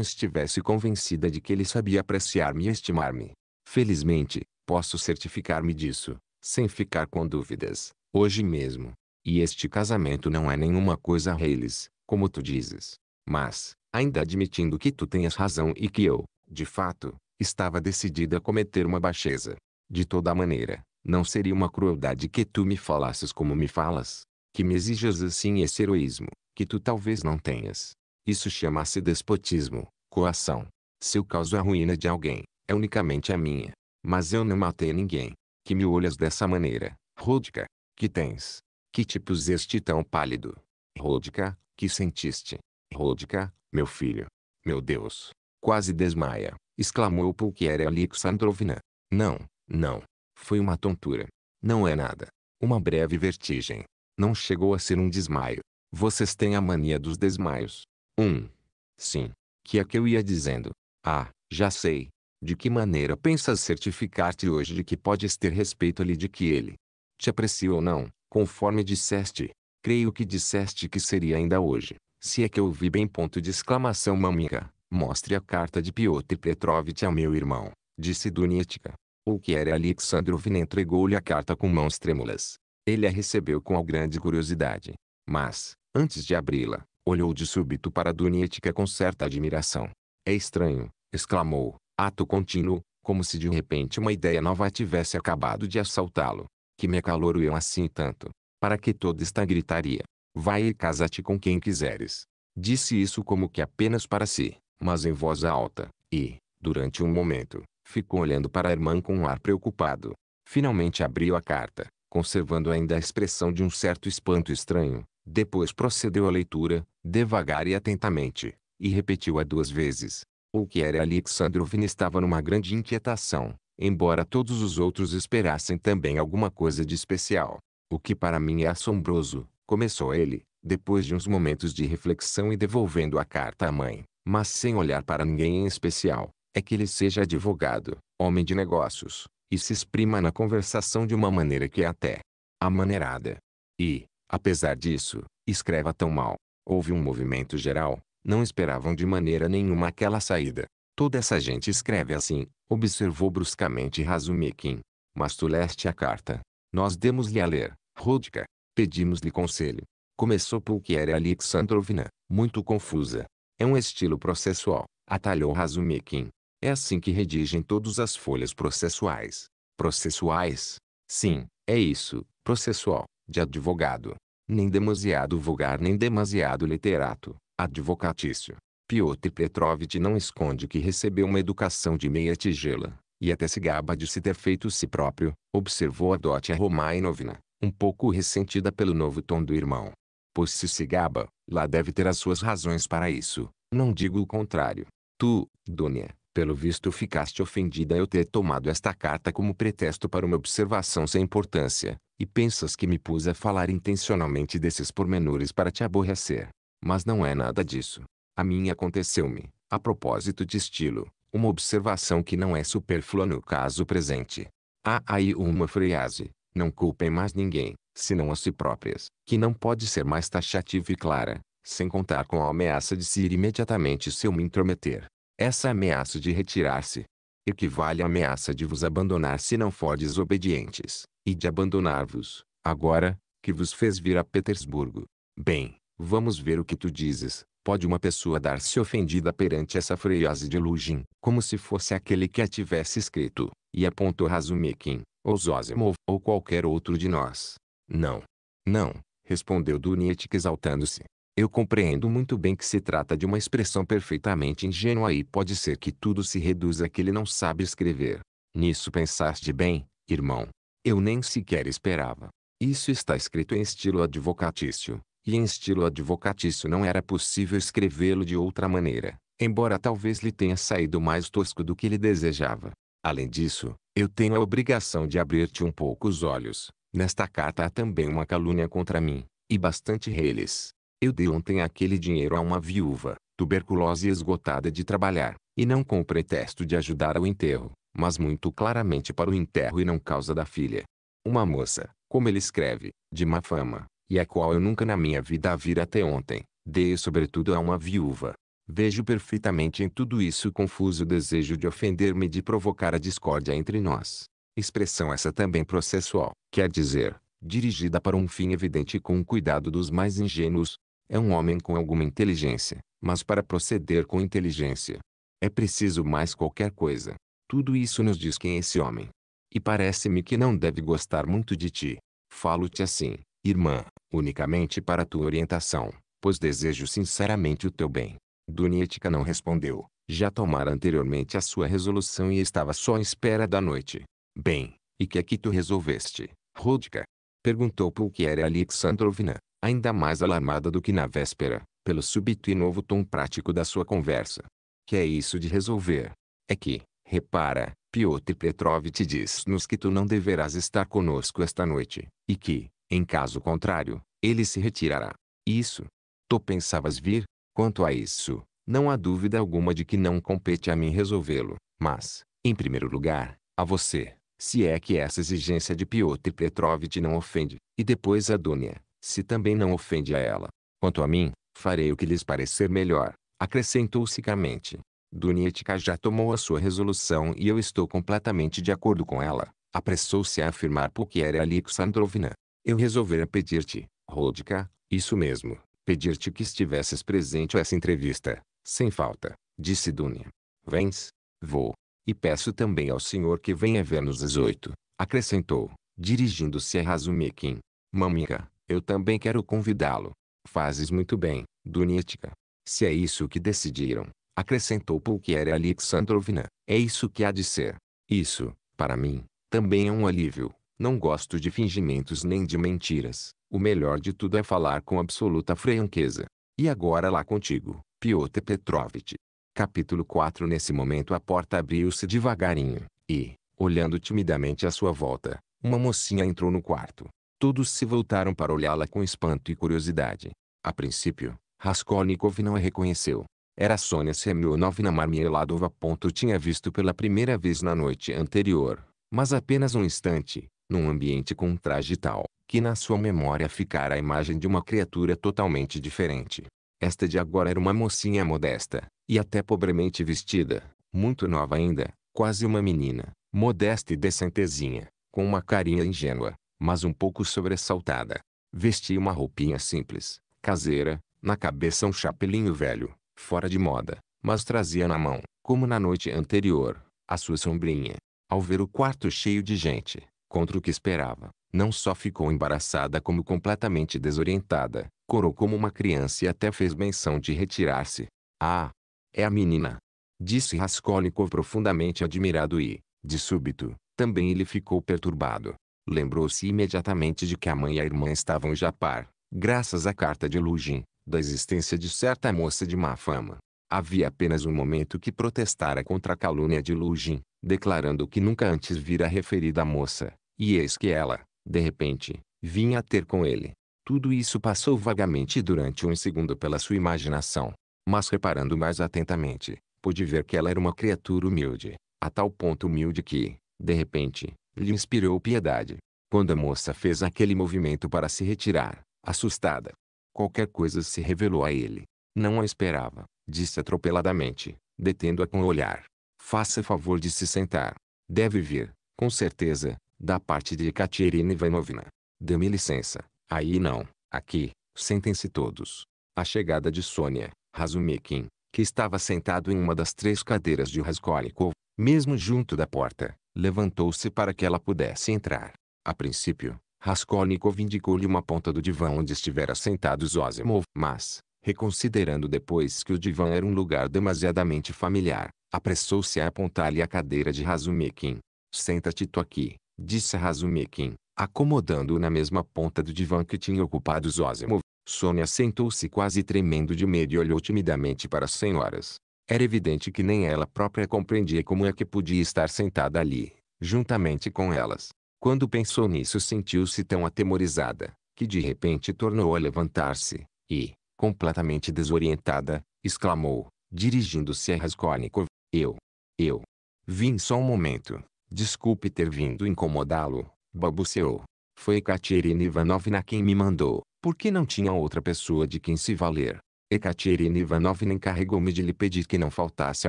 estivesse convencida de que ele sabia apreciar-me e estimar-me. Felizmente, posso certificar-me disso, sem ficar com dúvidas, hoje mesmo. E este casamento não é nenhuma coisa reles, como tu dizes. Mas, ainda admitindo que tu tenhas razão e que eu, de fato, estava decidida a cometer uma baixeza. De toda maneira, não seria uma crueldade que tu me falasses como me falas? Que me exijas assim esse heroísmo, que tu talvez não tenhas. Isso chama-se despotismo, coação. Se eu causo a ruína de alguém, é unicamente a minha. Mas eu não matei ninguém. Que me olhas dessa maneira, Rodka? Que tens? Que te puseste tão pálido? Rodka, que sentiste? Rodka, meu filho. Meu Deus. Quase desmaia, exclamou Pulquiera Alexandrovna. Não, não, foi uma tontura. Não é nada. Uma breve vertigem. Não chegou a ser um desmaio. Vocês têm a mania dos desmaios. Um. Sim. Que é que eu ia dizendo? Ah, já sei. De que maneira pensas certificar-te hoje de que podes ter respeito ali de que ele te aprecia ou não, conforme disseste? Creio que disseste que seria ainda hoje. Se é que eu ouvi bem ponto de exclamação mamica. Mostre a carta de Piotr Petrovitch ao meu irmão, disse Dunietka. O que era Alexandrovna entregou-lhe a carta com mãos trêmulas. Ele a recebeu com grande curiosidade. Mas, antes de abri-la, olhou de súbito para Dunietka com certa admiração. É estranho, exclamou, ato contínuo, como se de repente uma ideia nova tivesse acabado de assaltá-lo. Que me acalorou assim tanto. Para que toda esta gritaria? Vai e casa-te com quem quiseres. Disse isso como que apenas para si, mas em voz alta, e, durante um momento, Ficou olhando para a irmã com um ar preocupado. Finalmente abriu a carta, conservando ainda a expressão de um certo espanto estranho. Depois procedeu à leitura, devagar e atentamente, e repetiu-a duas vezes. O que era Alexandrovna estava numa grande inquietação, embora todos os outros esperassem também alguma coisa de especial. O que para mim é assombroso, começou ele, depois de uns momentos de reflexão e devolvendo a carta à mãe, mas sem olhar para ninguém em especial é que ele seja advogado, homem de negócios, e se exprima na conversação de uma maneira que é até amaneirada. E, apesar disso, escreva tão mal. Houve um movimento geral, não esperavam de maneira nenhuma aquela saída. Toda essa gente escreve assim, observou bruscamente Razumikin. Mas tu leste a carta. Nós demos-lhe a ler, Rodka. Pedimos-lhe conselho. Começou Pulquiera Alexandrovna, muito confusa. É um estilo processual, atalhou Razumikin. É assim que redigem todas as folhas processuais. Processuais? Sim, é isso, processual, de advogado. Nem demasiado vulgar nem demasiado literato. Advocatício. Piotr Petrovitch não esconde que recebeu uma educação de meia tigela, e até se gaba de se ter feito si próprio, observou a Dotia Romainovna, um pouco ressentida pelo novo tom do irmão. Pois se se gaba, lá deve ter as suas razões para isso, não digo o contrário. Tu, Dunia, pelo visto ficaste ofendida eu ter tomado esta carta como pretexto para uma observação sem importância, e pensas que me pus a falar intencionalmente desses pormenores para te aborrecer. Mas não é nada disso. A mim aconteceu-me, a propósito de estilo, uma observação que não é supérflua no caso presente. Há aí uma frase, não culpem mais ninguém, senão a si próprias, que não pode ser mais taxativa e clara, sem contar com a ameaça de se ir imediatamente se eu me intrometer. Essa ameaça de retirar-se equivale à ameaça de vos abandonar se não for desobedientes, e de abandonar-vos, agora, que vos fez vir a Petersburgo. Bem, vamos ver o que tu dizes. Pode uma pessoa dar-se ofendida perante essa frase de Lugin, como se fosse aquele que a tivesse escrito, e apontou Razumikin, ou Zosimov, ou qualquer outro de nós. Não. Não, respondeu Dunietzke exaltando-se. Eu compreendo muito bem que se trata de uma expressão perfeitamente ingênua e pode ser que tudo se reduza a que ele não sabe escrever. Nisso pensaste bem, irmão. Eu nem sequer esperava. Isso está escrito em estilo advocatício, e em estilo advocatício não era possível escrevê-lo de outra maneira, embora talvez lhe tenha saído mais tosco do que ele desejava. Além disso, eu tenho a obrigação de abrir-te um pouco os olhos. Nesta carta há também uma calúnia contra mim, e bastante reles. Eu dei ontem aquele dinheiro a uma viúva, tuberculose esgotada de trabalhar, e não com o pretexto de ajudar ao enterro, mas muito claramente para o enterro e não causa da filha. Uma moça, como ele escreve, de má fama, e a qual eu nunca na minha vida vira até ontem, dei sobretudo a uma viúva. Vejo perfeitamente em tudo isso o confuso desejo de ofender-me e de provocar a discórdia entre nós. Expressão essa também processual, quer dizer, dirigida para um fim evidente e com o cuidado dos mais ingênuos, é um homem com alguma inteligência, mas para proceder com inteligência, é preciso mais qualquer coisa. Tudo isso nos diz quem é esse homem. E parece-me que não deve gostar muito de ti. Falo-te assim, irmã, unicamente para tua orientação, pois desejo sinceramente o teu bem. Dunietica não respondeu. Já tomara anteriormente a sua resolução e estava só em espera da noite. Bem, e que é que tu resolveste, Rodka? Perguntou Pulquier Alexandrovna ainda mais alarmada do que na véspera, pelo súbito e novo tom prático da sua conversa. Que é isso de resolver? É que, repara, Piotr Petrovitch diz-nos que tu não deverás estar conosco esta noite, e que, em caso contrário, ele se retirará. Isso. Tu pensavas vir? Quanto a isso, não há dúvida alguma de que não compete a mim resolvê-lo, mas, em primeiro lugar, a você, se é que essa exigência de Piotr Petrovitch não ofende, e depois a Dunia, se também não ofende a ela. Quanto a mim, farei o que lhes parecer melhor, acrescentou secamente. Dunietka já tomou a sua resolução e eu estou completamente de acordo com ela, apressou-se a afirmar Pukiera Alexandrovna. Eu resolvera pedir-te, Rodka, isso mesmo, pedir-te que estivesses presente a essa entrevista, sem falta, disse Dunia. Vens? Vou. E peço também ao senhor que venha ver-nos às oito, acrescentou, dirigindo-se a Razumikin. Mamika, eu também quero convidá-lo. Fazes muito bem, Dunietka. Se é isso que decidiram, acrescentou Pulquier Alexandrovna, é isso que há de ser. Isso, para mim, também é um alívio. Não gosto de fingimentos nem de mentiras. O melhor de tudo é falar com absoluta franqueza. E agora lá contigo, Piotr Petrovitch. Capítulo 4 Nesse momento a porta abriu-se devagarinho, e, olhando timidamente à sua volta, uma mocinha entrou no quarto. Todos se voltaram para olhá-la com espanto e curiosidade. A princípio, Raskolnikov não a reconheceu. Era Sônia Semyonovna Marmeladova. Tinha visto pela primeira vez na noite anterior, mas apenas um instante, num ambiente com um traje tal, que na sua memória ficara a imagem de uma criatura totalmente diferente. Esta de agora era uma mocinha modesta, e até pobremente vestida, muito nova ainda, quase uma menina, modesta e decentezinha, com uma carinha ingênua, mas um pouco sobressaltada. Vestia uma roupinha simples, caseira, na cabeça um chapelinho velho, fora de moda, mas trazia na mão, como na noite anterior, a sua sombrinha. Ao ver o quarto cheio de gente, contra o que esperava, Não só ficou embaraçada como completamente desorientada, corou como uma criança e até fez menção de retirar-se. Ah! É a menina! Disse Raskolnikov profundamente admirado e, de súbito, também ele ficou perturbado. Lembrou-se imediatamente de que a mãe e a irmã estavam já par, graças à carta de Lugin, da existência de certa moça de má fama. Havia apenas um momento que protestara contra a calúnia de Lugin, declarando que nunca antes vira a referida moça, e eis que ela, de repente, vinha a ter com ele. Tudo isso passou vagamente durante um segundo pela sua imaginação, mas reparando mais atentamente, pôde ver que ela era uma criatura humilde, a tal ponto humilde que, de repente, lhe inspirou piedade. Quando a moça fez aquele movimento para se retirar, assustada, qualquer coisa se revelou a ele. Não a esperava, disse atropeladamente, detendo-a com o olhar. Faça favor de se sentar. Deve vir, com certeza, da parte de Ekaterina Ivanovna. Dê-me licença. Aí não, aqui, sentem-se todos. A chegada de Sônia, Razumikin, que estava sentado em uma das três cadeiras de Raskolnikov, mesmo junto da porta, levantou-se para que ela pudesse entrar. A princípio, Raskolnikov indicou-lhe uma ponta do divã onde estivera sentado Zozimov, mas, reconsiderando depois que o divã era um lugar demasiadamente familiar, apressou-se a apontar-lhe a cadeira de Razumikin. Senta-te tu aqui, disse Razumikin, acomodando-o na mesma ponta do divã que tinha ocupado Zozimov. Sônia sentou-se quase tremendo de medo e olhou timidamente para as senhoras. Era evidente que nem ela própria compreendia como é que podia estar sentada ali, juntamente com elas. Quando pensou nisso sentiu-se tão atemorizada, que de repente tornou a levantar-se, e, completamente desorientada, exclamou, dirigindo-se a Raskolnikov, eu, eu, vim só um momento, desculpe ter vindo incomodá-lo, balbuciou. Foi Katerina Ivanovna quem me mandou. Porque não tinha outra pessoa de quem se valer. Ekaterina Ivanovna encarregou-me de lhe pedir que não faltasse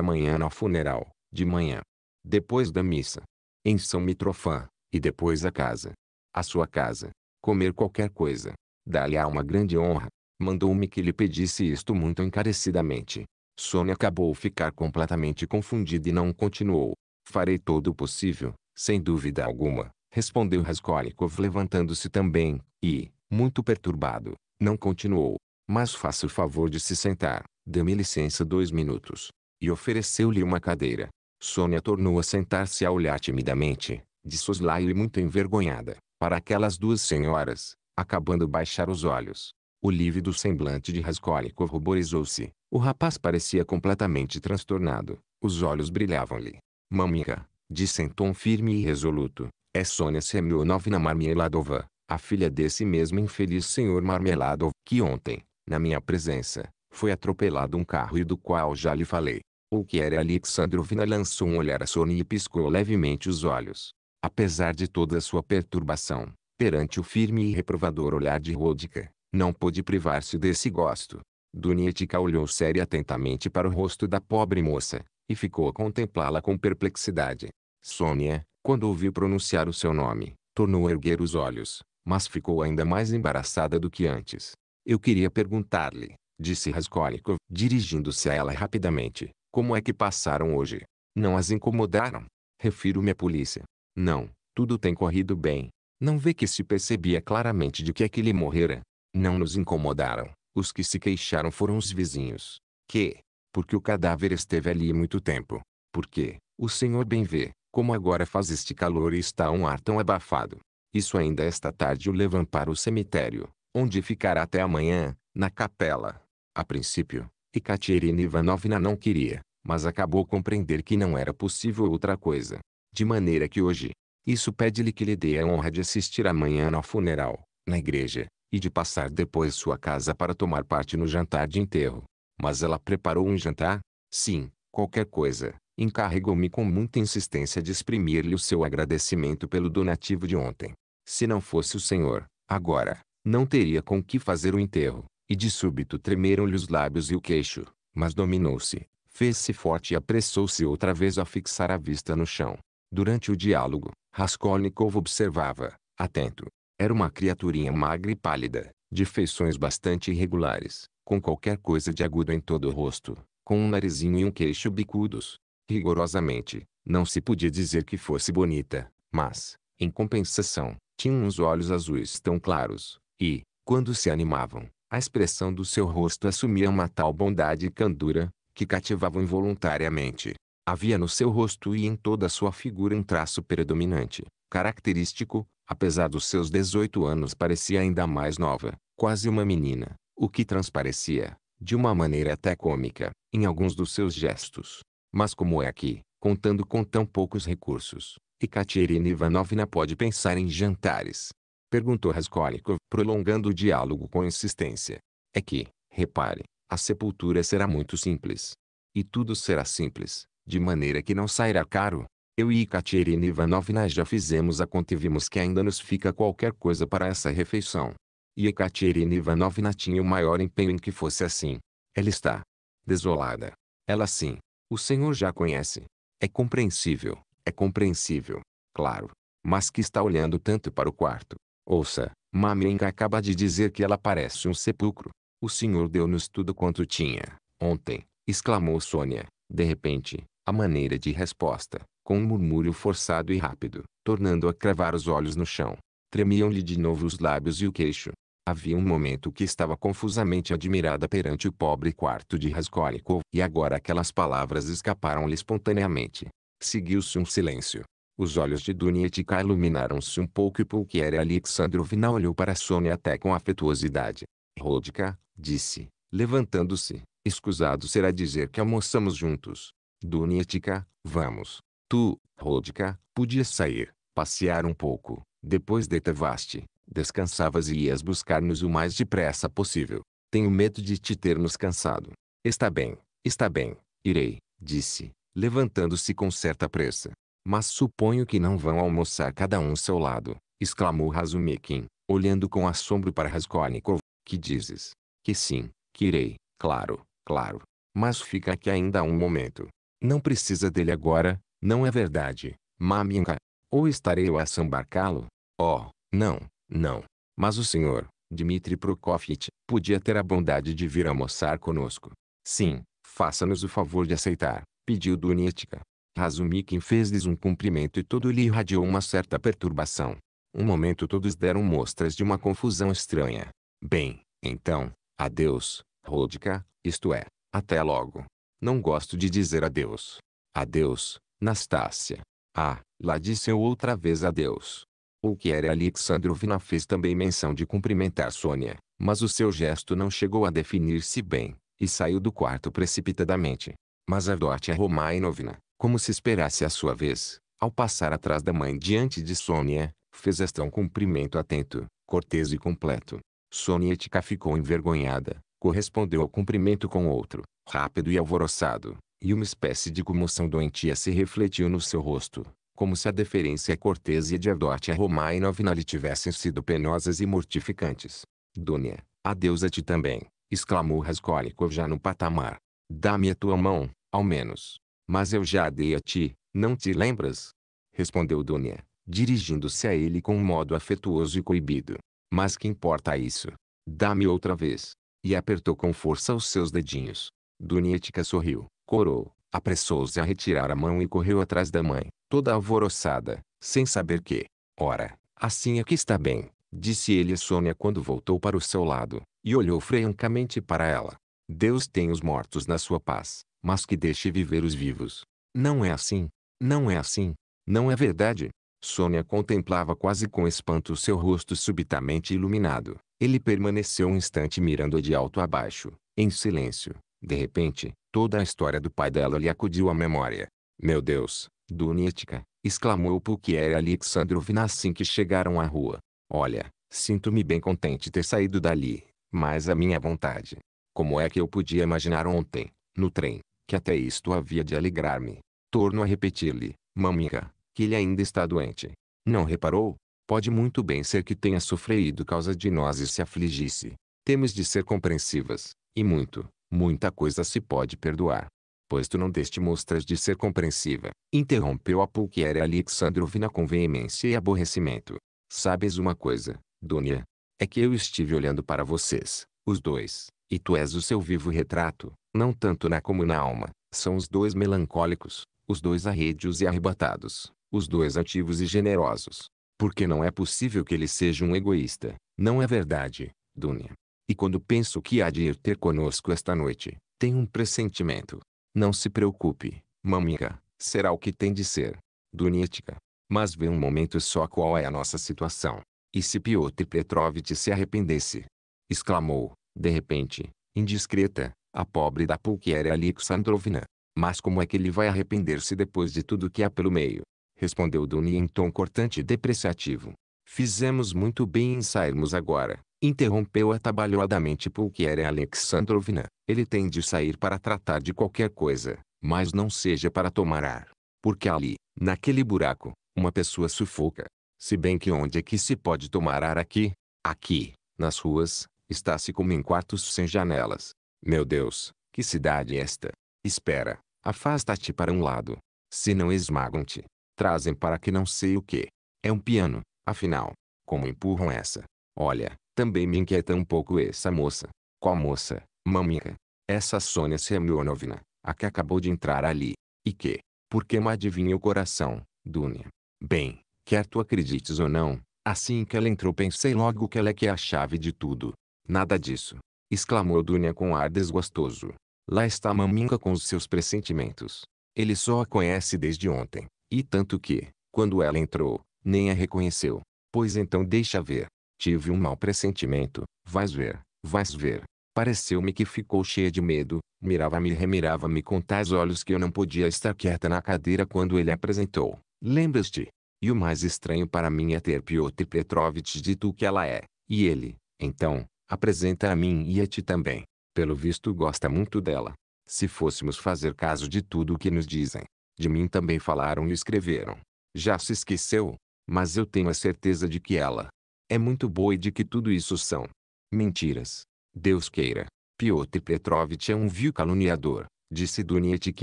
amanhã ao funeral, de manhã. Depois da missa. Em São Mitrofã, e depois a casa. A sua casa. Comer qualquer coisa. Dá-lhe a uma grande honra. Mandou-me que lhe pedisse isto muito encarecidamente. Sônia acabou ficar completamente confundida e não continuou. Farei todo o possível, sem dúvida alguma, respondeu Raskolnikov levantando-se também, e, muito perturbado, não continuou. Mas faça o favor de se sentar, dê-me licença dois minutos. E ofereceu-lhe uma cadeira. Sônia tornou a sentar-se a olhar timidamente, de soslaio e muito envergonhada, para aquelas duas senhoras, acabando baixar os olhos. O lívido semblante de Raskolnikov ruborizou-se. O rapaz parecia completamente transtornado. Os olhos brilhavam-lhe. Maminha, disse em tom firme e resoluto, é Sônia Semyonovna Marmeladova, a filha desse mesmo infeliz senhor Marmeladov, que ontem, na minha presença, foi atropelado um carro e do qual já lhe falei. O que era Alexandrovna lançou um olhar a Sônia e piscou levemente os olhos. Apesar de toda a sua perturbação, perante o firme e reprovador olhar de Rodika, não pôde privar-se desse gosto. Dunietka olhou séria atentamente para o rosto da pobre moça, e ficou a contemplá-la com perplexidade. Sônia, quando ouviu pronunciar o seu nome, tornou a erguer os olhos, mas ficou ainda mais embaraçada do que antes. Eu queria perguntar-lhe, disse Raskolnikov, dirigindo-se a ela rapidamente, como é que passaram hoje? Não as incomodaram? Refiro-me à polícia. Não, tudo tem corrido bem. Não vê que se percebia claramente de que aquele morrera? Não nos incomodaram. Os que se queixaram foram os vizinhos. Que? Porque o cadáver esteve ali muito tempo. Porque, o senhor bem vê, como agora faz este calor e está um ar tão abafado. Isso ainda esta tarde o levam para o cemitério, onde ficará até amanhã, na capela. A princípio, Ekaterina Ivanovna não queria, mas acabou compreender que não era possível outra coisa. De maneira que hoje, isso pede-lhe que lhe dê a honra de assistir amanhã ao funeral, na igreja, e de passar depois sua casa para tomar parte no jantar de enterro. Mas ela preparou um jantar? Sim, qualquer coisa, encarregou-me com muita insistência de exprimir-lhe o seu agradecimento pelo donativo de ontem. Se não fosse o senhor, agora, não teria com que fazer o enterro. E de súbito tremeram-lhe os lábios e o queixo, mas dominou-se, fez-se forte e apressou-se outra vez a fixar a vista no chão. Durante o diálogo, Raskolnikov observava, atento. Era uma criaturinha magra e pálida, de feições bastante irregulares, com qualquer coisa de agudo em todo o rosto, com um narizinho e um queixo bicudos, Rigorosamente, não se podia dizer que fosse bonita, mas, Em compensação, tinham uns olhos azuis tão claros, e, quando se animavam, a expressão do seu rosto assumia uma tal bondade e candura, que cativavam involuntariamente. Havia no seu rosto e em toda a sua figura um traço predominante, característico, apesar dos seus 18 anos parecia ainda mais nova, quase uma menina, o que transparecia, de uma maneira até cômica, em alguns dos seus gestos. Mas como é aqui, contando com tão poucos recursos, e Katerina Ivanovna pode pensar em jantares? Perguntou Raskolnikov, prolongando o diálogo com insistência. É que, repare, a sepultura será muito simples. E tudo será simples, de maneira que não sairá caro. Eu e Katerina Ivanovna já fizemos a conta e vimos que ainda nos fica qualquer coisa para essa refeição. E Ekaterina Ivanovna tinha o maior empenho em que fosse assim. Ela está desolada. Ela sim. O senhor já conhece. É compreensível, é compreensível, claro. Mas que está olhando tanto para o quarto. Ouça, Mamienka acaba de dizer que ela parece um sepulcro. O senhor deu-nos tudo quanto tinha, ontem, exclamou Sônia, de repente, a maneira de resposta, com um murmúrio forçado e rápido, tornando-a cravar os olhos no chão. Tremiam-lhe de novo os lábios e o queixo. Havia um momento que estava confusamente admirada perante o pobre quarto de Raskolnikov, e agora aquelas palavras escaparam-lhe espontaneamente. Seguiu-se um silêncio. Os olhos de Dunietka iluminaram-se um pouco e Pulquiera Alexandrovna olhou para Sônia até com afetuosidade. Rodka, disse, levantando-se, escusado será dizer que almoçamos juntos. Dunietka, vamos. Tu, Rodka, podias sair, passear um pouco, depois de Tavaste, descansavas e ias buscar-nos o mais depressa possível. Tenho medo de te termos cansado. Está bem, está bem, irei, disse, levantando-se com certa pressa. Mas suponho que não vão almoçar cada um seu lado, exclamou Razumikin, olhando com assombro para Raskolnikov. Que dizes? Que sim, que irei, claro, claro. Mas fica aqui ainda um momento. Não precisa dele agora, não é verdade, Maminka? Ou estarei eu a sambarcá-lo? Oh, não, não. Mas o senhor, Dmitri Prokofiev, podia ter a bondade de vir almoçar conosco. Sim, faça-nos o favor de aceitar, pediu Dunietka. Razumikin fez-lhes um cumprimento e todo lhe irradiou uma certa perturbação. Um momento todos deram mostras de uma confusão estranha. Bem, então, adeus, Rodka, isto é, até logo. Não gosto de dizer adeus. Adeus, Nastácia. Ah, lá disse eu outra vez adeus. O que era Alexandrovna fez também menção de cumprimentar Sônia, mas o seu gesto não chegou a definir-se bem, e saiu do quarto precipitadamente. Mas a Dortia Romainovna, como se esperasse a sua vez, ao passar atrás da mãe diante de Sônia, fez este um cumprimento atento, cortês e completo. Sonietka ficou envergonhada, correspondeu ao cumprimento com outro, rápido e alvoroçado, e uma espécie de comoção doentia se refletiu no seu rosto, como se a deferência e a cortesia de Avdotia Romainovna lhe tivessem sido penosas e mortificantes. Dunia, adeus a ti também, exclamou Raskolnikov já no patamar. Dá-me a tua mão, ao menos. Mas eu já dei a ti, não te lembras? Respondeu Dunia, dirigindo-se a ele com um modo afetuoso e coibido. Mas que importa isso? Dá-me outra vez. E apertou com força os seus dedinhos. Dunietka sorriu, corou, apressou-se a retirar a mão e correu atrás da mãe, toda alvoroçada, sem saber que. Ora, assim é que está bem, disse ele a Sônia quando voltou para o seu lado, e olhou francamente para ela. Deus tem os mortos na sua paz, mas que deixe viver os vivos. Não é assim. Não é assim. Não é verdade. Sônia contemplava quase com espanto seu rosto subitamente iluminado. Ele permaneceu um instante mirando-a de alto a baixo, em silêncio. De repente, toda a história do pai dela lhe acudiu à memória. Meu Deus, Dunietka, exclamou Pukier Alexandrovna assim que chegaram à rua. Olha, sinto-me bem contente ter saído dali, mas a minha vontade. Como é que eu podia imaginar ontem, no trem, que até isto havia de alegrar-me? Torno a repetir-lhe, maminha, que ele ainda está doente. Não reparou? Pode muito bem ser que tenha sofrido causa de nós e se afligisse. Temos de ser compreensivas, e muito, muita coisa se pode perdoar. Pois tu não deste mostras de ser compreensiva, interrompeu a Pulquiera Alexandrovna com veemência e aborrecimento. Sabes uma coisa, Dunia? É que eu estive olhando para vocês, os dois, e tu és o seu vivo retrato, não tanto na como na alma. São os dois melancólicos, os dois arrédios e arrebatados, os dois ativos e generosos. Porque não é possível que ele seja um egoísta, não é verdade, Dunia? E quando penso que há de ir ter conosco esta noite, tenho um pressentimento. Não se preocupe, maminha, será o que tem de ser. Dunietica. Mas vê um momento só qual é a nossa situação. E se Piotr Petrovitch se arrependesse? Exclamou, de repente, indiscreta, a pobre da Pulquiera Alexandrovna. Mas como é que ele vai arrepender-se depois de tudo que há pelo meio? Respondeu Dunia em tom cortante e depreciativo. Fizemos muito bem em sairmos agora. Interrompeu atabalhoadamente Pulquiera Alexandrovna. Ele tem de sair para tratar de qualquer coisa, mas não seja para tomar ar. Porque ali, naquele buraco, uma pessoa sufoca. Se bem que onde é que se pode tomar ar aqui? Aqui, nas ruas, está-se como em quartos sem janelas. Meu Deus, que cidade é esta? Espera, afasta-te para um lado. Se não esmagam-te, trazem para que não sei o que. É um piano, afinal. Como empurram essa? Olha, também me inquieta um pouco essa moça. Qual moça, maminha? Essa Sônia Semyonovna, a que acabou de entrar ali. E que, porque me adivinha o coração, Dunia. Bem, quer tu acredites ou não, assim que ela entrou pensei logo que ela é que é a chave de tudo. Nada disso. Exclamou Dunia com ar desgostoso. Lá está a maminha com os seus pressentimentos. Ele só a conhece desde ontem, e tanto que, quando ela entrou, nem a reconheceu. Pois então deixa ver. Tive um mau pressentimento, vais ver, vais ver. Pareceu-me que ficou cheia de medo, mirava-me e remirava-me com tais olhos que eu não podia estar quieta na cadeira quando ele apresentou. Lembras-te? E o mais estranho para mim é ter Piotr Petrovitch dito o que ela é, e ele, então, apresenta a mim e a ti também. Pelo visto gosta muito dela. Se fôssemos fazer caso de tudo o que nos dizem, de mim também falaram e escreveram. Já se esqueceu? Mas eu tenho a certeza de que ela é muito boa e de que tudo isso são mentiras. Deus queira. Piotr Petrovitch é um vil caluniador, disse Dunietic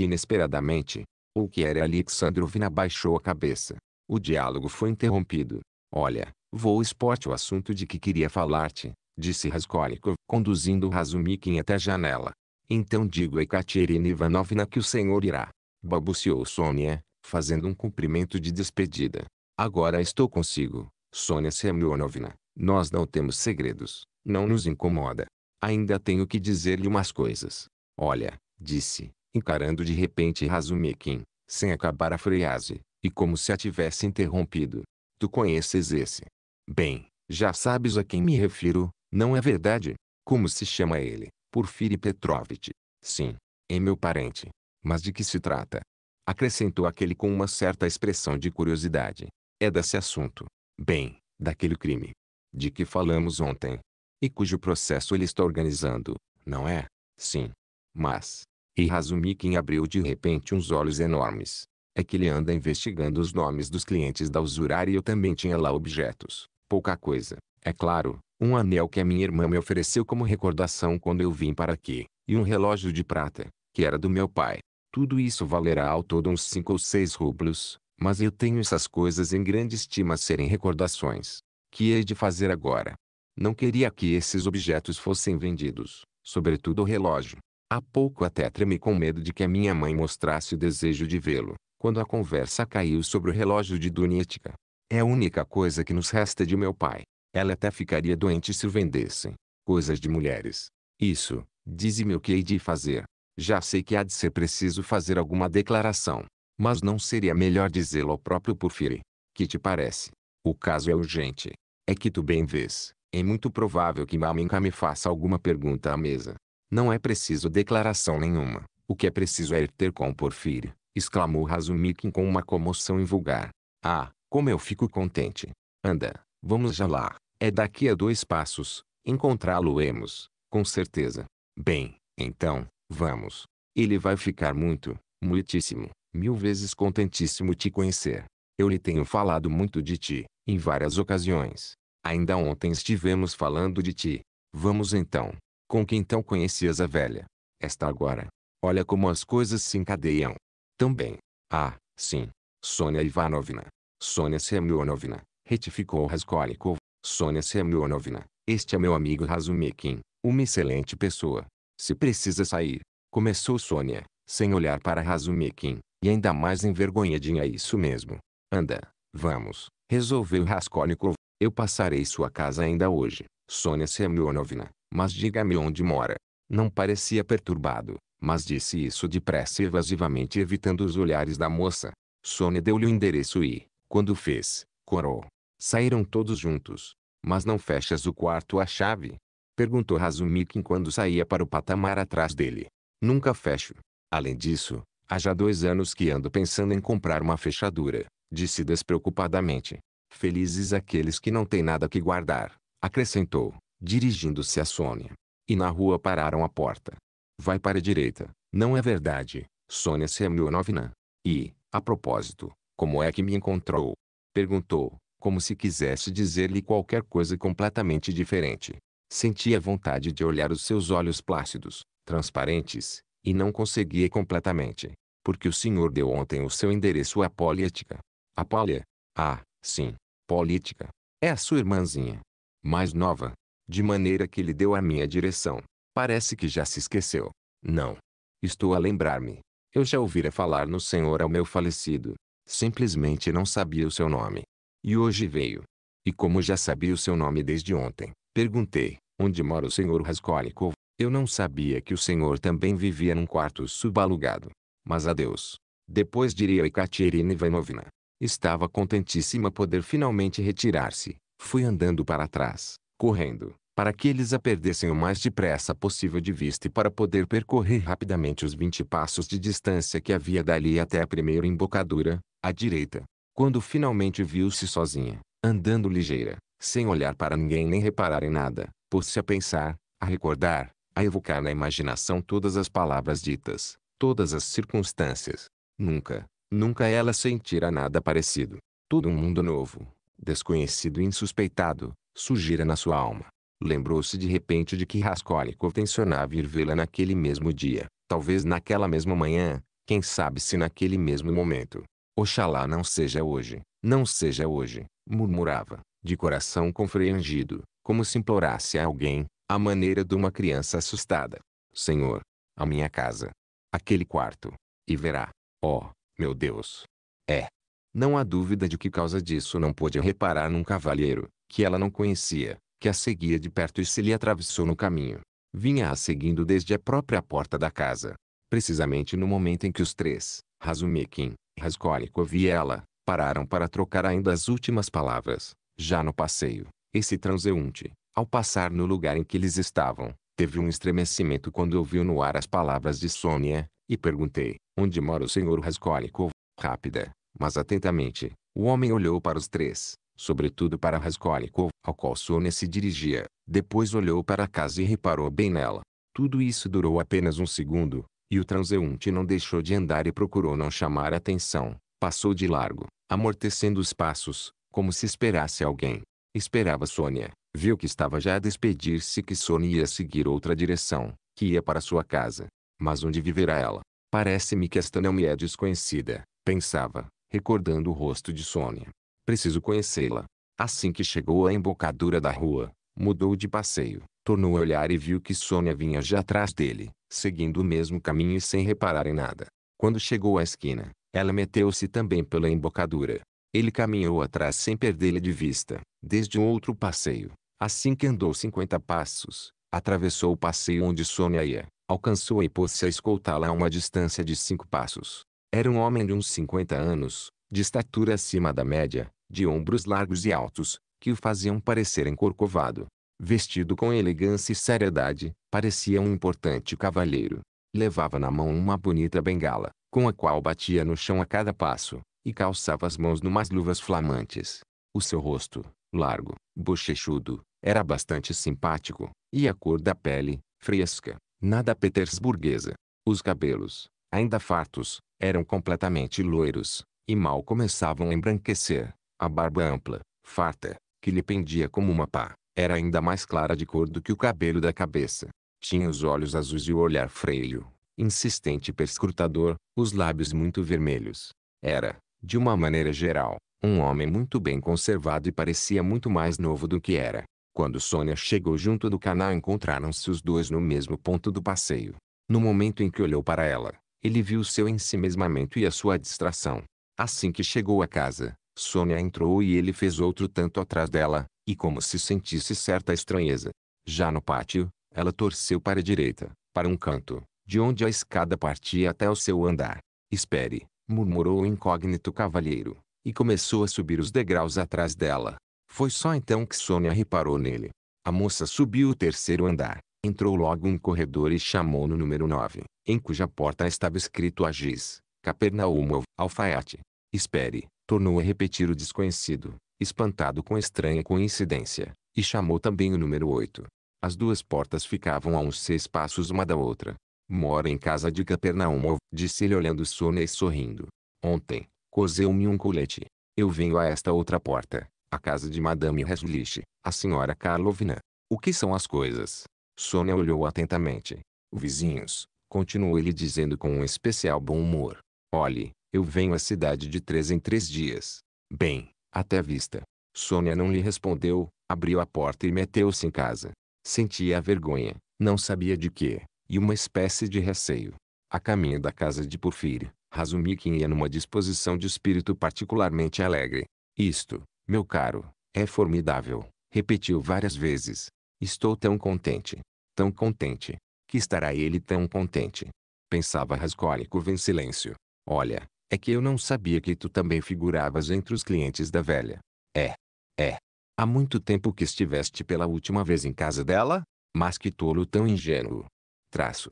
inesperadamente. O que era Alexandrovna baixou a cabeça. O diálogo foi interrompido. Olha, vou expor o assunto de que queria falar-te, disse Raskolnikov, conduzindo Razumikin até a janela. Então digo a Ekaterina Ivanovna que o senhor irá. Balbuciou Sônia, fazendo um cumprimento de despedida. Agora estou consigo, Sônia Semyonovna. Nós não temos segredos. Não nos incomoda. Ainda tenho que dizer-lhe umas coisas. Olha, disse, encarando de repente Razumikin, sem acabar a frase, e como se a tivesse interrompido. Tu conheces esse? Bem, já sabes a quem me refiro, não é verdade? Como se chama ele? Porfiri Petrovitch. Sim, é meu parente. Mas de que se trata? Acrescentou aquele com uma certa expressão de curiosidade. É desse assunto. Bem, daquele crime. De que falamos ontem. E cujo processo ele está organizando, não é? Sim. Mas. E Razumikin abriu de repente uns olhos enormes. É que ele anda investigando os nomes dos clientes da usurária e eu também tinha lá objetos. Pouca coisa, é claro, um anel que a minha irmã me ofereceu como recordação quando eu vim para aqui, e um relógio de prata, que era do meu pai. Tudo isso valerá ao todo uns cinco ou seis rublos, mas eu tenho essas coisas em grande estima serem recordações. Que hei de fazer agora? Não queria que esses objetos fossem vendidos, sobretudo o relógio. Há pouco até tremi com medo de que a minha mãe mostrasse o desejo de vê-lo, quando a conversa caiu sobre o relógio de Dunietka. É a única coisa que nos resta de meu pai. Ela até ficaria doente se o vendessem. Coisas de mulheres. Isso, dize-me o que hei de fazer. Já sei que há de ser preciso fazer alguma declaração. Mas não seria melhor dizê-lo ao próprio Porfiri? Que te parece? O caso é urgente. É que tu bem vês. É muito provável que Maminka me faça alguma pergunta à mesa. Não é preciso declaração nenhuma. O que é preciso é ir ter com Porfiri, exclamou Razumikin com uma comoção invulgar. Ah, como eu fico contente. Anda, Vamos já lá. É daqui a dois passos. Encontrá-lo-emos, com certeza. Bem, então, vamos. Ele vai ficar muito, muitíssimo, mil vezes contentíssimo te conhecer. Eu lhe tenho falado muito de ti, em várias ocasiões. Ainda ontem estivemos falando de ti. Vamos então. Com quem então conhecias a velha? Esta agora. Olha como as coisas se encadeiam. Também. Ah, sim. Sônia Ivanovna. Sônia Semyonovna retificou Raskolnikov. Sônia Semyonovna, este é meu amigo Razumikin, uma excelente pessoa. Se precisa sair, começou Sônia, sem olhar para Razumikin, e ainda mais envergonhadinha isso mesmo. Anda, vamos, Resolveu Raskolnikov. Eu passarei sua casa ainda hoje, Sônia Semyonovna, mas diga-me onde mora. Não parecia perturbado, mas disse isso depressa e evasivamente evitando os olhares da moça. Sônia deu-lhe o endereço e, quando fez, corou. Saíram todos juntos. Mas não fechas o quarto a chave? Perguntou Razumikin quando saía para o patamar atrás dele. Nunca fecho. Além disso, há já dois anos que ando pensando em comprar uma fechadura, disse despreocupadamente. Felizes aqueles que não têm nada que guardar, acrescentou, dirigindo-se a Sônia. E na rua pararam a porta. Vai para a direita, não é verdade, Sônia Semyonovna? E, a propósito, como é que me encontrou? Perguntou, como se quisesse dizer-lhe qualquer coisa completamente diferente. Sentia vontade de olhar os seus olhos plácidos, transparentes, e não conseguia completamente. Porque o senhor deu ontem o seu endereço à política. A Pólia? Ah, sim, política. É a sua irmãzinha. Mais nova. De maneira que lhe deu a minha direção. Parece que já se esqueceu. Não. Estou a lembrar-me. Eu já ouvira falar no senhor ao meu falecido. Simplesmente não sabia o seu nome. E hoje veio. E como já sabia o seu nome desde ontem, perguntei, onde mora o senhor Raskolnikov? Eu não sabia que o senhor também vivia num quarto subalugado. Mas adeus. Depois diria a Ekaterina Ivanovna. Estava contentíssima poder finalmente retirar-se. Fui andando para trás, correndo, para que eles a perdessem o mais depressa possível de vista e para poder percorrer rapidamente os 20 passos de distância que havia dali até a primeira embocadura, à direita. Quando finalmente viu-se sozinha, andando ligeira, sem olhar para ninguém nem reparar em nada, pôs-se a pensar, a recordar, a evocar na imaginação todas as palavras ditas, todas as circunstâncias. Nunca, nunca ela sentira nada parecido. Todo um mundo novo, desconhecido e insuspeitado, surgira na sua alma. Lembrou-se de repente de que Raskolnikov tensionava ir vê-la naquele mesmo dia, talvez naquela mesma manhã, quem sabe se naquele mesmo momento. Oxalá não seja hoje, não seja hoje, murmurava, de coração confrangido, como se implorasse a alguém, à maneira de uma criança assustada. Senhor, a minha casa. Aquele quarto. E verá. Oh, meu Deus. É. Não há dúvida de que causa disso não pôde reparar num cavalheiro, que ela não conhecia, que a seguia de perto e se lhe atravessou no caminho. Vinha-a seguindo desde a própria porta da casa. Precisamente no momento em que os três, Razumikin, Raskolnikov e ela, pararam para trocar ainda as últimas palavras, já no passeio, esse transeunte, ao passar no lugar em que eles estavam, teve um estremecimento quando ouviu no ar as palavras de Sônia, e perguntei, onde mora o senhor Raskolnikov? Rápida, mas atentamente, o homem olhou para os três, sobretudo para Raskolnikov, ao qual Sônia se dirigia, depois olhou para a casa e reparou bem nela. Tudo isso durou apenas um segundo, e o transeunte não deixou de andar e procurou não chamar atenção, passou de largo, amortecendo os passos, como se esperasse alguém. Esperava Sônia, Viu que estava já a despedir-se que Sônia ia seguir outra direção, que ia para sua casa. Mas onde viverá ela? Parece-me que esta não me é desconhecida, pensava, recordando o rosto de Sônia. Preciso conhecê-la. Assim que chegou à embocadura da rua, mudou de passeio, tornou a olhar e viu que Sônia vinha já atrás dele, seguindo o mesmo caminho e sem reparar em nada. Quando chegou à esquina, ela meteu-se também pela embocadura, ele caminhou atrás sem perdê-la de vista, desde o outro passeio. Assim que andou cinquenta passos, atravessou o passeio onde Sônia ia, alcançou e pôs-se a escoltá-la a uma distância de cinco passos. Era um homem de uns cinquenta anos, de estatura acima da média, de ombros largos e altos, que o faziam parecer encorcovado. Vestido com elegância e seriedade, parecia um importante cavalheiro. Levava na mão uma bonita bengala, com a qual batia no chão a cada passo, e calçava as mãos numas luvas flamantes. O seu rosto, largo, bochechudo, era bastante simpático, e a cor da pele, fresca, nada petersburguesa. Os cabelos, ainda fartos, eram completamente loiros, e mal começavam a embranquecer. A barba ampla, farta, que lhe pendia como uma pá, era ainda mais clara de cor do que o cabelo da cabeça. Tinha os olhos azuis e o olhar freio, insistente e perscrutador, os lábios muito vermelhos. Era, de uma maneira geral, um homem muito bem conservado e parecia muito mais novo do que era. Quando Sônia chegou junto do canal encontraram-se os dois no mesmo ponto do passeio. No momento em que olhou para ela, ele viu seu ensimesmamento e a sua distração. Assim que chegou à casa, Sônia entrou e ele fez outro tanto atrás dela, e como se sentisse certa estranheza. Já no pátio, ela torceu para a direita, para um canto, de onde a escada partia até o seu andar. Espere, murmurou o incógnito cavalheiro, e começou a subir os degraus atrás dela. Foi só então que Sônia reparou nele. A moça subiu o terceiro andar, entrou logo um corredor e chamou no número 9, em cuja porta estava escrito Agis, Capernaum Alfaiate. Espere, tornou a repetir o desconhecido, espantado com estranha coincidência, e chamou também o número 8. As duas portas ficavam a uns seis passos uma da outra. Mora em casa de Capernaum, disse ele olhando Sônia e sorrindo. Ontem, cozeu-me um colete. Eu venho a esta outra porta, a casa de Madame Reslich, a senhora Karlovna. O que são as coisas? Sônia olhou atentamente. Vizinhos, continuou ele dizendo com um especial bom humor. Olhe, eu venho à cidade de três em três dias. Bem, até vista. Sônia não lhe respondeu, abriu a porta e meteu-se em casa. Sentia a vergonha, não sabia de quê, e uma espécie de receio. A caminho da casa de Porfírio, Razumikin ia numa disposição de espírito particularmente alegre. Isto, meu caro, é formidável, repetiu várias vezes. Estou tão contente, tão contente, que estará ele tão contente. Pensava Raskolnikov em silêncio. Olha, é que eu não sabia que tu também figuravas entre os clientes da velha. É. É. Há muito tempo que estiveste pela última vez em casa dela? Mas que tolo tão ingênuo. Traço.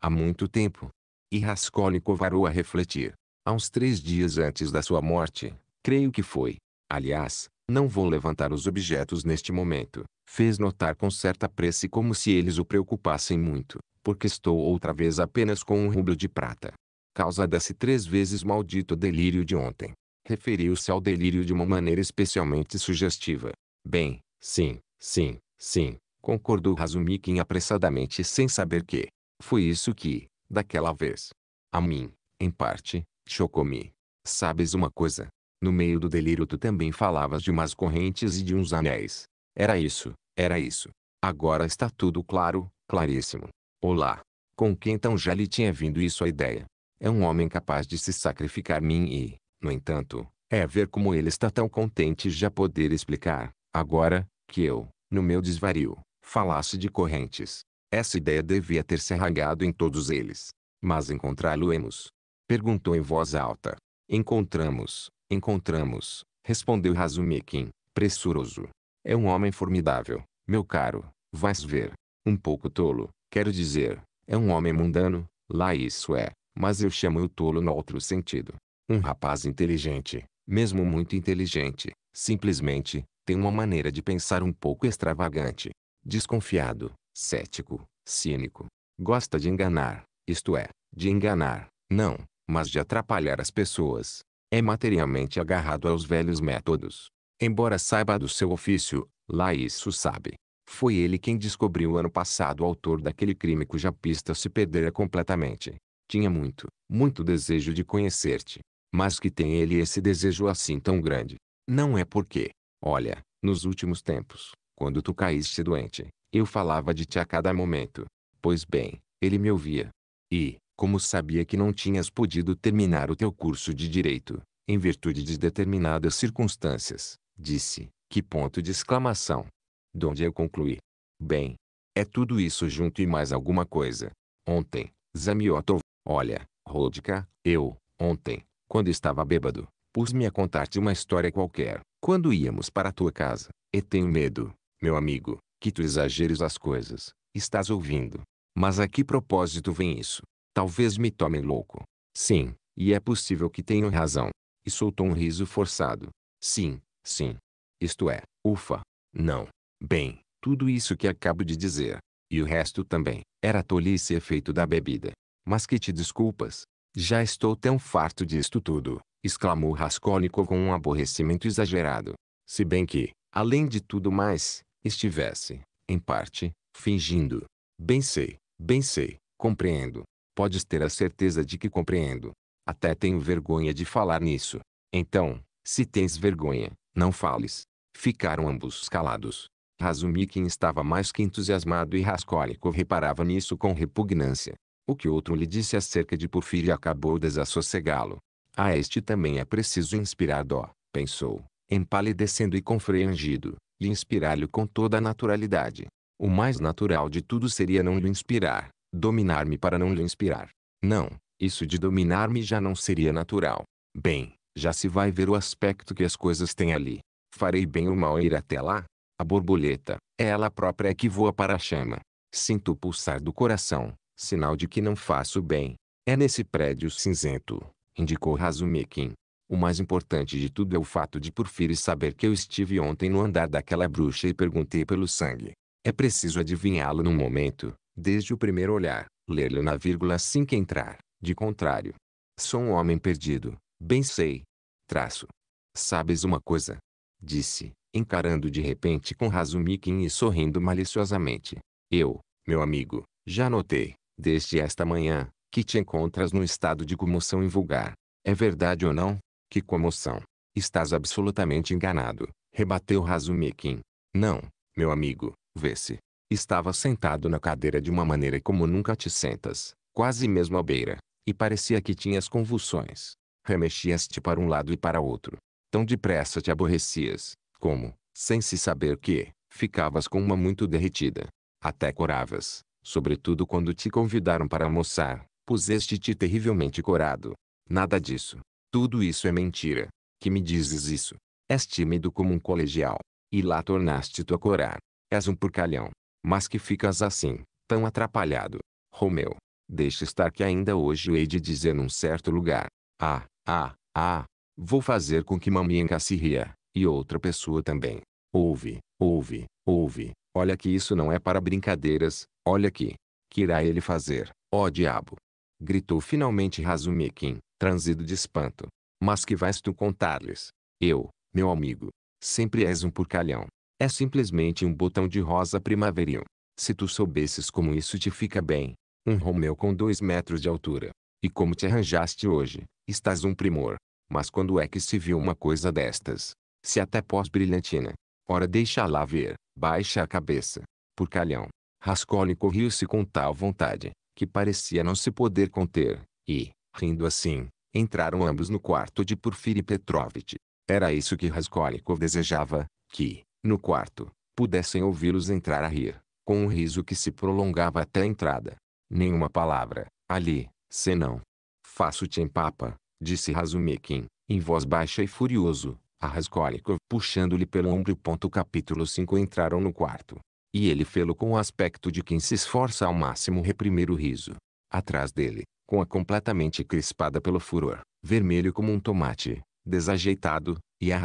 Há muito tempo. E Raskolnikov varou a refletir. Há uns três dias antes da sua morte, creio que foi. Aliás, não vou levantar os objetos neste momento. Fez notar com certa pressa como se eles o preocupassem muito, porque estou outra vez apenas com um rublo de prata. Causa desse três vezes maldito delírio de ontem. Referiu-se ao delírio de uma maneira especialmente sugestiva. Bem, sim, sim, sim, concordou Razumikin apressadamente sem saber que. Foi isso que, daquela vez. A mim, em parte, chocou-me. Sabes uma coisa? No meio do delírio tu também falavas de umas correntes e de uns anéis. Era isso, era isso. Agora está tudo claro, claríssimo. Olá. Com quem então já lhe tinha vindo isso a ideia? É um homem capaz de se sacrificar mim e, no entanto, é ver como ele está tão contente já poder explicar, agora, que eu, no meu desvario, falasse de correntes. Essa ideia devia ter se arraigado em todos eles. Mas encontrá-lo-emos? Perguntou em voz alta. Encontramos, Encontramos, respondeu Razumikin, pressuroso. É um homem formidável, meu caro, vais ver. Um pouco tolo, quero dizer, é um homem mundano, lá isso é, mas eu chamo o tolo no outro sentido. Um rapaz inteligente, mesmo muito inteligente, simplesmente, tem uma maneira de pensar um pouco extravagante. Desconfiado, cético, cínico. Gosta de enganar, isto é, de enganar, não, mas de atrapalhar as pessoas. É materialmente agarrado aos velhos métodos. Embora saiba do seu ofício, lá isso sabe. Foi ele quem descobriu ano passado o autor daquele crime cuja pista se perdera completamente. Tinha muito, muito desejo de conhecer-te. Mas que tem ele esse desejo assim tão grande? Não é porque, olha, nos últimos tempos, quando tu caíste doente, eu falava de ti a cada momento. Pois bem, ele me ouvia. E, como sabia que não tinhas podido terminar o teu curso de direito, em virtude de determinadas circunstâncias, disse, que ponto de exclamação. Donde eu concluí. Bem, é tudo isso junto e mais alguma coisa. Ontem, Zamiotov, olha, Rodka, eu, ontem, quando estava bêbado, pus-me a contar-te uma história qualquer, quando íamos para a tua casa, e tenho medo, meu amigo, que tu exageres as coisas, estás ouvindo. Mas a que propósito vem isso? Talvez me tomem louco. Sim, e é possível que tenham razão. E soltou um riso forçado. Sim, sim. Isto é, ufa. Não. Bem, tudo isso que acabo de dizer. E o resto também. Era tolice efeito da bebida. Mas que te desculpas. Já estou tão farto disto tudo, exclamou Raskolnikov com um aborrecimento exagerado. Se bem que, além de tudo mais, estivesse, em parte, fingindo. Bem sei, bem sei, compreendo. Podes ter a certeza de que compreendo. Até tenho vergonha de falar nisso. Então, se tens vergonha, não fales. Ficaram ambos calados. Razumikin estava mais que entusiasmado e Raskolnikov reparava nisso com repugnância. O que outro lhe disse acerca de Porfírio acabou desassossegá-lo. A este também é preciso inspirar dó, pensou, empalidecendo e confrangido, e inspirar-lhe com toda a naturalidade. O mais natural de tudo seria não lhe inspirar, dominar-me para não lhe inspirar. Não, isso de dominar-me já não seria natural. Bem, já se vai ver o aspecto que as coisas têm ali. Farei bem ou mal ir até lá? A borboleta, é ela própria que voa para a chama. Sinto o pulsar do coração, sinal de que não faço bem. É nesse prédio cinzento, indicou Razumikin. O mais importante de tudo é o fato de Porfiri saber que eu estive ontem no andar daquela bruxa e perguntei pelo sangue. É preciso adivinhá-lo num momento, desde o primeiro olhar, ler-lhe na vírgula assim que entrar. De contrário, sou um homem perdido, bem sei. Traço. Sabes uma coisa? Disse, encarando de repente com Razumikin e sorrindo maliciosamente. Eu, meu amigo, já notei, desde esta manhã, que te encontras num estado de comoção invulgar. É verdade ou não? Que comoção? Estás absolutamente enganado, rebateu Razumikin. Não, meu amigo, vê-se. Estava sentado na cadeira de uma maneira como nunca te sentas, quase mesmo à beira, e parecia que tinhas convulsões. Remexias-te para um lado e para outro. Tão depressa te aborrecias, como, sem se saber que, ficavas com uma muito derretida. Até coravas, sobretudo quando te convidaram para almoçar, puseste-te terrivelmente corado. Nada disso. Tudo isso é mentira. Que me dizes isso? És tímido como um colegial. E lá tornaste-te a corar. És um porcalhão. Mas que ficas assim, tão atrapalhado. Romeu. Deixa estar que ainda hoje o hei de dizer num certo lugar. Ah, ah, ah. Vou fazer com que maminha se ria. E outra pessoa também. Ouve, ouve, ouve. Olha que isso não é para brincadeiras. Olha aqui. Que irá ele fazer, ó diabo? Gritou finalmente Razumikin, transido de espanto. Mas que vais tu contar-lhes? Eu, meu amigo. Sempre és um porcalhão. É simplesmente um botão de rosa primaveril. Se tu soubesses como isso te fica bem. Um Romeu com dois metros de altura. E como te arranjaste hoje, estás um primor. Mas quando é que se viu uma coisa destas? Se até pós-brilhantina. Ora deixa lá ver, baixa a cabeça. Porcalhão. Raskolnikov riu-se com tal vontade, que parecia não se poder conter, e, rindo assim, entraram ambos no quarto de Porfiri Petrovitch. Era isso que Raskolnikov desejava, que, no quarto, pudessem ouvi-los entrar a rir, com um riso que se prolongava até a entrada. Nenhuma palavra, ali, senão. Faço-te em papa, disse Razumikin, em voz baixa e furioso, a Raskolnikov puxando-lhe pelo ombro. Capítulo 5 Entraram no quarto. E ele fê-lo com o aspecto de quem se esforça ao máximo reprimir o riso. Atrás dele, com a completamente crispada pelo furor, vermelho como um tomate, desajeitado, e a.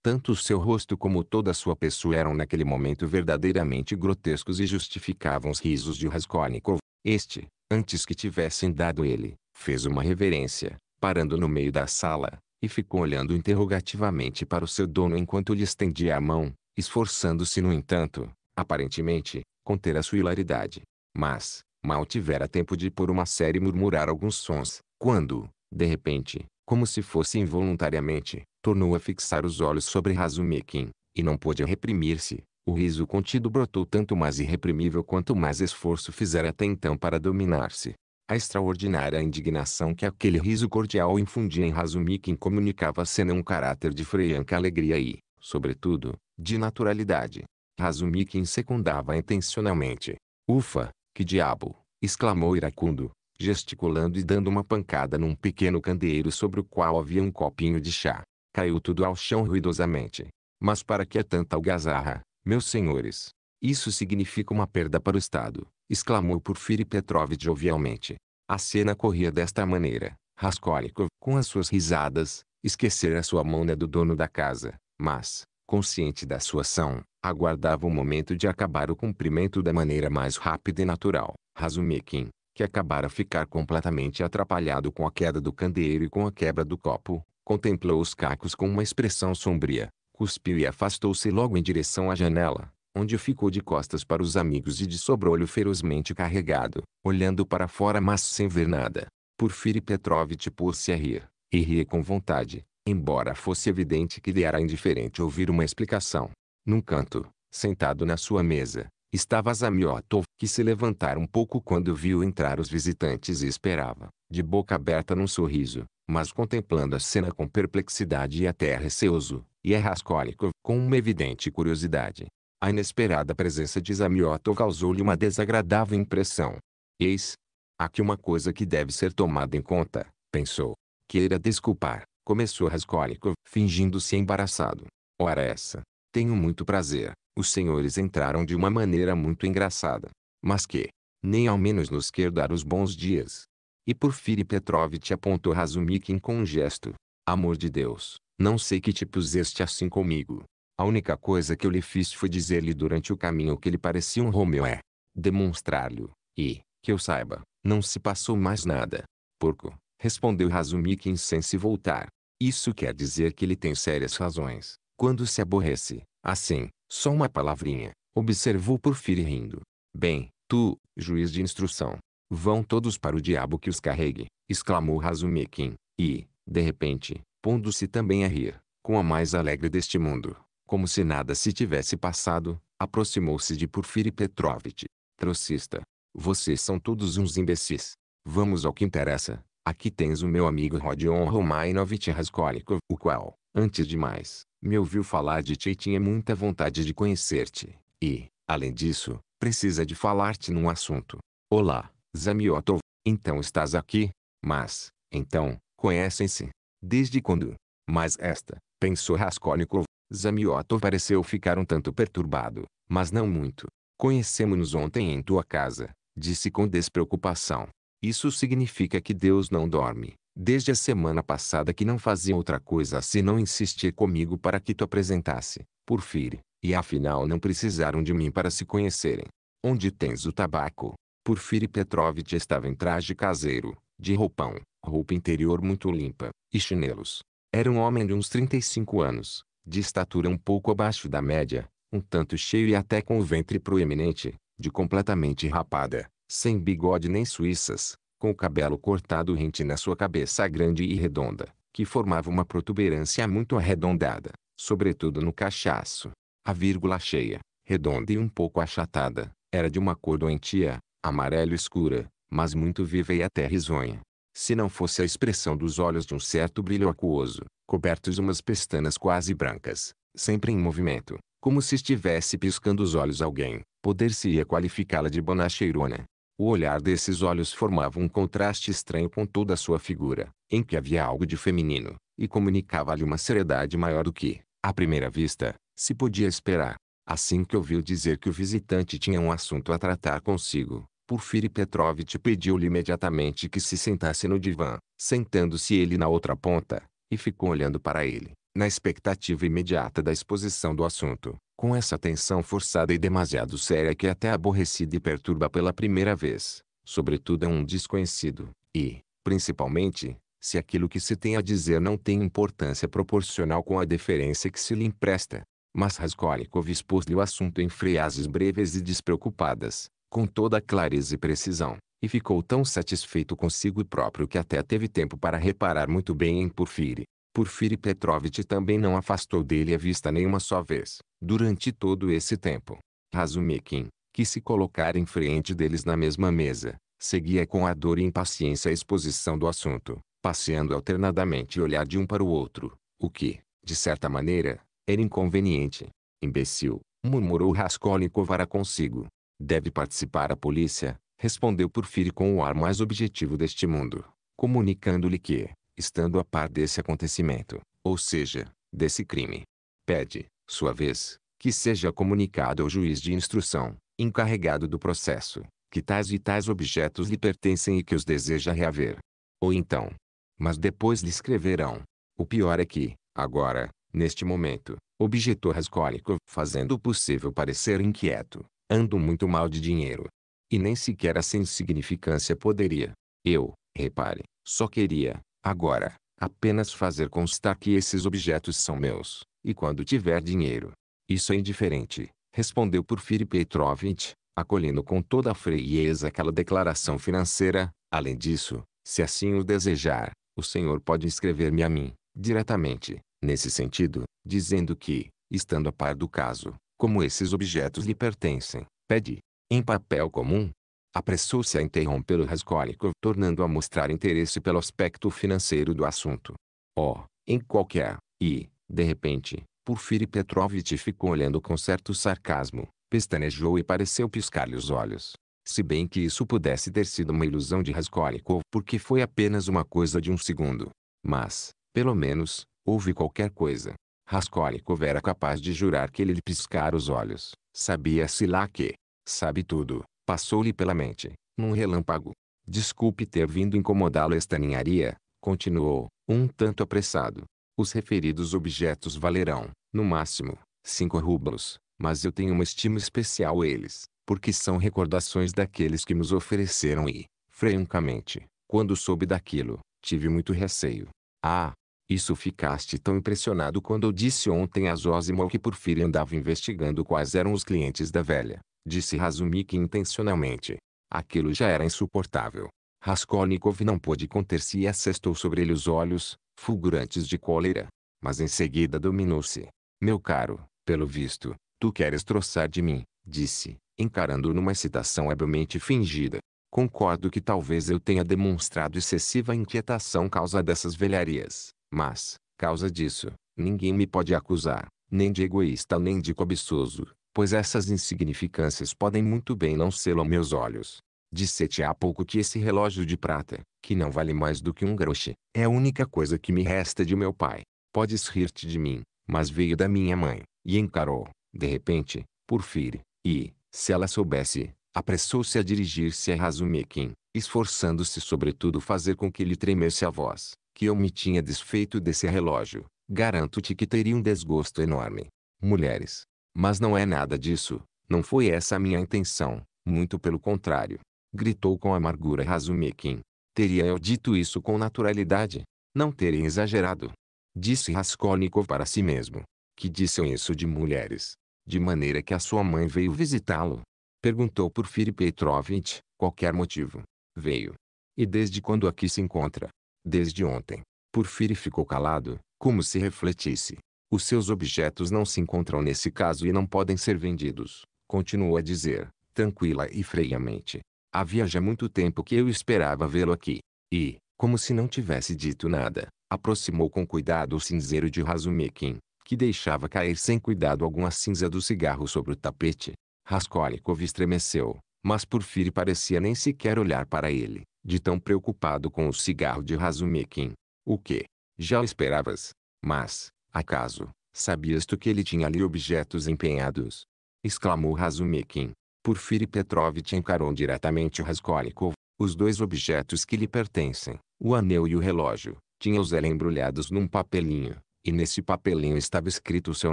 Tanto o seu rosto como toda a sua pessoa eram naquele momento verdadeiramente grotescos e justificavam os risos de Raskolnikov. Este, antes que tivessem dado ele, fez uma reverência, parando no meio da sala, e ficou olhando interrogativamente para o seu dono enquanto lhe estendia a mão, esforçando-se no entanto, aparentemente, conter a sua hilaridade. Mas, mal tivera tempo de por uma série murmurar alguns sons, quando, de repente, como se fosse involuntariamente, tornou a fixar os olhos sobre Razumikin, e não pôde reprimir-se. O riso contido brotou tanto mais irreprimível quanto mais esforço fizera até então para dominar-se. A extraordinária indignação que aquele riso cordial infundia em Razumikin comunicava senão um caráter de franca alegria e, sobretudo, de naturalidade. Razumikin secundava intencionalmente. Ufa, que diabo! exclamou iracundo, gesticulando e dando uma pancada num pequeno candeeiro sobre o qual havia um copinho de chá. Caiu tudo ao chão ruidosamente. Mas para que é tanta algazarra, meus senhores? Isso significa uma perda para o Estado, exclamou Porfiri Petrovitch jovialmente. A cena corria desta maneira. Raskolnikov, com as suas risadas, esquecera sua mão na do dono da casa, mas, consciente da sua ação, aguardava o momento de acabar o cumprimento da maneira mais rápida e natural. Razumikin, que acabara ficar completamente atrapalhado com a queda do candeeiro e com a quebra do copo, contemplou os cacos com uma expressão sombria, cuspiu e afastou-se logo em direção à janela, onde ficou de costas para os amigos e de sobrolho ferozmente carregado, olhando para fora mas sem ver nada. Porfiri Petrovitch pôs-se a rir, e ria com vontade, embora fosse evidente que lhe era indiferente ouvir uma explicação. Num canto, sentado na sua mesa, estava Zamiotov, que se levantara um pouco quando viu entrar os visitantes e esperava, de boca aberta num sorriso, mas contemplando a cena com perplexidade e até receoso, e Raskolnikov com uma evidente curiosidade. A inesperada presença de Zamiotov causou-lhe uma desagradável impressão. Eis, aqui uma coisa que deve ser tomada em conta, pensou. Queira desculpar, começou Raskolnikov, fingindo-se embaraçado. Ora essa, tenho muito prazer, os senhores entraram de uma maneira muito engraçada. Mas que, nem ao menos nos quer dar os bons dias. E Porfiri Petrovitch apontou Razumikin com um gesto. Amor de Deus, não sei que te puseste assim comigo. A única coisa que eu lhe fiz foi dizer-lhe durante o caminho que ele parecia um Romeu é. Demonstrar-lhe, e, que eu saiba, não se passou mais nada. Porco, respondeu Razumikin sem se voltar. Isso quer dizer que ele tem sérias razões. Quando se aborrece, assim, só uma palavrinha, observou Porfiri rindo. Bem, tu, juiz de instrução, vão todos para o diabo que os carregue, exclamou Razumikin, e, de repente, pondo-se também a rir, com a mais alegre deste mundo, como se nada se tivesse passado, aproximou-se de Porfiri Petrovitch. Trocista, vocês são todos uns imbecis. Vamos ao que interessa. Aqui tens o meu amigo Rodion Romainovich Raskolnikov, o qual, antes de mais, me ouviu falar de ti e tinha muita vontade de conhecer-te. E, além disso, precisa de falar-te num assunto. Olá, Zamiotov, então estás aqui? Mas, então, conhecem-se? Desde quando? Mas esta, pensou Raskolnikov, Zamiotov pareceu ficar um tanto perturbado, mas não muito. Conhecemos-nos ontem em tua casa, disse com despreocupação. Isso significa que Deus não dorme. Desde a semana passada que não fazia outra coisa senão insistir comigo para que tu apresentasse, Porfire, e afinal não precisaram de mim para se conhecerem. Onde tens o tabaco? Porfire Petrovitch estava em traje caseiro, de roupão, roupa interior muito limpa, e chinelos. Era um homem de uns 35 anos, de estatura um pouco abaixo da média, um tanto cheio e até com o ventre proeminente, de completamente rapada, sem bigode nem suíças, com o cabelo cortado rente na sua cabeça grande e redonda, que formava uma protuberância muito arredondada, sobretudo no cachaço. A vírgula cheia, redonda e um pouco achatada, era de uma cor doentia, amarelo escura, mas muito viva e até risonha. Se não fosse a expressão dos olhos de um certo brilho aquoso, cobertos umas pestanas quase brancas, sempre em movimento, como se estivesse piscando os olhos alguém, poder-se-ia qualificá-la de bonacheirona. O olhar desses olhos formava um contraste estranho com toda a sua figura, em que havia algo de feminino, e comunicava-lhe uma seriedade maior do que, à primeira vista, se podia esperar. Assim que ouviu dizer que o visitante tinha um assunto a tratar consigo, Porfiri Petrovitch pediu-lhe imediatamente que se sentasse no divã, sentando-se ele na outra ponta, e ficou olhando para ele, na expectativa imediata da exposição do assunto com essa atenção forçada e demasiado séria que até aborrecida e perturba pela primeira vez, sobretudo a um desconhecido, e, principalmente, se aquilo que se tem a dizer não tem importância proporcional com a deferência que se lhe empresta. Mas Raskolnikov expôs-lhe o assunto em frases breves e despreocupadas, com toda a clareza e precisão, e ficou tão satisfeito consigo próprio que até teve tempo para reparar muito bem em Porfire. Porfiri Petrovitch também não afastou dele a vista nenhuma só vez, durante todo esse tempo. Razumikin, que se colocara em frente deles na mesma mesa, seguia com ardor e impaciência a exposição do assunto, passeando alternadamente o olhar de um para o outro, o que, de certa maneira, era inconveniente. Imbecil, murmurou Raskolnikov para consigo. Deve participar a polícia, respondeu Porfiri com o ar mais objetivo deste mundo, comunicando-lhe que, estando a par desse acontecimento, ou seja, desse crime. Pede, sua vez, que seja comunicado ao juiz de instrução, encarregado do processo, que tais e tais objetos lhe pertencem e que os deseja reaver. Ou então. Mas depois lhe escreverão. O pior é que, agora, neste momento, objetou Raskolnikov fazendo o possível parecer inquieto, ando muito mal de dinheiro. E nem sequer a sem insignificância poderia. Eu, repare, só queria, Agora, apenas fazer constar que esses objetos são meus, e quando tiver dinheiro. Isso é indiferente, respondeu Porfiri Petrovitch, acolhendo com toda a frieza aquela declaração financeira. Além disso, se assim o desejar, o senhor pode escrever-me a mim, diretamente, nesse sentido, dizendo que, estando a par do caso, como esses objetos lhe pertencem, pede, em papel comum, Apressou-se a interrompê-lo Raskolnikov tornando a mostrar interesse pelo aspecto financeiro do assunto. Oh, em qualquer... E, de repente, Porfiri Petrovitch ficou olhando com certo sarcasmo, pestanejou e pareceu piscar-lhe os olhos. Se bem que isso pudesse ter sido uma ilusão de Raskolnikov porque foi apenas uma coisa de um segundo. Mas, pelo menos, houve qualquer coisa. Raskolnikov era capaz de jurar que ele lhe piscara os olhos. Sabia-se lá que, sabe tudo, passou-lhe pela mente, num relâmpago. Desculpe ter vindo incomodá-lo esta ninharia, continuou, um tanto apressado. Os referidos objetos valerão, no máximo, cinco rublos, mas eu tenho uma estima especial eles, porque são recordações daqueles que nos ofereceram e, francamente, quando soube daquilo, tive muito receio. Ah, isso ficaste tão impressionado quando eu disse ontem a Zosimo que Porfiri andava investigando quais eram os clientes da velha, disse Razumik intencionalmente. Aquilo já era insuportável. Raskolnikov não pôde conter-se e assestou sobre ele os olhos, fulgurantes de cólera. Mas em seguida dominou-se. Meu caro, pelo visto, tu queres troçar de mim, disse, encarando-o numa excitação habilmente fingida. Concordo que talvez eu tenha demonstrado excessiva inquietação causa dessas velharias, mas, causa disso, ninguém me pode acusar, nem de egoísta nem de cobiçoso, pois essas insignificâncias podem muito bem não ser a meus olhos. Disse-te há pouco que esse relógio de prata, que não vale mais do que um groche, é a única coisa que me resta de meu pai. Podes rir-te de mim, mas veio da minha mãe, e encarou, de repente, Porfire, e, se ela soubesse, apressou-se a dirigir-se a Razumikin, esforçando-se sobretudo fazer com que lhe tremesse a voz, que eu me tinha desfeito desse relógio, garanto-te que teria um desgosto enorme. Mulheres. Mas não é nada disso, não foi essa a minha intenção, muito pelo contrário. Gritou com amargura Razumikin. Teria eu dito isso com naturalidade? Não teria exagerado. Disse Raskolnikov para si mesmo. Que disseram isso de mulheres. De maneira que a sua mãe veio visitá-lo. Perguntou Porfiri Petrovitch, qualquer motivo. Veio. E desde quando aqui se encontra? Desde ontem. Porfiri ficou calado, como se refletisse. Os seus objetos não se encontram nesse caso e não podem ser vendidos, continuou a dizer, tranquila e friamente. Havia já muito tempo que eu esperava vê-lo aqui. E, como se não tivesse dito nada, aproximou com cuidado o cinzeiro de Razumikin, que deixava cair sem cuidado alguma cinza do cigarro sobre o tapete. Raskolnikov estremeceu, mas Porfiri parecia nem sequer olhar para ele, de tão preocupado com o cigarro de Razumikin. O que? Já o esperavas? Mas, acaso, sabias tu que ele tinha ali objetos empenhados? Exclamou Razumikin. Porfiri Petrovitch encarou diretamente Raskolnikov. Os dois objetos que lhe pertencem, o anel e o relógio, tinha-os ela embrulhados num papelinho, e nesse papelinho estava escrito o seu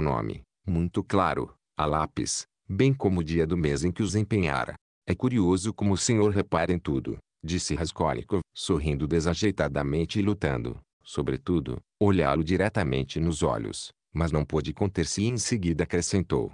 nome, muito claro, a lápis, bem como o dia do mês em que os empenhara. É curioso como o senhor repara em tudo, disse Raskolnikov, sorrindo desajeitadamente e lutando, sobretudo, olhá-lo diretamente nos olhos, mas não pôde conter-se e em seguida acrescentou.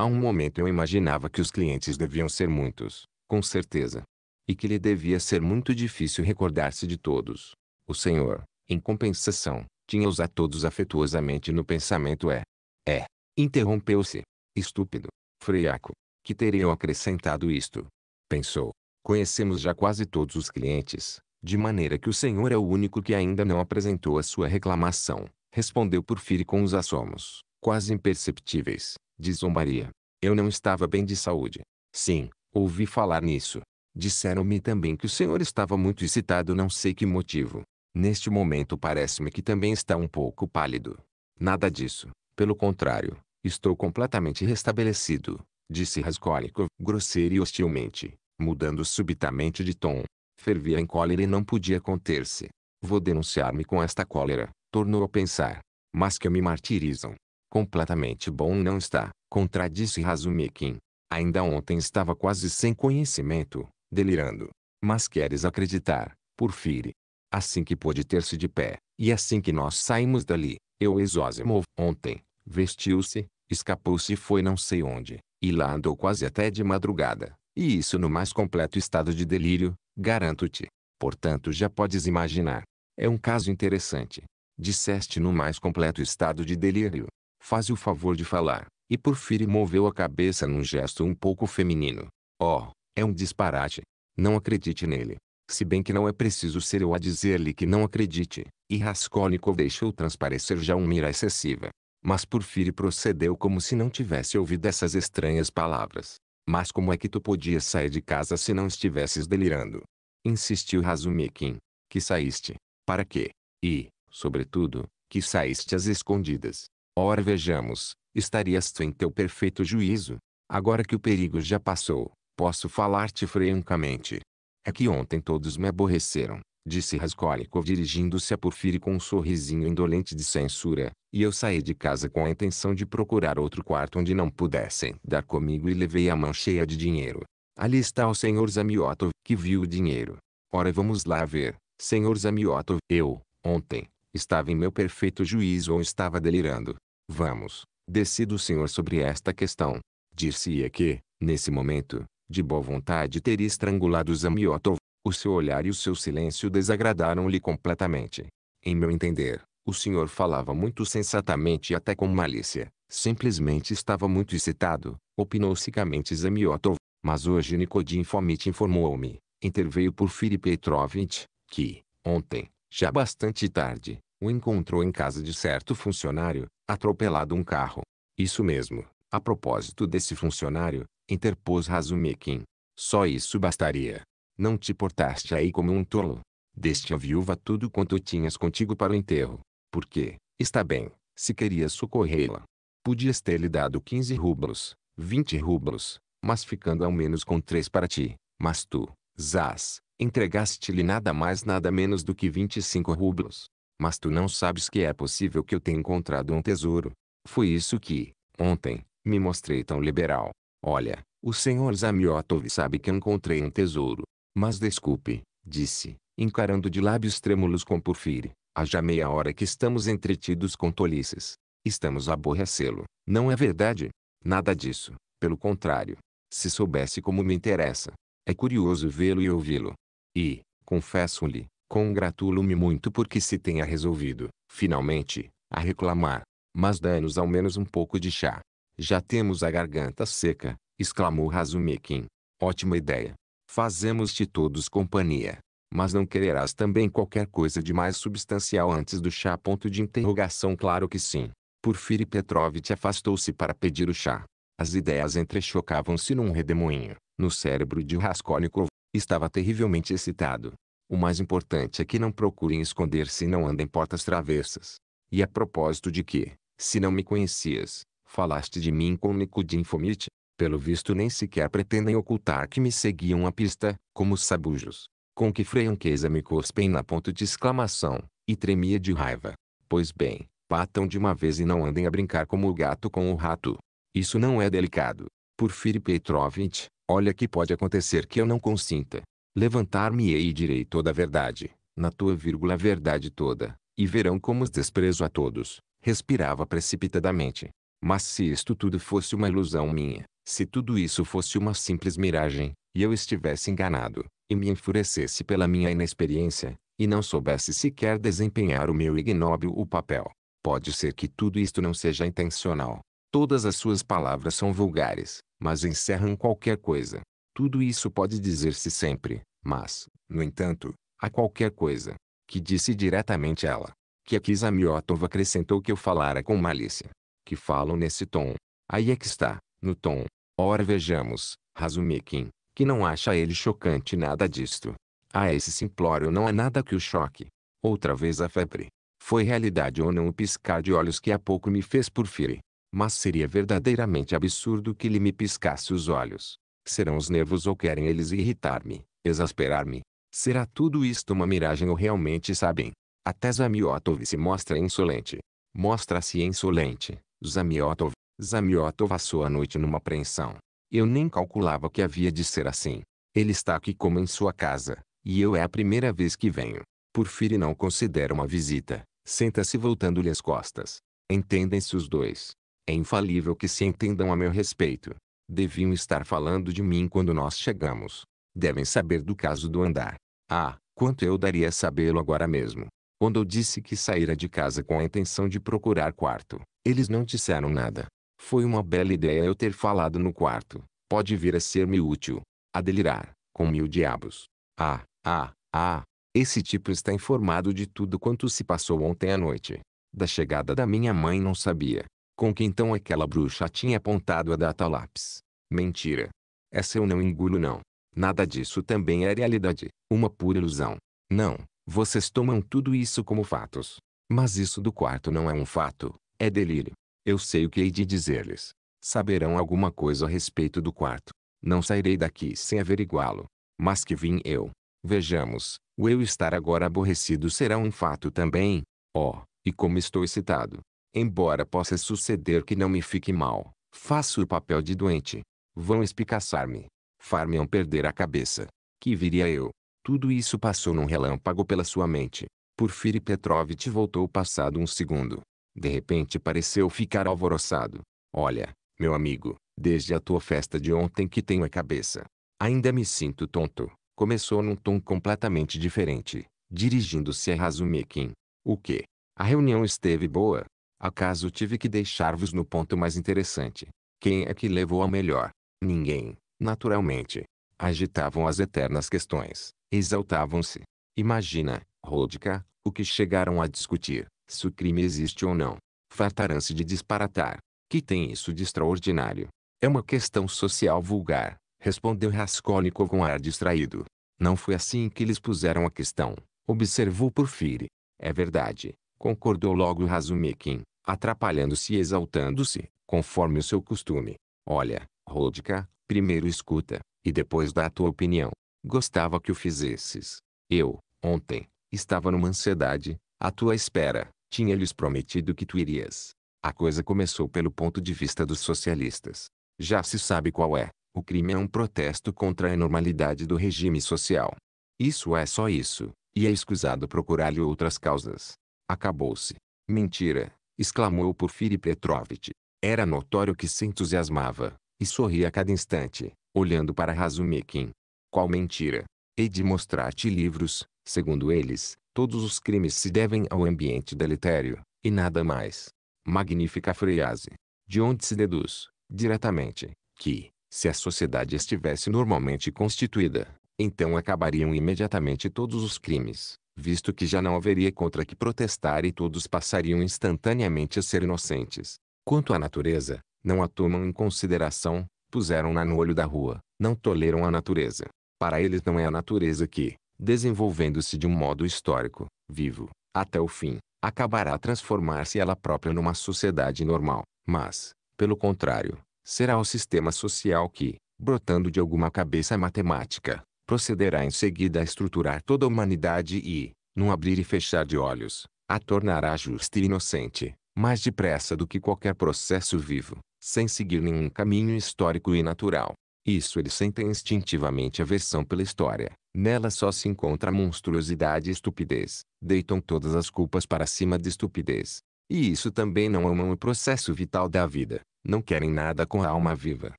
Há um momento eu imaginava que os clientes deviam ser muitos, com certeza. E que lhe devia ser muito difícil recordar-se de todos. O senhor, em compensação, tinha-os a todos afetuosamente no pensamento é. É. Interrompeu-se. Estúpido. Friaco. Que teriam acrescentado isto? Pensou. Conhecemos já quase todos os clientes, de maneira que o senhor é o único que ainda não apresentou a sua reclamação, respondeu Porfire com os assomos, quase imperceptíveis, de zombaria. Eu não estava bem de saúde. Sim, ouvi falar nisso. Disseram-me também que o senhor estava muito excitado não sei que motivo. Neste momento parece-me que também está um pouco pálido. Nada disso. Pelo contrário, estou completamente restabelecido, disse Raskolnikov grosseiro e hostilmente, mudando subitamente de tom. Fervia em cólera e não podia conter-se. Vou denunciar-me com esta cólera, tornou a pensar. Mas que me martirizam. Completamente bom não está, contradisse Razumikin. Ainda ontem estava quase sem conhecimento, delirando. Mas queres acreditar, Porfire, Assim que pôde ter-se de pé, e assim que nós saímos dali, eu Zózimo ontem, vestiu-se, escapou-se e foi não sei onde, e lá andou quase até de madrugada, e isso no mais completo estado de delírio, garanto-te. Portanto já podes imaginar. É um caso interessante. Disseste no mais completo estado de delírio. Faz o favor de falar. E Porfire moveu a cabeça num gesto um pouco feminino. Oh, é um disparate. Não acredite nele. Se bem que não é preciso ser eu a dizer-lhe que não acredite. E Raskolnikov deixou transparecer já uma ira excessiva. Mas Porfiri procedeu como se não tivesse ouvido essas estranhas palavras. Mas como é que tu podias sair de casa se não estivesses delirando? Insistiu Razumikin. Que saíste? Para quê? E, sobretudo, que saíste às escondidas. Ora vejamos, estarias tu em teu perfeito juízo? Agora que o perigo já passou, posso falar-te francamente. É que ontem todos me aborreceram, disse Raskolnikov dirigindo-se a Porfiri com um sorrisinho indolente de censura, e eu saí de casa com a intenção de procurar outro quarto onde não pudessem dar comigo e levei a mão cheia de dinheiro. Ali está o senhor Zamiotov, que viu o dinheiro. Ora vamos lá ver, senhor Zamiotov. Eu, ontem, estava em meu perfeito juízo ou estava delirando. Vamos, decida o senhor sobre esta questão. Dir-se-ia que, nesse momento, de boa vontade teria estrangulado Zamiotov. O seu olhar e o seu silêncio desagradaram-lhe completamente. Em meu entender, o senhor falava muito sensatamente e até com malícia. Simplesmente estava muito excitado, opinou secamente Zamiotov. Mas hoje Nikodin Fomit informou-me, interveio Porfiri Petrovitch, que, ontem, já bastante tarde, o encontrou em casa de certo funcionário, atropelado um carro. Isso mesmo, a propósito desse funcionário, interpôs Razumikin. Só isso bastaria. Não te portaste aí como um tolo. Deste a viúva tudo quanto tinhas contigo para o enterro. Porque, está bem, se querias socorrê-la. Podias ter-lhe dado 15 rublos, 20 rublos, mas ficando ao menos com três para ti. Mas tu, Zaz, entregaste-lhe nada mais nada menos do que 25 rublos. Mas tu não sabes que é possível que eu tenha encontrado um tesouro. Foi isso que, ontem, me mostrei tão liberal. Olha, o senhor Zamiotov sabe que encontrei um tesouro. Mas desculpe, disse, encarando de lábios trêmulos com Porfire. Há já meia hora que estamos entretidos com tolices. Estamos a aborrecê-lo. Não é verdade? Nada disso. Pelo contrário. Se soubesse como me interessa. É curioso vê-lo e ouvi-lo. E, confesso-lhe, congratulo-me muito porque se tenha resolvido, finalmente, a reclamar. Mas dá-nos ao menos um pouco de chá. Já temos a garganta seca, exclamou Razumikin. Ótima ideia. Fazemos-te todos companhia. Mas não quererás também qualquer coisa de mais substancial antes do chá? Ponto de interrogação Claro que sim. Porfiri Petrovitch afastou-se para pedir o chá. As ideias entrechocavam-se num redemoinho. No cérebro de Raskolnikov, estava terrivelmente excitado. O mais importante é que não procurem esconder-se e não andem portas travessas. E a propósito de que, se não me conhecias, Falaste de mim com Nikodim Fomit? Pelo visto nem sequer pretendem ocultar que me seguiam a pista, como os sabujos. Com que franqueza me cospem na ponto de exclamação, e tremia de raiva. Pois bem, batam de uma vez e não andem a brincar como o gato com o rato. Isso não é delicado. Porfiri Petrovitch, olha que pode acontecer que eu não consinta. Levantar-me-ei e direi toda a verdade, na tua vírgula verdade toda, e verão como os desprezo a todos. Respirava precipitadamente. Mas se isto tudo fosse uma ilusão minha, se tudo isso fosse uma simples miragem, e eu estivesse enganado, e me enfurecesse pela minha inexperiência, e não soubesse sequer desempenhar o meu ignóbil o papel, pode ser que tudo isto não seja intencional. Todas as suas palavras são vulgares, mas encerram qualquer coisa. Tudo isso pode dizer-se sempre, mas, no entanto, há qualquer coisa, que disse diretamente ela, que a Kizamiotov acrescentou que eu falara com malícia que falam nesse tom. Aí é que está, no tom. Ora vejamos, Razumikin, que não acha ele chocante nada disto. A esse simplório não há nada que o choque. Outra vez a febre. Foi realidade ou não o piscar de olhos que há pouco me fez porfire. Mas seria verdadeiramente absurdo que ele me piscasse os olhos. Serão os nervos ou querem eles irritar-me, exasperar-me? Será tudo isto uma miragem ou realmente sabem? Até Zamiotov se mostra insolente. Mostra-se insolente, Zamiotov. Zamiotov passou a noite numa apreensão. Eu nem calculava que havia de ser assim. Ele está aqui como em sua casa, e eu é a primeira vez que venho. Porfire não considera uma visita. Senta-se voltando-lhe as costas. Entendem-se os dois. É infalível que se entendam a meu respeito. Deviam estar falando de mim quando nós chegamos. Devem saber do caso do andar. Ah, quanto eu daria sabê-lo agora mesmo. Quando eu disse que saíra de casa com a intenção de procurar quarto, eles não disseram nada. Foi uma bela ideia eu ter falado no quarto. Pode vir a ser-me útil. A delirar, Com mil diabos. Ah, ah, ah. Esse tipo está informado de tudo quanto se passou ontem à noite. Da chegada da minha mãe não sabia. Com que então aquela bruxa tinha apontado a data lápis. Mentira. Essa eu não engulo não. Nada disso também é realidade. Uma pura ilusão. Não, vocês tomam tudo isso como fatos. Mas isso do quarto não é um fato, é delírio. Eu sei o que hei de dizer-lhes. Saberão alguma coisa a respeito do quarto. Não sairei daqui sem averiguá-lo. Mas que vim eu. Vejamos, o eu estar agora aborrecido será um fato também. Oh, e como estou excitado. Embora possa suceder que não me fique mal, faço o papel de doente. Vão espicaçar-me. Far-me-ão perder a cabeça. Que viria eu. Tudo isso passou num relâmpago pela sua mente. Porfiri Petrovitch voltou passado um segundo. De repente pareceu ficar alvoroçado. Olha, meu amigo, desde a tua festa de ontem que tenho a cabeça. Ainda me sinto tonto. Começou num tom completamente diferente, dirigindo-se a Razumikin. O que? A reunião esteve boa? Acaso tive que deixar-vos no ponto mais interessante? Quem é que levou ao melhor? Ninguém, naturalmente. Agitavam as eternas questões, exaltavam-se. Imagina, Rodka, o que chegaram a discutir, se o crime existe ou não. Fartarão-se de disparatar. Que tem isso de extraordinário? É uma questão social vulgar, respondeu Raskolnikov com ar distraído. Não foi assim que eles puseram a questão, observou Porfiri. É verdade, concordou logo Razumikin, atrapalhando-se e exaltando-se, conforme o seu costume. Olha, Rodka, primeiro escuta, e depois dá a tua opinião. Gostava que o fizesses. Eu, ontem, estava numa ansiedade, à tua espera, tinha-lhes prometido que tu irias. A coisa começou pelo ponto de vista dos socialistas. Já se sabe qual é. O crime é um protesto contra a anormalidade do regime social. Isso é só isso, e é escusado procurar-lhe outras causas. Acabou-se. Mentira, exclamou Porfiri Petrovitch. Era notório que se entusiasmava, e sorria a cada instante, olhando para Razumikin. Qual mentira? Hei de mostrar-te livros, segundo eles, todos os crimes se devem ao ambiente deletério, e nada mais. Magnífica frase. De onde se deduz, diretamente, que, se a sociedade estivesse normalmente constituída, então acabariam imediatamente todos os crimes, visto que já não haveria contra que protestar e todos passariam instantaneamente a ser inocentes. Quanto à natureza, não a tomam em consideração, puseram-na no olho da rua, não toleram a natureza. Para eles não é a natureza que, desenvolvendo-se de um modo histórico, vivo, até o fim, acabará a transformar-se ela própria numa sociedade normal, mas, pelo contrário, será o sistema social que, brotando de alguma cabeça matemática, procederá em seguida a estruturar toda a humanidade e, num abrir e fechar de olhos, a tornará justa e inocente, mais depressa do que qualquer processo vivo, sem seguir nenhum caminho histórico e natural. Isso eles sentem instintivamente aversão pela história. Nela só se encontra monstruosidade e estupidez. Deitam todas as culpas para cima de estupidez. E isso também não amam o processo vital da vida. Não querem nada com a alma viva.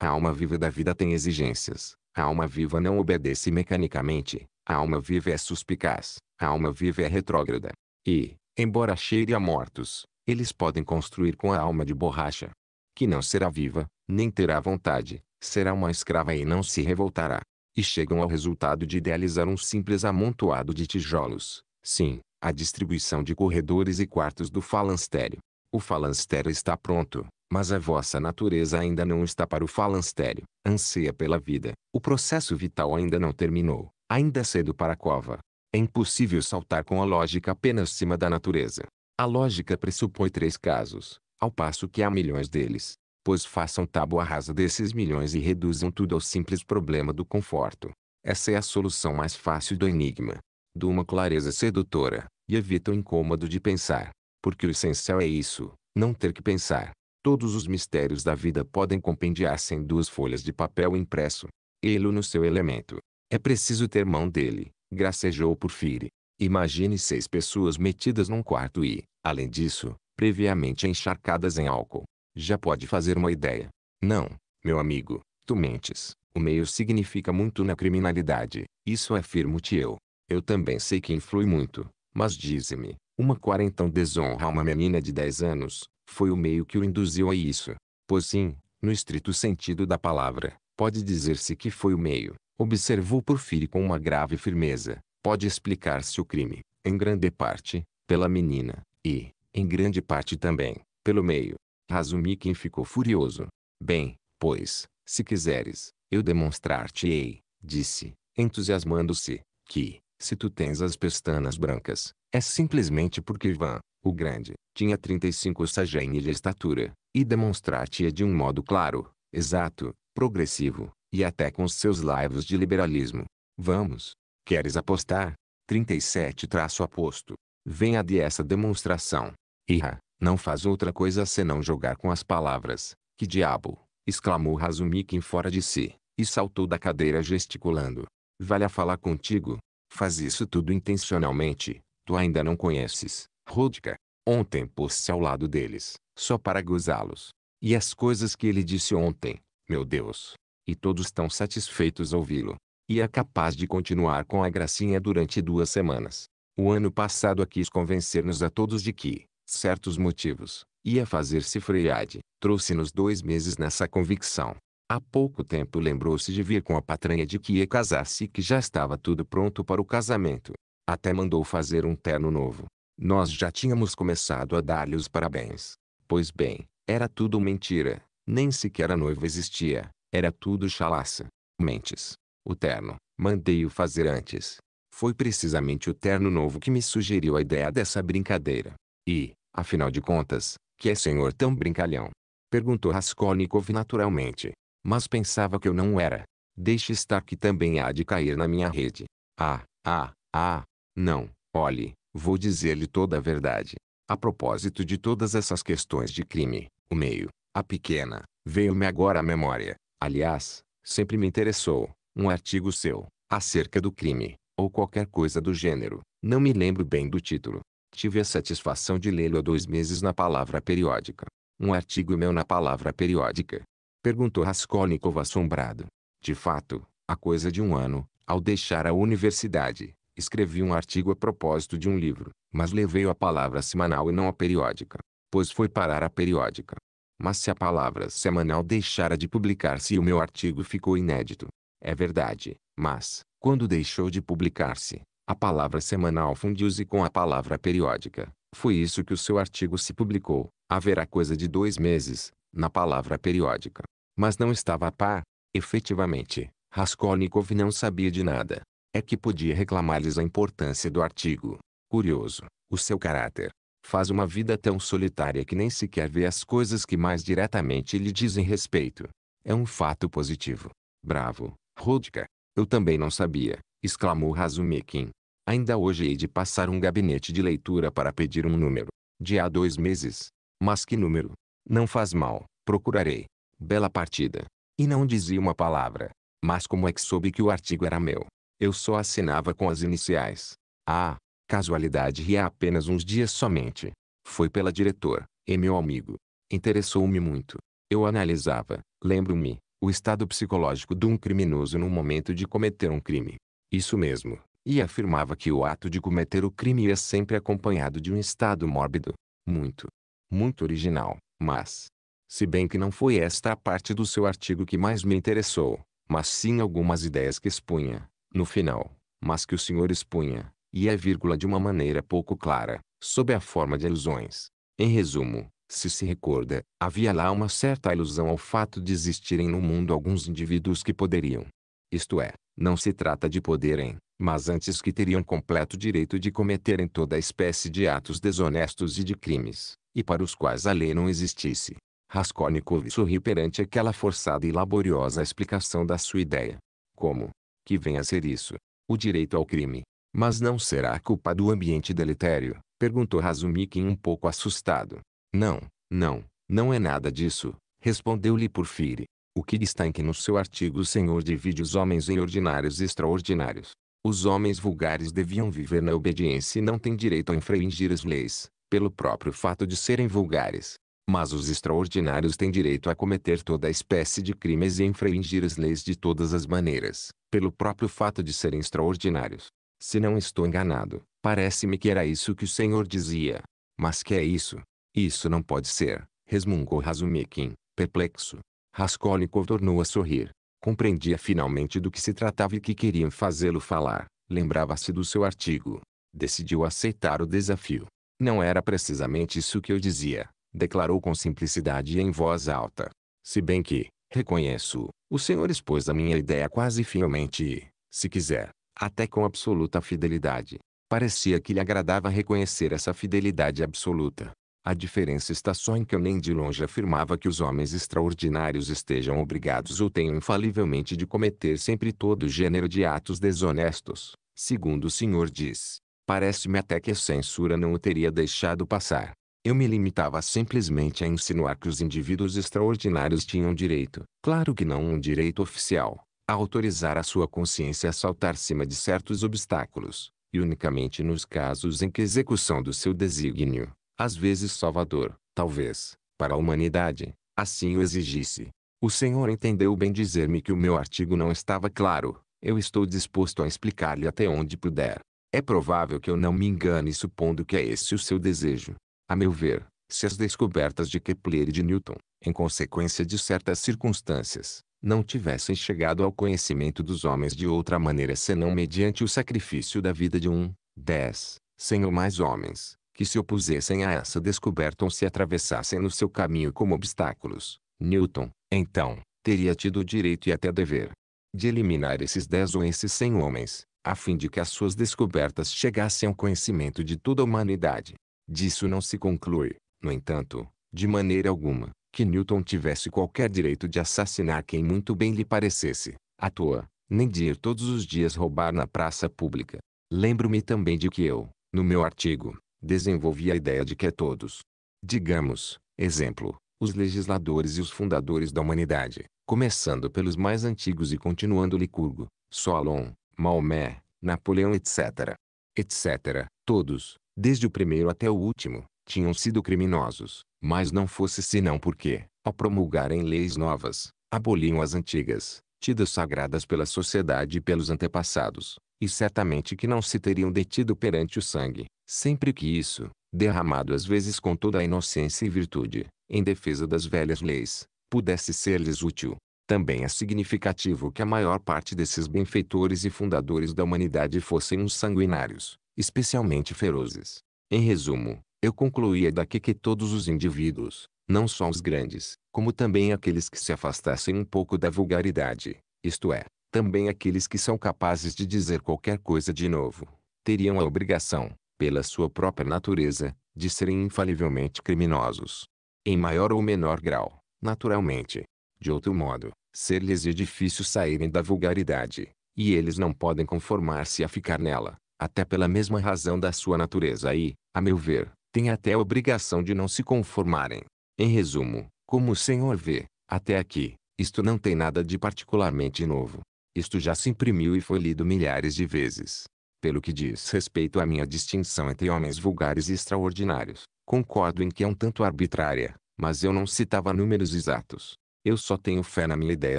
A alma viva da vida tem exigências. A alma viva não obedece mecanicamente. A alma viva é suspicaz. A alma viva é retrógrada. E, embora cheire a mortos, eles podem construir com a alma de borracha. Que não será viva, nem terá vontade, será uma escrava e não se revoltará. E chegam ao resultado de idealizar um simples amontoado de tijolos. Sim, a distribuição de corredores e quartos do falanstério. O falanstério está pronto, mas a vossa natureza ainda não está para o falanstério. Anseia pela vida. O processo vital ainda não terminou. Ainda é cedo para a cova. É impossível saltar com a lógica apenas cima da natureza. A lógica pressupõe três casos, ao passo que há milhões deles. Pois façam tábua rasa desses milhões e reduzam tudo ao simples problema do conforto. Essa é a solução mais fácil do enigma. De uma clareza sedutora, e evita o incômodo de pensar. Porque o essencial é isso, não ter que pensar. Todos os mistérios da vida podem compendiar-se em duas folhas de papel impresso. Ele no seu elemento. É preciso ter mão dele, gracejou Porfire. Imagine seis pessoas metidas num quarto e, além disso, previamente encharcadas em álcool. Já pode fazer uma ideia. Não, meu amigo, tu mentes. O meio significa muito na criminalidade. Isso afirmo-te eu. Eu também sei que influi muito. Mas dize-me, uma quarentão desonra uma menina de 10 anos, foi o meio que o induziu a isso. Pois sim, no estrito sentido da palavra, pode dizer-se que foi o meio. Observou Porfírio com uma grave firmeza. Pode explicar-se o crime, em grande parte, pela menina, e, em grande parte também, pelo meio. Razumikin ficou furioso. Bem, pois, se quiseres, eu demonstrar-te-ei, disse, entusiasmando-se, que, se tu tens as pestanas brancas, é simplesmente porque Ivan, o grande, tinha 35 sagem de estatura, e demonstrar-te-ia de um modo claro, exato, progressivo, e até com seus laivos de liberalismo. Vamos. Queres apostar? 37 traço aposto. Venha de essa demonstração. Irra, não faz outra coisa senão jogar com as palavras. Que diabo! exclamou Razumikin fora de si, e saltou da cadeira gesticulando. Vale a falar contigo. Faz isso tudo intencionalmente. Tu ainda não conheces. Rodka. Ontem pôs-se ao lado deles, só para gozá-los. E as coisas que ele disse ontem, meu Deus. E todos estão satisfeitos ouvi-lo. E é capaz de continuar com a gracinha durante duas semanas. O ano passado quis convencer-nos a todos de que, certos motivos, ia fazer-se freade. Trouxe-nos dois meses nessa convicção. Há pouco tempo lembrou-se de vir com a patranha de que ia casar-se e que já estava tudo pronto para o casamento. Até mandou fazer um terno novo. Nós já tínhamos começado a dar-lhe os parabéns. Pois bem, era tudo mentira. Nem sequer a noiva existia. Era tudo chalaça. Mentes. O terno, mandei-o fazer antes. Foi precisamente o terno novo que me sugeriu a ideia dessa brincadeira. E, afinal de contas, que é senhor tão brincalhão? Perguntou Raskolnikov naturalmente. Mas pensava que eu não era. Deixe estar que também há de cair na minha rede. Ah, ah, ah, não, olhe, vou dizer-lhe toda a verdade. A propósito de todas essas questões de crime, o meio, a pequena, veio-me agora à memória. Aliás, sempre me interessou, um artigo seu, acerca do crime, ou qualquer coisa do gênero. Não me lembro bem do título. Tive a satisfação de lê-lo há dois meses na palavra periódica. Um artigo meu na palavra periódica. Perguntou Raskolnikov assombrado. De fato, há coisa de um ano, ao deixar a universidade, escrevi um artigo a propósito de um livro, mas levei a palavra semanal e não a periódica, pois foi parar a periódica. Mas se a palavra semanal deixara de publicar-se e o meu artigo ficou inédito, é verdade, mas, quando deixou de publicar-se, a palavra semanal fundiu-se com a palavra periódica. Foi isso que o seu artigo se publicou, haverá coisa de dois meses, na palavra periódica. Mas não estava a par. Efetivamente, Raskolnikov não sabia de nada. É que podia reclamar-lhes a importância do artigo. Curioso, o seu caráter. Faz uma vida tão solitária que nem sequer vê as coisas que mais diretamente lhe dizem respeito. É um fato positivo. Bravo, Rodka. Eu também não sabia, exclamou Razumikin. Ainda hoje hei de passar um gabinete de leitura para pedir um número. De há dois meses. Mas que número? Não faz mal, procurarei. Bela partida. E não dizia uma palavra. Mas como é que soube que o artigo era meu? Eu só assinava com as iniciais. Ah, casualidade e há apenas uns dias somente. Foi pela diretor, e meu amigo. Interessou-me muito. Eu analisava, lembro-me, o estado psicológico de um criminoso no momento de cometer um crime. Isso mesmo. E afirmava que o ato de cometer o crime ia sempre acompanhado de um estado mórbido. Muito, muito original, mas, se bem que não foi esta a parte do seu artigo que mais me interessou, mas sim algumas ideias que expunha, no final, mas que o senhor expunha, e é vírgula de uma maneira pouco clara, sob a forma de ilusões. Em resumo, se se recorda, havia lá uma certa ilusão ao fato de existirem no mundo alguns indivíduos que poderiam. Isto é, não se trata de poderem, mas antes que teriam completo direito de cometerem toda a espécie de atos desonestos e de crimes, e para os quais a lei não existisse. Raskolnikov sorriu perante aquela forçada e laboriosa explicação da sua ideia. Como, que vem a ser isso. O direito ao crime. Mas não será culpa do ambiente deletério? Perguntou Razumikin um pouco assustado. Não, não, não é nada disso, respondeu-lhe Porfiri. O que está em que no seu artigo o senhor divide os homens em ordinários e extraordinários. Os homens vulgares deviam viver na obediência e não têm direito a infringir as leis, pelo próprio fato de serem vulgares. Mas os extraordinários têm direito a cometer toda espécie de crimes e infringir as leis de todas as maneiras, pelo próprio fato de serem extraordinários. Se não estou enganado, parece-me que era isso que o senhor dizia. Mas que é isso? Isso não pode ser, resmungou Razumikin, perplexo. Raskolnikov tornou a sorrir. Compreendia finalmente do que se tratava e que queriam fazê-lo falar. Lembrava-se do seu artigo. Decidiu aceitar o desafio. Não era precisamente isso que eu dizia, declarou com simplicidade e em voz alta. Se bem que, reconheço, o senhor expôs a minha ideia quase fielmente e, se quiser, até com absoluta fidelidade. Parecia que lhe agradava reconhecer essa fidelidade absoluta. A diferença está só em que eu nem de longe afirmava que os homens extraordinários estejam obrigados ou tenham infalivelmente de cometer sempre todo gênero de atos desonestos, segundo o senhor diz. Parece-me até que a censura não o teria deixado passar. Eu me limitava simplesmente a insinuar que os indivíduos extraordinários tinham direito, claro que não um direito oficial, a autorizar a sua consciência a saltar cima de certos obstáculos, e unicamente nos casos em que a execução do seu desígnio, às vezes salvador, talvez, para a humanidade, assim o exigisse. O Senhor entendeu bem dizer-me que o meu artigo não estava claro, eu estou disposto a explicar-lhe até onde puder. É provável que eu não me engane supondo que é esse o seu desejo. A meu ver, se as descobertas de Kepler e de Newton, em consequência de certas circunstâncias, não tivessem chegado ao conhecimento dos homens de outra maneira senão mediante o sacrifício da vida de um, dez, cem ou mais homens, que se opusessem a essa descoberta ou se atravessassem no seu caminho como obstáculos, Newton, então, teria tido o direito e até dever de eliminar esses dez ou esses cem homens, a fim de que as suas descobertas chegassem ao conhecimento de toda a humanidade. Disso não se conclui, no entanto, de maneira alguma, que Newton tivesse qualquer direito de assassinar quem muito bem lhe parecesse, à toa, nem de ir todos os dias roubar na praça pública. Lembro-me também de que eu, no meu artigo, desenvolvi a ideia de que todos, digamos, exemplo, os legisladores e os fundadores da humanidade, começando pelos mais antigos e continuando Licurgo, Solon, Maomé, Napoleão etc. etc. Todos, desde o primeiro até o último, tinham sido criminosos, mas não fosse senão porque, ao promulgarem leis novas, aboliam as antigas, tidas sagradas pela sociedade e pelos antepassados, e certamente que não se teriam detido perante o sangue, sempre que isso, derramado às vezes com toda a inocência e virtude, em defesa das velhas leis, pudesse ser-lhes útil. Também é significativo que a maior parte desses benfeitores e fundadores da humanidade fossem uns sanguinários, especialmente ferozes. Em resumo, eu concluía daqui que todos os indivíduos, não só os grandes, como também aqueles que se afastassem um pouco da vulgaridade, isto é, também aqueles que são capazes de dizer qualquer coisa de novo, teriam a obrigação, pela sua própria natureza, de serem infalivelmente criminosos. Em maior ou menor grau, naturalmente. De outro modo, ser-lhes é difícil saírem da vulgaridade, e eles não podem conformar-se a ficar nela, até pela mesma razão da sua natureza e, a meu ver, têm até a obrigação de não se conformarem. Em resumo, como o senhor vê, até aqui, isto não tem nada de particularmente novo. Isto já se imprimiu e foi lido milhares de vezes. Pelo que diz respeito à minha distinção entre homens vulgares e extraordinários, concordo em que é um tanto arbitrária, mas eu não citava números exatos. Eu só tenho fé na minha ideia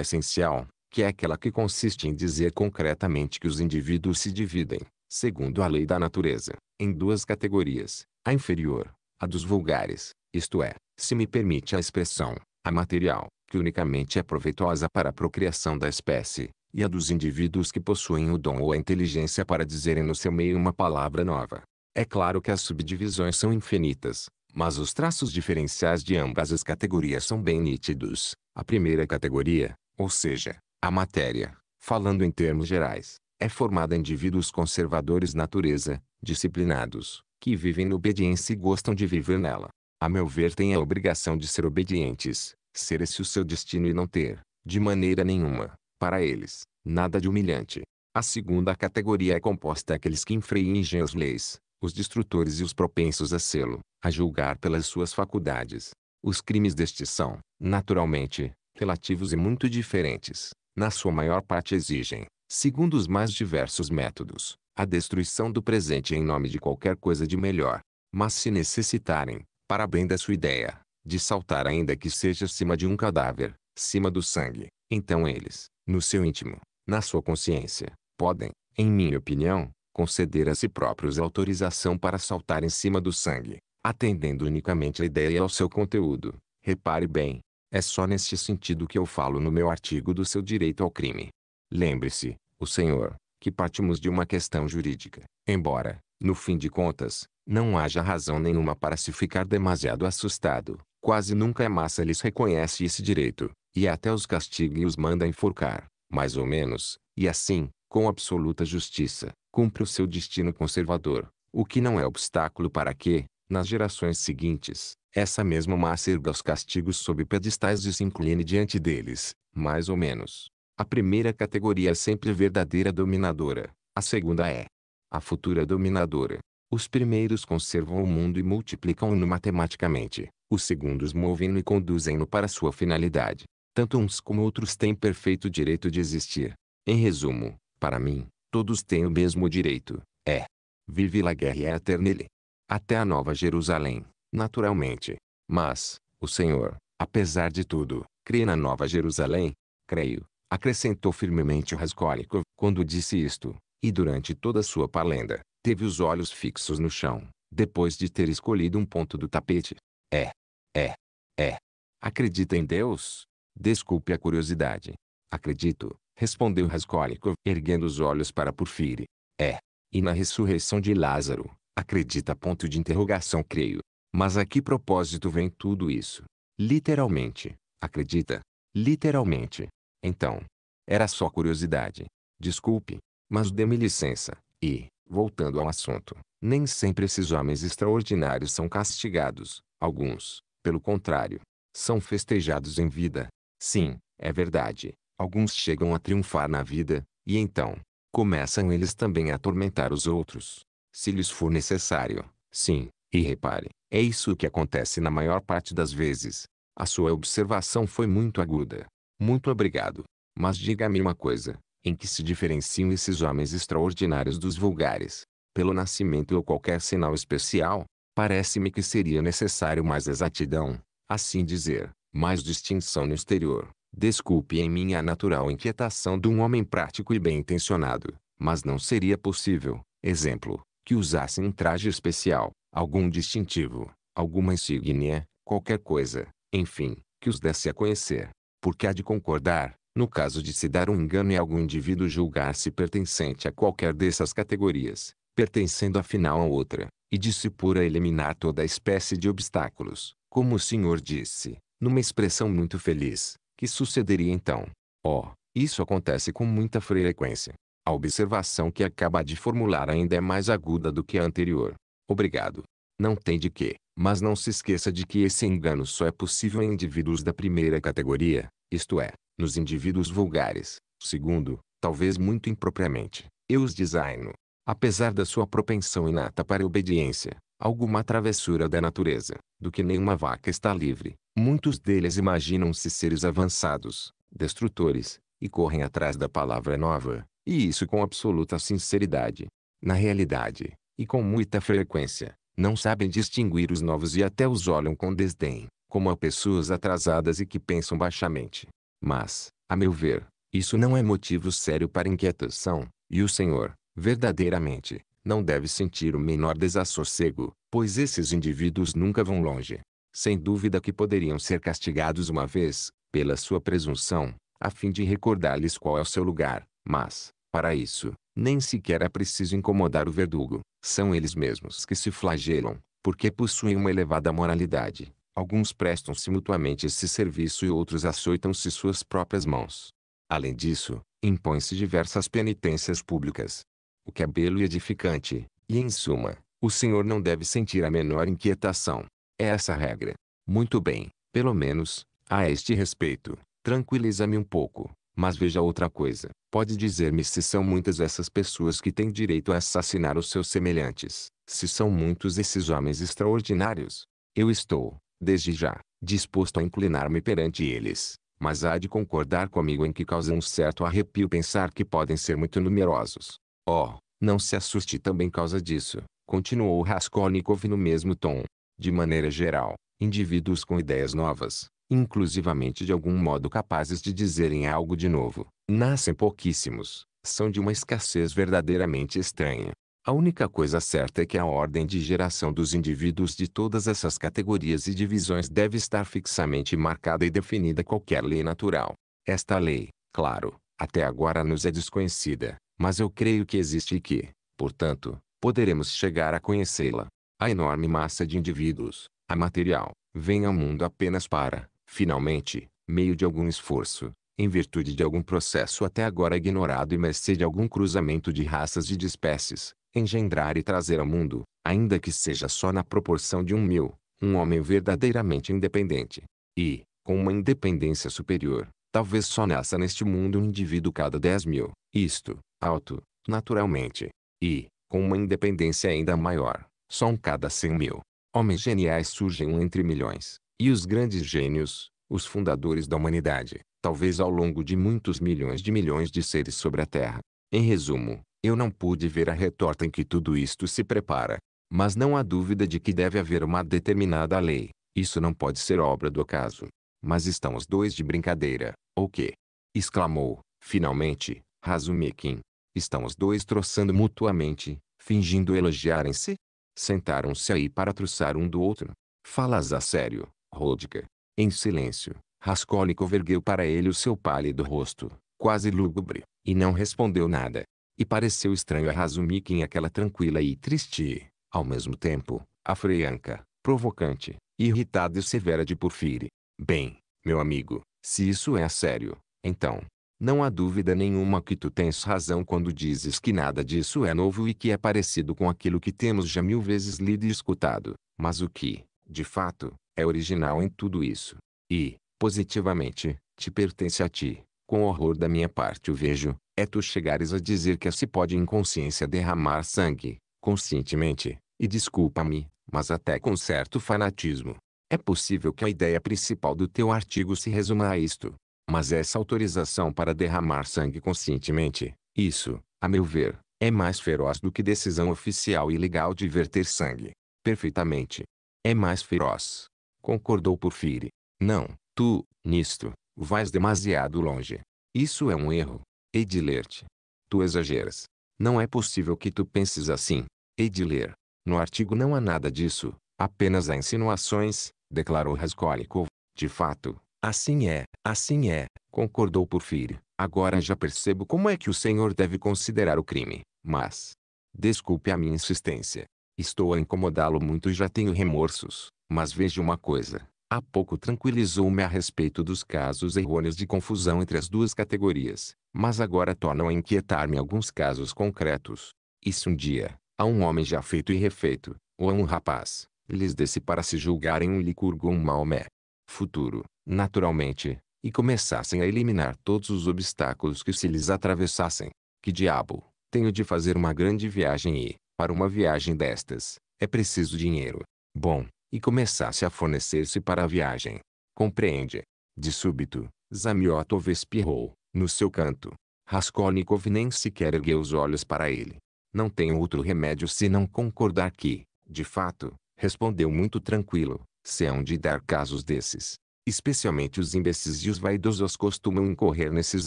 essencial, que é aquela que consiste em dizer concretamente que os indivíduos se dividem, segundo a lei da natureza, em duas categorias, a inferior, a dos vulgares, isto é, se me permite a expressão, a material, que unicamente é proveitosa para a procriação da espécie, e a dos indivíduos que possuem o dom ou a inteligência para dizerem no seu meio uma palavra nova. É claro que as subdivisões são infinitas, mas os traços diferenciais de ambas as categorias são bem nítidos. A primeira categoria, ou seja, a matéria, falando em termos gerais, é formada em indivíduos conservadores natureza, disciplinados, que vivem na obediência e gostam de viver nela. A meu ver têm a obrigação de ser obedientes, ser esse o seu destino e não ter, de maneira nenhuma, para eles, nada de humilhante. A segunda categoria é composta daqueles que infringem as leis, os destrutores e os propensos a selo, a julgar pelas suas faculdades. Os crimes destes são, naturalmente, relativos e muito diferentes. Na sua maior parte exigem, segundo os mais diversos métodos, a destruição do presente em nome de qualquer coisa de melhor. Mas se necessitarem, para bem da sua ideia, de saltar ainda que seja acima de um cadáver, cima do sangue, então eles, no seu íntimo, na sua consciência, podem, em minha opinião, conceder a si próprios autorização para saltar em cima do sangue, atendendo unicamente à ideia e ao seu conteúdo. Repare bem, É só neste sentido que eu falo no meu artigo do seu direito ao crime. Lembre-se, o senhor, que partimos de uma questão jurídica, embora, no fim de contas, não haja razão nenhuma para se ficar demasiado assustado. Quase nunca a massa lhes reconhece esse direito, e até os castiga e os manda enforcar, mais ou menos, e assim, com absoluta justiça, cumpre o seu destino conservador, o que não é obstáculo para que, nas gerações seguintes, essa mesma massa erga os castigos sob pedestais e se incline diante deles, mais ou menos. A primeira categoria é sempre verdadeira dominadora, a segunda é a futura dominadora. Os primeiros conservam o mundo e multiplicam-no matematicamente, os segundos movem-no e conduzem-no para sua finalidade. Tanto uns como outros têm perfeito direito de existir. Em resumo, para mim, todos têm o mesmo direito, é. Vive la guerra eternelle. Até a Nova Jerusalém, naturalmente. Mas, o Senhor, apesar de tudo, crê na Nova Jerusalém? Creio, acrescentou firmemente Raskolnikov, quando disse isto, e durante toda sua palenda, teve os olhos fixos no chão, depois de ter escolhido um ponto do tapete. É. É. É. Acredita em Deus? Desculpe a curiosidade. Acredito, respondeu Raskolnikov, erguendo os olhos para Porfiri. É. E na ressurreição de Lázaro, acredita ponto de interrogação creio. Mas a que propósito vem tudo isso? Literalmente, acredita? Literalmente. Então, era só curiosidade. Desculpe, mas dê-me licença. E, voltando ao assunto, nem sempre esses homens extraordinários são castigados. Alguns, pelo contrário, são festejados em vida. Sim, é verdade. Alguns chegam a triunfar na vida, e então, começam eles também a atormentar os outros. Se lhes for necessário, sim, e repare, é isso que acontece na maior parte das vezes. A sua observação foi muito aguda. Muito obrigado. Mas diga-me uma coisa, em que se diferenciam esses homens extraordinários dos vulgares? Pelo nascimento ou qualquer sinal especial? Parece-me que seria necessário mais exatidão, assim dizer, mais distinção no exterior. Desculpe em minha natural inquietação de um homem prático e bem intencionado, mas não seria possível, exemplo, que usassem um traje especial, algum distintivo, alguma insígnia, qualquer coisa, enfim, que os desse a conhecer. Porque há de concordar, no caso de se dar um engano e algum indivíduo julgar-se pertencente a qualquer dessas categorias, pertencendo afinal a outra, e de se pôr a eliminar toda espécie de obstáculos, como o senhor disse, numa expressão muito feliz, que sucederia então? Oh, isso acontece com muita frequência. A observação que acaba de formular ainda é mais aguda do que a anterior. Obrigado. Não tem de quê, mas não se esqueça de que esse engano só é possível em indivíduos da primeira categoria, isto é, nos indivíduos vulgares. Segundo, talvez muito impropriamente, eu os designo. Apesar da sua propensão inata para a obediência, alguma travessura da natureza, do que nenhuma vaca está livre, muitos deles imaginam-se seres avançados, destrutores, e correm atrás da palavra nova, e isso com absoluta sinceridade. Na realidade, e com muita frequência, não sabem distinguir os novos e até os olham com desdém, como a pessoas atrasadas e que pensam baixamente. Mas, a meu ver, isso não é motivo sério para inquietação, e o Senhor, verdadeiramente, não deve sentir o menor desassossego, pois esses indivíduos nunca vão longe. Sem dúvida que poderiam ser castigados uma vez, pela sua presunção, a fim de recordar-lhes qual é o seu lugar, mas, para isso, nem sequer é preciso incomodar o verdugo. São eles mesmos que se flagelam, porque possuem uma elevada moralidade. Alguns prestam-se mutuamente esse serviço e outros açoitam-se suas próprias mãos. Além disso, impõem-se diversas penitências públicas. O que é belo e edificante, e em suma, o senhor não deve sentir a menor inquietação. É essa a regra. Muito bem, pelo menos, a este respeito, tranquiliza-me um pouco. Mas veja outra coisa. Pode dizer-me se são muitas essas pessoas que têm direito a assassinar os seus semelhantes. Se são muitos esses homens extraordinários. Eu estou, desde já, disposto a inclinar-me perante eles. Mas há de concordar comigo em que causa um certo arrepio pensar que podem ser muito numerosos. Oh, não se assuste também causa disso, continuou Raskolnikov no mesmo tom. De maneira geral, indivíduos com ideias novas, inclusivamente de algum modo capazes de dizerem algo de novo. Nascem pouquíssimos, são de uma escassez verdadeiramente estranha. A única coisa certa é que a ordem de geração dos indivíduos de todas essas categorias e divisões deve estar fixamente marcada e definida qualquer lei natural. Esta lei, claro, até agora nos é desconhecida, mas eu creio que existe e que, portanto, poderemos chegar a conhecê-la. A enorme massa de indivíduos, a material, vem ao mundo apenas para, finalmente, meio de algum esforço, em virtude de algum processo até agora ignorado e mercê de algum cruzamento de raças e de espécies, engendrar e trazer ao mundo, ainda que seja só na proporção de um mil, um homem verdadeiramente independente. E, com uma independência superior, talvez só nasça neste mundo um indivíduo cada dez mil, isto, alto, naturalmente. E, com uma independência ainda maior, só um cada cem mil. Homens geniais surgem um entre milhões, e os grandes gênios, os fundadores da humanidade, talvez ao longo de muitos milhões de milhões de seres sobre a Terra. Em resumo, eu não pude ver a retorta em que tudo isto se prepara. Mas não há dúvida de que deve haver uma determinada lei. Isso não pode ser obra do acaso. Mas estão os dois de brincadeira, ou quê? Exclamou, finalmente, Razumikin. Estão os dois troçando mutuamente, fingindo elogiarem-se? Sentaram-se aí para troçar um do outro. Falas a sério, Rodka. Em silêncio, Raskolnikov ergueu para ele o seu pálido rosto, quase lúgubre, e não respondeu nada. E pareceu estranho a Razumikin aquela tranquila e triste, ao mesmo tempo, afreanca, provocante, irritada e severa de Porfire. Bem, meu amigo, se isso é sério, então, não há dúvida nenhuma que tu tens razão quando dizes que nada disso é novo e que é parecido com aquilo que temos já mil vezes lido e escutado, mas o que, de fato, é original em tudo isso, e, positivamente, te pertence a ti, com horror da minha parte o vejo, é tu chegares a dizer que se pode em consciência derramar sangue, conscientemente, e desculpa-me, mas até com certo fanatismo. É possível que a ideia principal do teu artigo se resuma a isto. Mas essa autorização para derramar sangue conscientemente, isso, a meu ver, é mais feroz do que decisão oficial e legal de verter sangue. Perfeitamente. É mais feroz. Concordou Porfire. Não, tu, nisto, vais demasiado longe. Isso é um erro. Edilert. Tu exageras. Não é possível que tu penses assim. Ediler. No artigo não há nada disso, apenas há insinuações, declarou Raskolnikov. De fato, assim é, assim é, concordou Porfírio. Agora já percebo como é que o senhor deve considerar o crime, mas... Desculpe a minha insistência. Estou a incomodá-lo muito e já tenho remorsos, mas veja uma coisa. Há pouco tranquilizou-me a respeito dos casos errôneos de confusão entre as duas categorias, mas agora tornam a inquietar-me alguns casos concretos. Se um dia, a um homem já feito e refeito, ou a um rapaz, lhes desse para se julgarem um licurgo ou um Maomé, futuro, naturalmente, e começassem a eliminar todos os obstáculos que se lhes atravessassem, que diabo, tenho de fazer uma grande viagem e, para uma viagem destas, é preciso dinheiro. Bom, e começasse a fornecer-se para a viagem. Compreende? De súbito, Zamiotov espirrou, no seu canto. Raskolnikov nem sequer ergueu os olhos para ele. Não tenho outro remédio senão concordar que, de fato, respondeu muito tranquilo, se hão de dar casos desses. Especialmente os imbecis e os vaidosos costumam incorrer nesses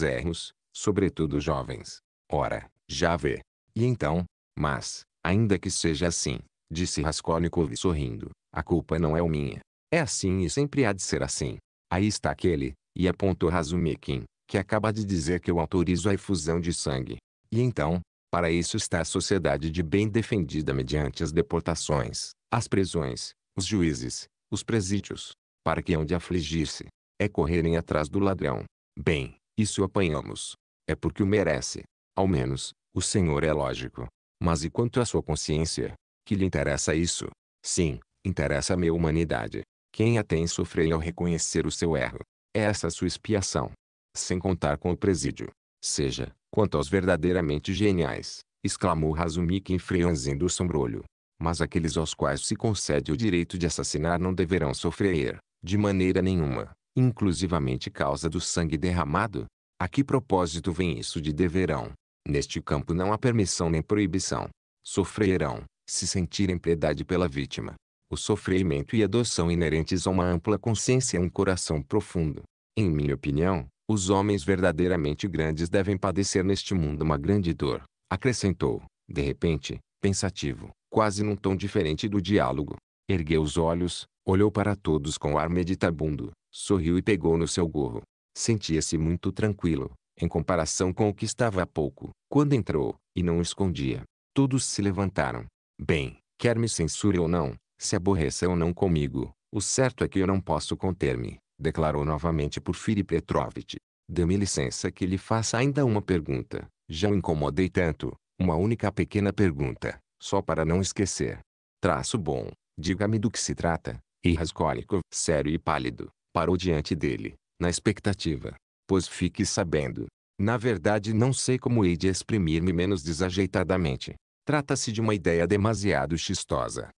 erros, sobretudo jovens. Ora, já vê. E então? Mas, ainda que seja assim, disse Raskolnikov sorrindo, a culpa não é minha. É assim e sempre há de ser assim. Aí está aquele, e apontou Razumikin, que acaba de dizer que eu autorizo a efusão de sangue. E então, para isso está a sociedade de bem defendida mediante as deportações, as prisões, os juízes, os presídios. Para que hão de afligir-se? É correrem atrás do ladrão. Bem, isso apanhamos. É porque o merece. Ao menos, o senhor é lógico. Mas e quanto à sua consciência? Que lhe interessa isso? Sim, interessa a humanidade. Quem a tem sofrer ao reconhecer o seu erro. É essa sua expiação. Sem contar com o presídio. Seja, quanto aos verdadeiramente geniais, exclamou Razumikin franzindo o sombrolho. Mas aqueles aos quais se concede o direito de assassinar não deverão sofrer, de maneira nenhuma, inclusivamente causa do sangue derramado? A que propósito vem isso de deverão? Neste campo não há permissão nem proibição. Sofrerão, se sentirem piedade pela vítima, o sofrimento e a dor são inerentes a uma ampla consciência e um coração profundo. Em minha opinião, os homens verdadeiramente grandes devem padecer neste mundo uma grande dor, acrescentou, de repente, pensativo, quase num tom diferente do diálogo. Ergueu os olhos, olhou para todos com ar meditabundo, sorriu e pegou no seu gorro. Sentia-se muito tranquilo, em comparação com o que estava há pouco, quando entrou, e não escondia. Todos se levantaram. Bem, quer me censure ou não, se aborreça ou não comigo, o certo é que eu não posso conter-me, declarou novamente Porfiri Petrovitch. Dê-me licença que lhe faça ainda uma pergunta. Já o incomodei tanto, uma única pequena pergunta, só para não esquecer. Traço bom, diga-me do que se trata. E Raskolnikov, sério e pálido, parou diante dele, na expectativa. Pois fique sabendo. Na verdade não sei como hei de exprimir-me menos desajeitadamente. Trata-se de uma ideia demasiado chistosa.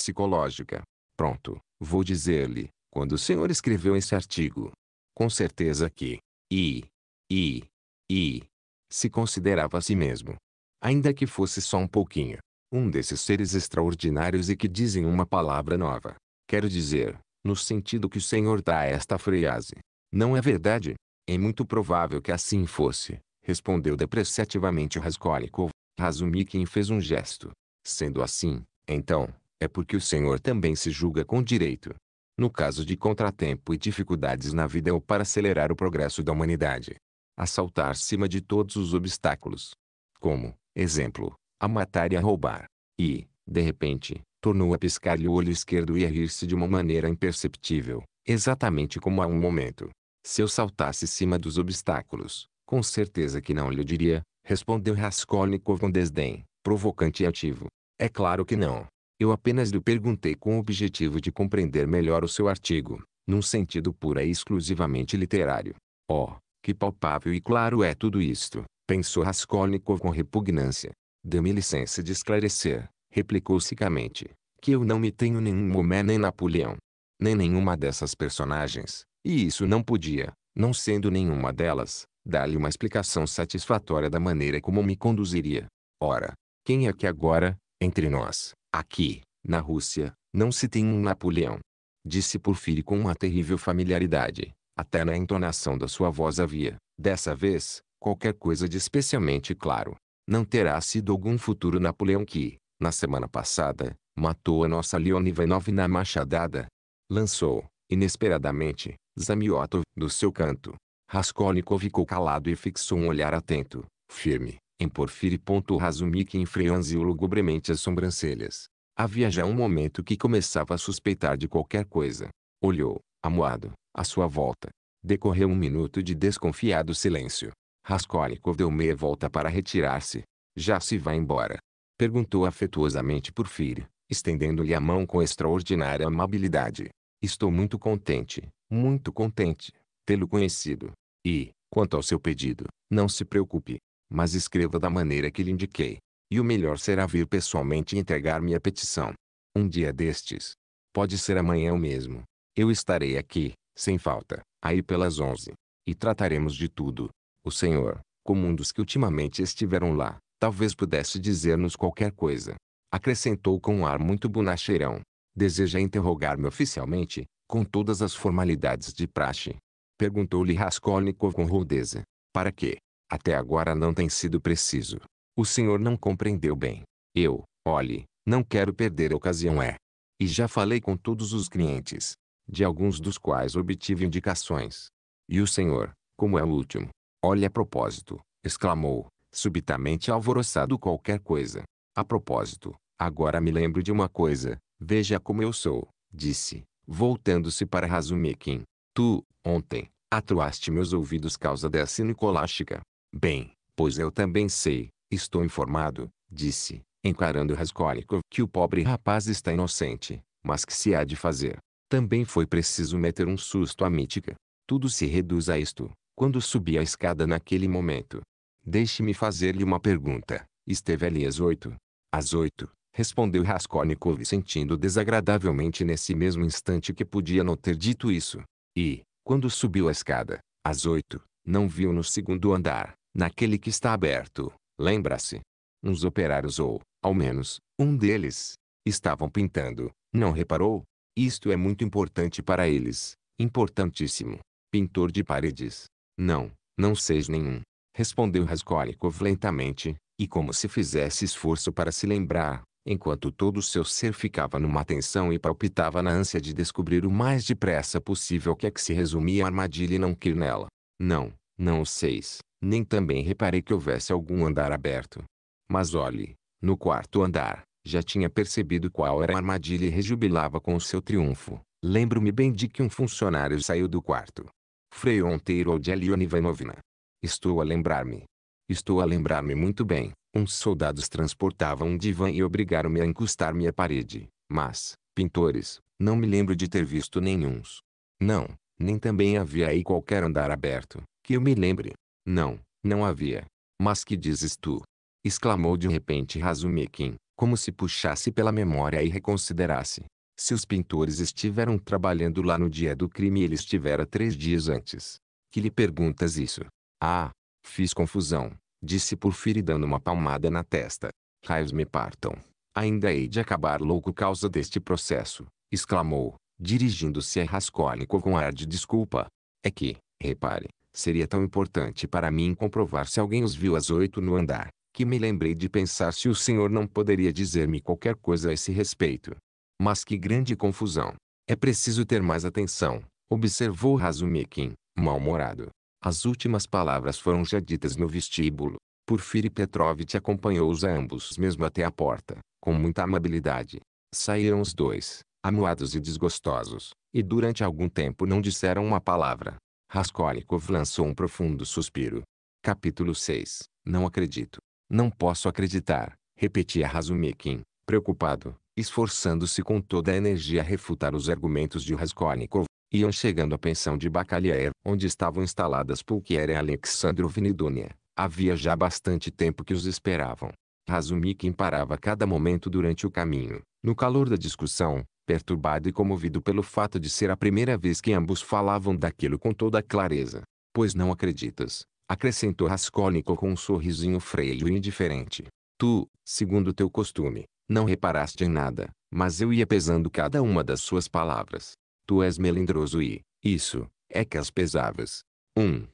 Psicológica. Pronto, vou dizer-lhe, quando o senhor escreveu esse artigo. Com certeza que, e, e, e, se considerava a si mesmo. Ainda que fosse só um pouquinho. Um desses seres extraordinários e que dizem uma palavra nova. Quero dizer, no sentido que o Senhor dá a esta frase. Não é verdade? É muito provável que assim fosse, respondeu depreciativamente Raskolnikov. Razumikin fez um gesto. Sendo assim, então, é porque o Senhor também se julga com direito. No caso de contratempo e dificuldades na vida ou para acelerar o progresso da humanidade. A saltar cima de todos os obstáculos. Como, exemplo, a matar e a roubar. E, de repente, tornou a piscar-lhe o olho esquerdo e a rir-se de uma maneira imperceptível, exatamente como há um momento. Se eu saltasse cima dos obstáculos, com certeza que não lhe diria, respondeu Raskolnikov com desdém, provocante e ativo. É claro que não. Eu apenas lhe perguntei com o objetivo de compreender melhor o seu artigo, num sentido pura e exclusivamente literário. Oh, que palpável e claro é tudo isto, pensou Raskolnikov com repugnância. Dê-me licença de esclarecer, replicou secamente, que eu não me tenho nenhum Momé nem Napoleão. Nem nenhuma dessas personagens, e isso não podia, não sendo nenhuma delas, dar-lhe uma explicação satisfatória da maneira como me conduziria. Ora, quem é que agora, entre nós, aqui, na Rússia, não se tem um Napoleão? Disse Porfírio com uma terrível familiaridade, até na entonação da sua voz havia, dessa vez, qualquer coisa de especialmente claro. Não terá sido algum futuro Napoleão que, na semana passada, matou a nossa Leon Ivanov na machadada. Lançou, inesperadamente, Zamiotov do seu canto. Raskolnikov ficou calado e fixou um olhar atento, firme, em Porfiri. Razumikin franziu lugubremente as sobrancelhas. Havia já um momento que começava a suspeitar de qualquer coisa. Olhou, amuado, à sua volta. Decorreu um minuto de desconfiado silêncio. Raskolnikov deu meia volta para retirar-se. Já se vai embora? Perguntou afetuosamente Porfírio, estendendo-lhe a mão com extraordinária amabilidade. Estou muito contente, muito contente, tê-lo conhecido. E, quanto ao seu pedido, não se preocupe, mas escreva da maneira que lhe indiquei. E o melhor será vir pessoalmente entregar-me a petição. Um dia destes. Pode ser amanhã mesmo. Eu estarei aqui, sem falta, aí pelas onze. E trataremos de tudo. O senhor, como um dos que ultimamente estiveram lá, talvez pudesse dizer-nos qualquer coisa. Acrescentou com um ar muito bonacheirão. Deseja interrogar-me oficialmente, com todas as formalidades de praxe? Perguntou-lhe Raskolnikov com rudeza. Para quê? Até agora não tem sido preciso. O senhor não compreendeu bem. Eu, olhe, não quero perder a ocasião é. E já falei com todos os clientes, de alguns dos quais obtive indicações. E o senhor, como é o último? Olhe a propósito, exclamou, subitamente alvoroçado qualquer coisa. A propósito, agora me lembro de uma coisa, veja como eu sou, disse, voltando-se para Razumikin. Tu, ontem, atroaste meus ouvidos causa dessa nicolástica. Bem, pois eu também sei, estou informado, disse, encarando Raskolnikov, que o pobre rapaz está inocente, mas que se há de fazer? Também foi preciso meter um susto à mítica. Tudo se reduz a isto. Quando subi a escada naquele momento, Deixe-me fazer-lhe uma pergunta. Esteve ali às oito? Às oito, respondeu Raskolnikov sentindo desagradavelmente nesse mesmo instante que podia não ter dito isso. E, quando subiu a escada, às oito, não viu no segundo andar, naquele que está aberto, lembra-se? Uns operários ou, ao menos, um deles, estavam pintando, não reparou? Isto é muito importante para eles, importantíssimo. Pintor de paredes. Não, não seja nenhum respondeu Raskolnikov lentamente, e como se fizesse esforço para se lembrar, enquanto todo o seu ser ficava numa tensão e palpitava na ânsia de descobrir o mais depressa possível que é que se resumia a armadilha e não cair nela. Não, não o sei, nem também reparei que houvesse algum andar aberto. Mas olhe, no quarto andar, já tinha percebido qual era a armadilha e rejubilava com o seu triunfo. Lembro-me bem de que um funcionário saiu do quarto. Frei Onteiro ou de Elione Ivanovna. Estou a lembrar-me. Estou a lembrar-me muito bem. Uns soldados transportavam um divã e obrigaram-me a encostar-me à parede. Mas, pintores, não me lembro de ter visto nenhuns. Não, nem também havia aí qualquer andar aberto, que eu me lembre. Não, não havia. Mas que dizes tu? Exclamou de repente Razumikin, como se puxasse pela memória e reconsiderasse. Se os pintores estiveram trabalhando lá no dia do crime ele estivera três dias antes. Que lhe perguntas isso? Ah, fiz confusão disse Porfiri dando uma palmada na testa. Raios me partam. Ainda hei de acabar louco causa deste processo, exclamou, dirigindo-se a Raskolnikov com ar de desculpa. É que, repare, seria tão importante para mim comprovar se alguém os viu às oito no andar, que me lembrei de pensar se o senhor não poderia dizer-me qualquer coisa a esse respeito. Mas que grande confusão. É preciso ter mais atenção, observou Razumikin, mal-humorado. As últimas palavras foram já ditas no vestíbulo. Porfiri Petrovitch acompanhou-os a ambos mesmo até a porta, com muita amabilidade. Saíram os dois, amuados e desgostosos, e durante algum tempo não disseram uma palavra. Raskolnikov lançou um profundo suspiro. Capítulo 6 Não acredito. Não posso acreditar, repetia Razumikin, preocupado, esforçando-se com toda a energia a refutar os argumentos de Raskolnikov. Iam chegando à pensão de Bacalier, onde estavam instaladas Pulquier e Alexandrovna e Dunia. Havia já bastante tempo que os esperavam. Razumikin parava a cada momento durante o caminho. No calor da discussão, perturbado e comovido pelo fato de ser a primeira vez que ambos falavam daquilo com toda a clareza. Pois não acreditas, acrescentou Raskolnikov com um sorrisinho freio e indiferente. Tu, segundo teu costume, não reparaste em nada, mas eu ia pesando cada uma das suas palavras. Tu és melindroso e, isso, é que as pesavas. 1. Um.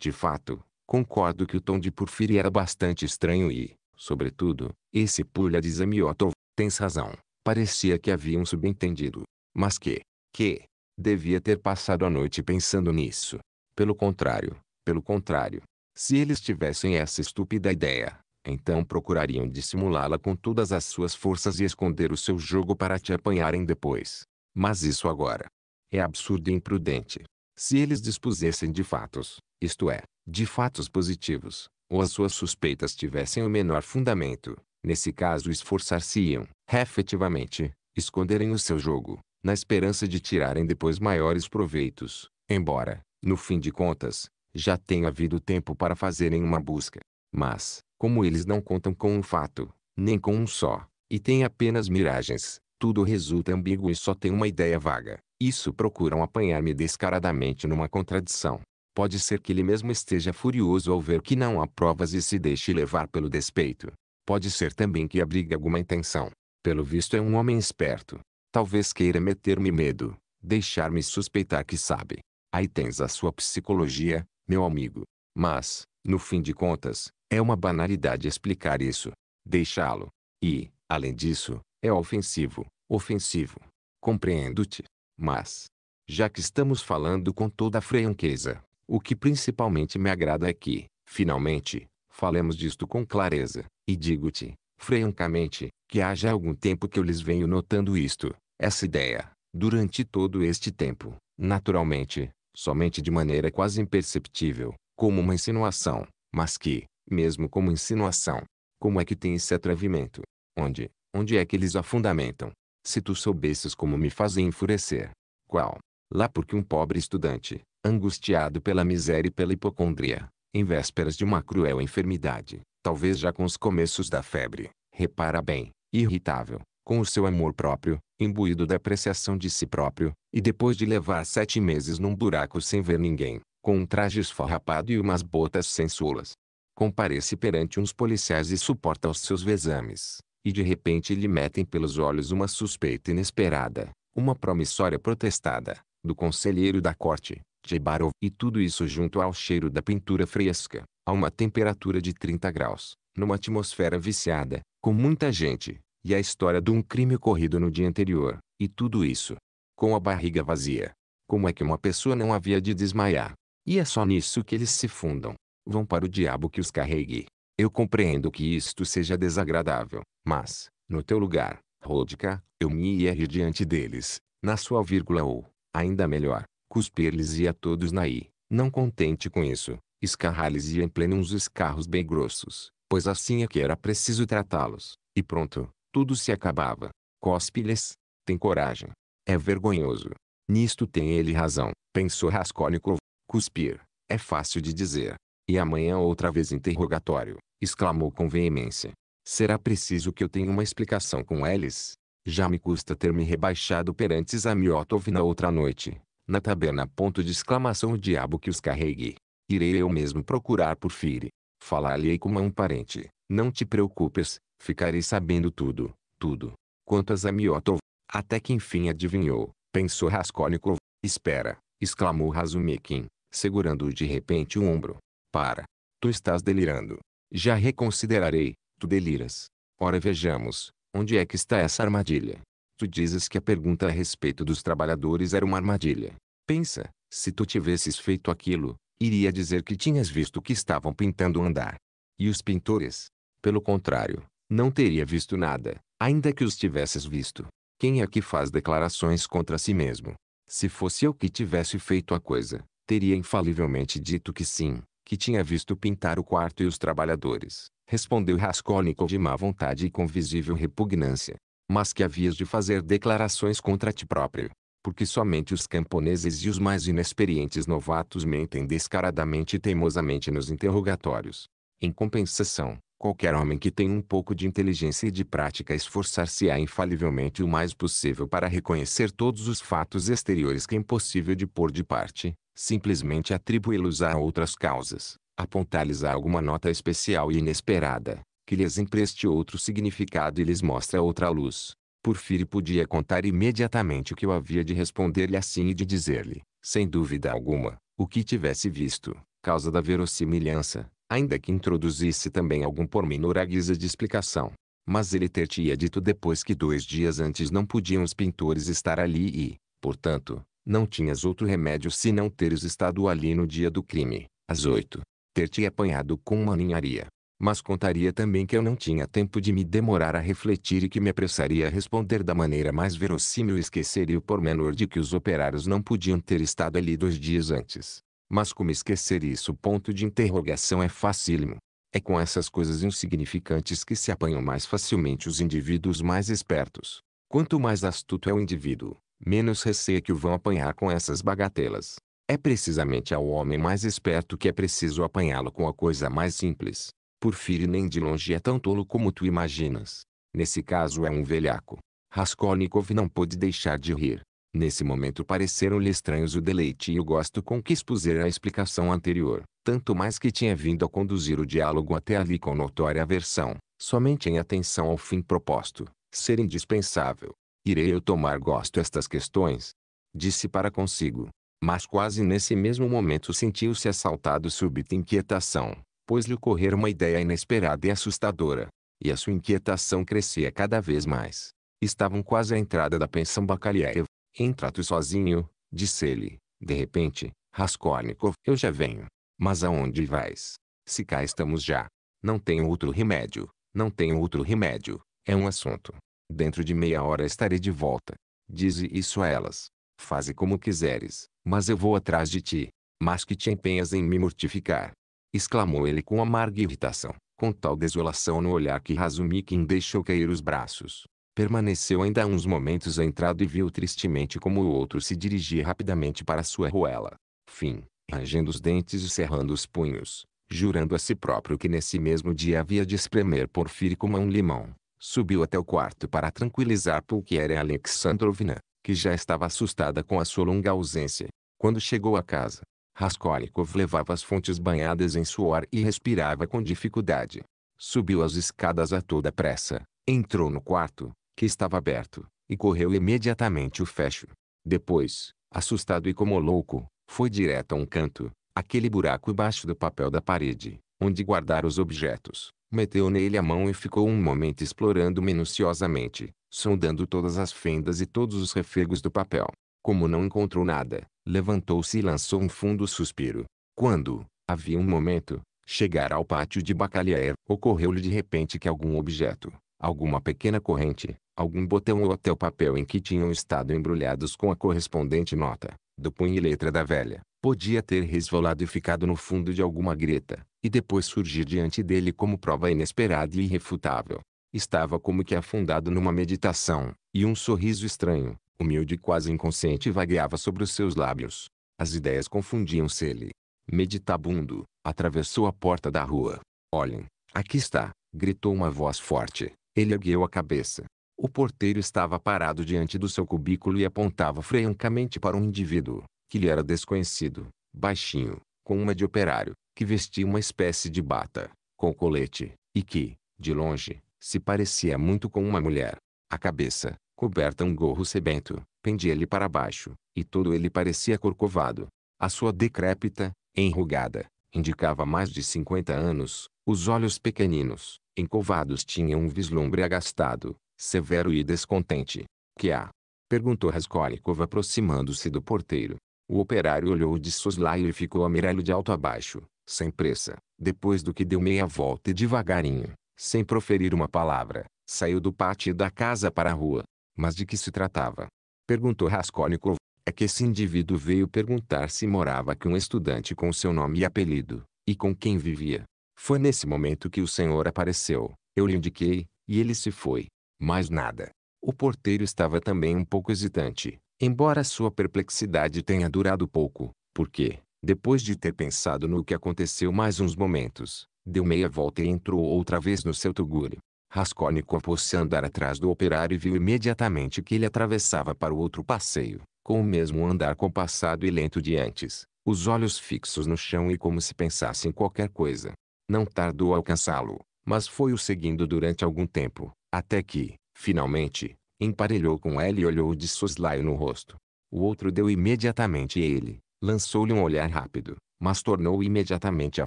De fato, concordo que o tom de Porfiri era bastante estranho e, sobretudo, esse pulha de Zamiotov, tens razão, parecia que havia um subentendido. Mas que, que, devia ter passado a noite pensando nisso. Pelo contrário, pelo contrário, se eles tivessem essa estúpida ideia, então procurariam dissimulá-la com todas as suas forças e esconder o seu jogo para te apanharem depois. Mas isso agora, é absurdo e imprudente. Se eles dispusessem de fatos, isto é, de fatos positivos, ou as suas suspeitas tivessem o menor fundamento, nesse caso esforçar-se-iam, efetivamente, esconderem o seu jogo, na esperança de tirarem depois maiores proveitos, embora, no fim de contas, já tenha havido tempo para fazerem uma busca. Mas, como eles não contam com um fato, nem com um só, e têm apenas miragens, tudo resulta ambíguo e só tem uma ideia vaga. Isso procuram apanhar-me descaradamente numa contradição. Pode ser que ele mesmo esteja furioso ao ver que não há provas e se deixe levar pelo despeito. Pode ser também que abrigue alguma intenção. Pelo visto é um homem esperto. Talvez queira meter-me medo, deixar-me suspeitar que sabe. Aí tens a sua psicologia, meu amigo. Mas, no fim de contas, é uma banalidade explicar isso. Deixá-lo. E, além disso, é ofensivo, ofensivo. Compreendo-te. Mas, já que estamos falando com toda a franqueza, o que principalmente me agrada é que, finalmente, falemos disto com clareza, e digo-te, francamente, que há já algum tempo que eu lhes venho notando isto, essa ideia, durante todo este tempo, naturalmente, somente de maneira quase imperceptível, como uma insinuação, mas que, mesmo como insinuação, como é que tem esse atrevimento? Onde, onde é que eles a fundamentam? Se tu soubesses como me fazem enfurecer. Qual? Lá porque um pobre estudante, angustiado pela miséria e pela hipocondria, em vésperas de uma cruel enfermidade, talvez já com os começos da febre, repara bem, irritável, com o seu amor próprio, imbuído da apreciação de si próprio, e depois de levar sete meses num buraco sem ver ninguém, com um traje esfarrapado e umas botas sem sulas, comparece perante uns policiais e suporta os seus vezames, e de repente lhe metem pelos olhos uma suspeita inesperada, uma promissória protestada, do conselheiro da corte, Jebarov, e tudo isso junto ao cheiro da pintura fresca, a uma temperatura de 30 graus, numa atmosfera viciada, com muita gente, e a história de um crime ocorrido no dia anterior, e tudo isso. Com a barriga vazia. Como é que uma pessoa não havia de desmaiar? E é só nisso que eles se fundam. Vão para o diabo que os carregue. Eu compreendo que isto seja desagradável, mas, no teu lugar, Rodka, eu me rir diante deles, na sua vírgula ou, ainda melhor, cuspir-lhes e a todos naí, não contente com isso, escarrar-lhes e em pleno uns escarros bem grossos, pois assim é que era preciso tratá-los, e pronto, tudo se acabava. Cospe-lhes. Tem coragem. É vergonhoso. Nisto tem ele razão, pensou Raskolnikov. Cuspir. É fácil de dizer. E amanhã outra vez interrogatório, exclamou com veemência. Será preciso que eu tenha uma explicação com eles? Já me custa ter me rebaixado perante Zamiotov na outra noite, na taberna. Ponto de exclamação o diabo que os carregue. Irei eu mesmo procurar por Fire. Falar-lhe como a um parente. Não te preocupes, ficarei sabendo tudo, tudo. Quanto a Zamiotov, até que enfim adivinhou, pensou Raskolnikov. Espera, exclamou Razumikin, segurando-o de repente o ombro. Para. Tu estás delirando. Já reconsiderarei, tu deliras. Ora vejamos, onde é que está essa armadilha? Tu dizes que a pergunta a respeito dos trabalhadores era uma armadilha. Pensa, se tu tivesses feito aquilo, iria dizer que tinhas visto que estavam pintando andar. E os pintores? Pelo contrário, não teria visto nada, ainda que os tivesses visto. Quem é que faz declarações contra si mesmo? Se fosse eu que tivesse feito a coisa, teria infalivelmente dito que sim, que tinha visto pintar o quarto e os trabalhadores. Respondeu Raskolnikov de má vontade e com visível repugnância. Mas que havias de fazer declarações contra ti próprio porque somente os camponeses e os mais inexperientes novatos mentem descaradamente e teimosamente nos interrogatórios. Em compensação, qualquer homem que tenha um pouco de inteligência e de prática esforçar-se-á infalivelmente o mais possível para reconhecer todos os fatos exteriores que é impossível de pôr de parte, simplesmente atribuí-los a outras causas, apontar-lhes alguma nota especial e inesperada, que lhes empreste outro significado e lhes mostre outra luz. Porfírio podia contar imediatamente o que eu havia de responder-lhe assim e de dizer-lhe, sem dúvida alguma, o que tivesse visto, causa da verossimilhança, ainda que introduzisse também algum pormenor à guisa de explicação. Mas ele ter-te-ia dito depois que dois dias antes não podiam os pintores estar ali e, portanto, não tinhas outro remédio senão teres estado ali no dia do crime, às oito. Ter-te apanhado com uma ninharia, mas contaria também que eu não tinha tempo de me demorar a refletir e que me apressaria a responder da maneira mais verossímil e esqueceria o pormenor de que os operários não podiam ter estado ali dois dias antes. Mas como esquecer isso? Ponto de interrogação é facílimo. É com essas coisas insignificantes que se apanham mais facilmente os indivíduos mais espertos. Quanto mais astuto é o indivíduo, menos receia que o vão apanhar com essas bagatelas. É precisamente ao homem mais esperto que é preciso apanhá-lo com a coisa mais simples. Porfírio nem de longe é tão tolo como tu imaginas. Nesse caso é um velhaco. Raskolnikov não pôde deixar de rir. Nesse momento pareceram-lhe estranhos o deleite e o gosto com que expusera a explicação anterior, tanto mais que tinha vindo a conduzir o diálogo até ali com notória aversão, somente em atenção ao fim proposto, ser indispensável. Irei eu tomar gosto estas questões? Disse para consigo. Mas quase nesse mesmo momento sentiu-se assaltado súbita inquietação pois lhe ocorrera uma ideia inesperada e assustadora. E a sua inquietação crescia cada vez mais. Estavam quase à entrada da pensão Bakaliev. Entra tu sozinho, disse ele. De repente, Raskolnikov, eu já venho. Mas aonde vais? Se cá estamos já. Não tenho outro remédio. Não tenho outro remédio. É um assunto. Dentro de meia hora estarei de volta. Dize isso a elas. Faze como quiseres, mas eu vou atrás de ti. Mas que te empenhas em me mortificar exclamou ele com amarga irritação, com tal desolação no olhar que Razumikin deixou cair os braços. Permaneceu ainda uns momentos entrado e viu tristemente como o outro se dirigia rapidamente para sua ruela. Fim, rangendo os dentes e cerrando os punhos, jurando a si próprio que nesse mesmo dia havia de espremer Porfírio como um limão. Subiu até o quarto para tranquilizar Pulquiera Alexandrovna, que já estava assustada com a sua longa ausência. Quando chegou a casa, Raskolnikov levava as fontes banhadas em suor e respirava com dificuldade. Subiu as escadas a toda pressa, entrou no quarto, que estava aberto, e correu imediatamente o fecho. Depois, assustado e como louco, foi direto a um canto, aquele buraco embaixo do papel da parede, onde guardara os objetos. Meteu nele a mão e ficou um momento explorando minuciosamente, sondando todas as fendas e todos os refegos do papel. Como não encontrou nada, levantou-se e lançou um fundo suspiro. Quando, havia um momento, chegar ao pátio de Bacalhau, ocorreu-lhe de repente que algum objeto, alguma pequena corrente, algum botão ou até o papel em que tinham estado embrulhados com a correspondente nota, do punho e letra da velha, podia ter resvalado e ficado no fundo de alguma greta, e depois surgir diante dele como prova inesperada e irrefutável. Estava como que afundado numa meditação, e um sorriso estranho, humilde e quase inconsciente vagueava sobre os seus lábios. As ideias confundiam-se-lhe. Meditabundo, atravessou a porta da rua. Olhem, aqui está, gritou uma voz forte. Ele ergueu a cabeça. O porteiro estava parado diante do seu cubículo e apontava francamente para um indivíduo, que lhe era desconhecido, baixinho, com uma de operário, que vestia uma espécie de bata, com colete, e que, de longe, se parecia muito com uma mulher. A cabeça, coberta um gorro sebento, pendia-lhe para baixo, e todo ele parecia corcovado. A sua decrépita, enrugada, indicava mais de 50 anos, os olhos pequeninos, encovados tinham um vislumbre agastado, severo e descontente. Que há? Perguntou Raskolnikov aproximando-se do porteiro. O operário olhou de soslaio e ficou a mirá-lo de alto a baixo, sem pressa. Depois do que deu meia volta e devagarinho, sem proferir uma palavra, saiu do pátio da casa para a rua. Mas de que se tratava? Perguntou Raskolnikov. É que esse indivíduo veio perguntar se morava aqui um estudante com seu nome e apelido, e com quem vivia. Foi nesse momento que o senhor apareceu. Eu lhe indiquei, e ele se foi. Mais nada. O porteiro estava também um pouco hesitante, embora sua perplexidade tenha durado pouco, porque, depois de ter pensado no que aconteceu mais uns momentos, deu meia volta e entrou outra vez no seu tugúrio. Raskolnikov pôs-se a andar atrás do operário e viu imediatamente que ele atravessava para o outro passeio, com o mesmo andar compassado e lento de antes, os olhos fixos no chão e como se pensasse em qualquer coisa. Não tardou a alcançá-lo, mas foi o seguindo durante algum tempo, até que, finalmente, emparelhou com ela e olhou de soslaio no rosto. O outro deu imediatamente a ele, lançou-lhe um olhar rápido, mas tornou imediatamente a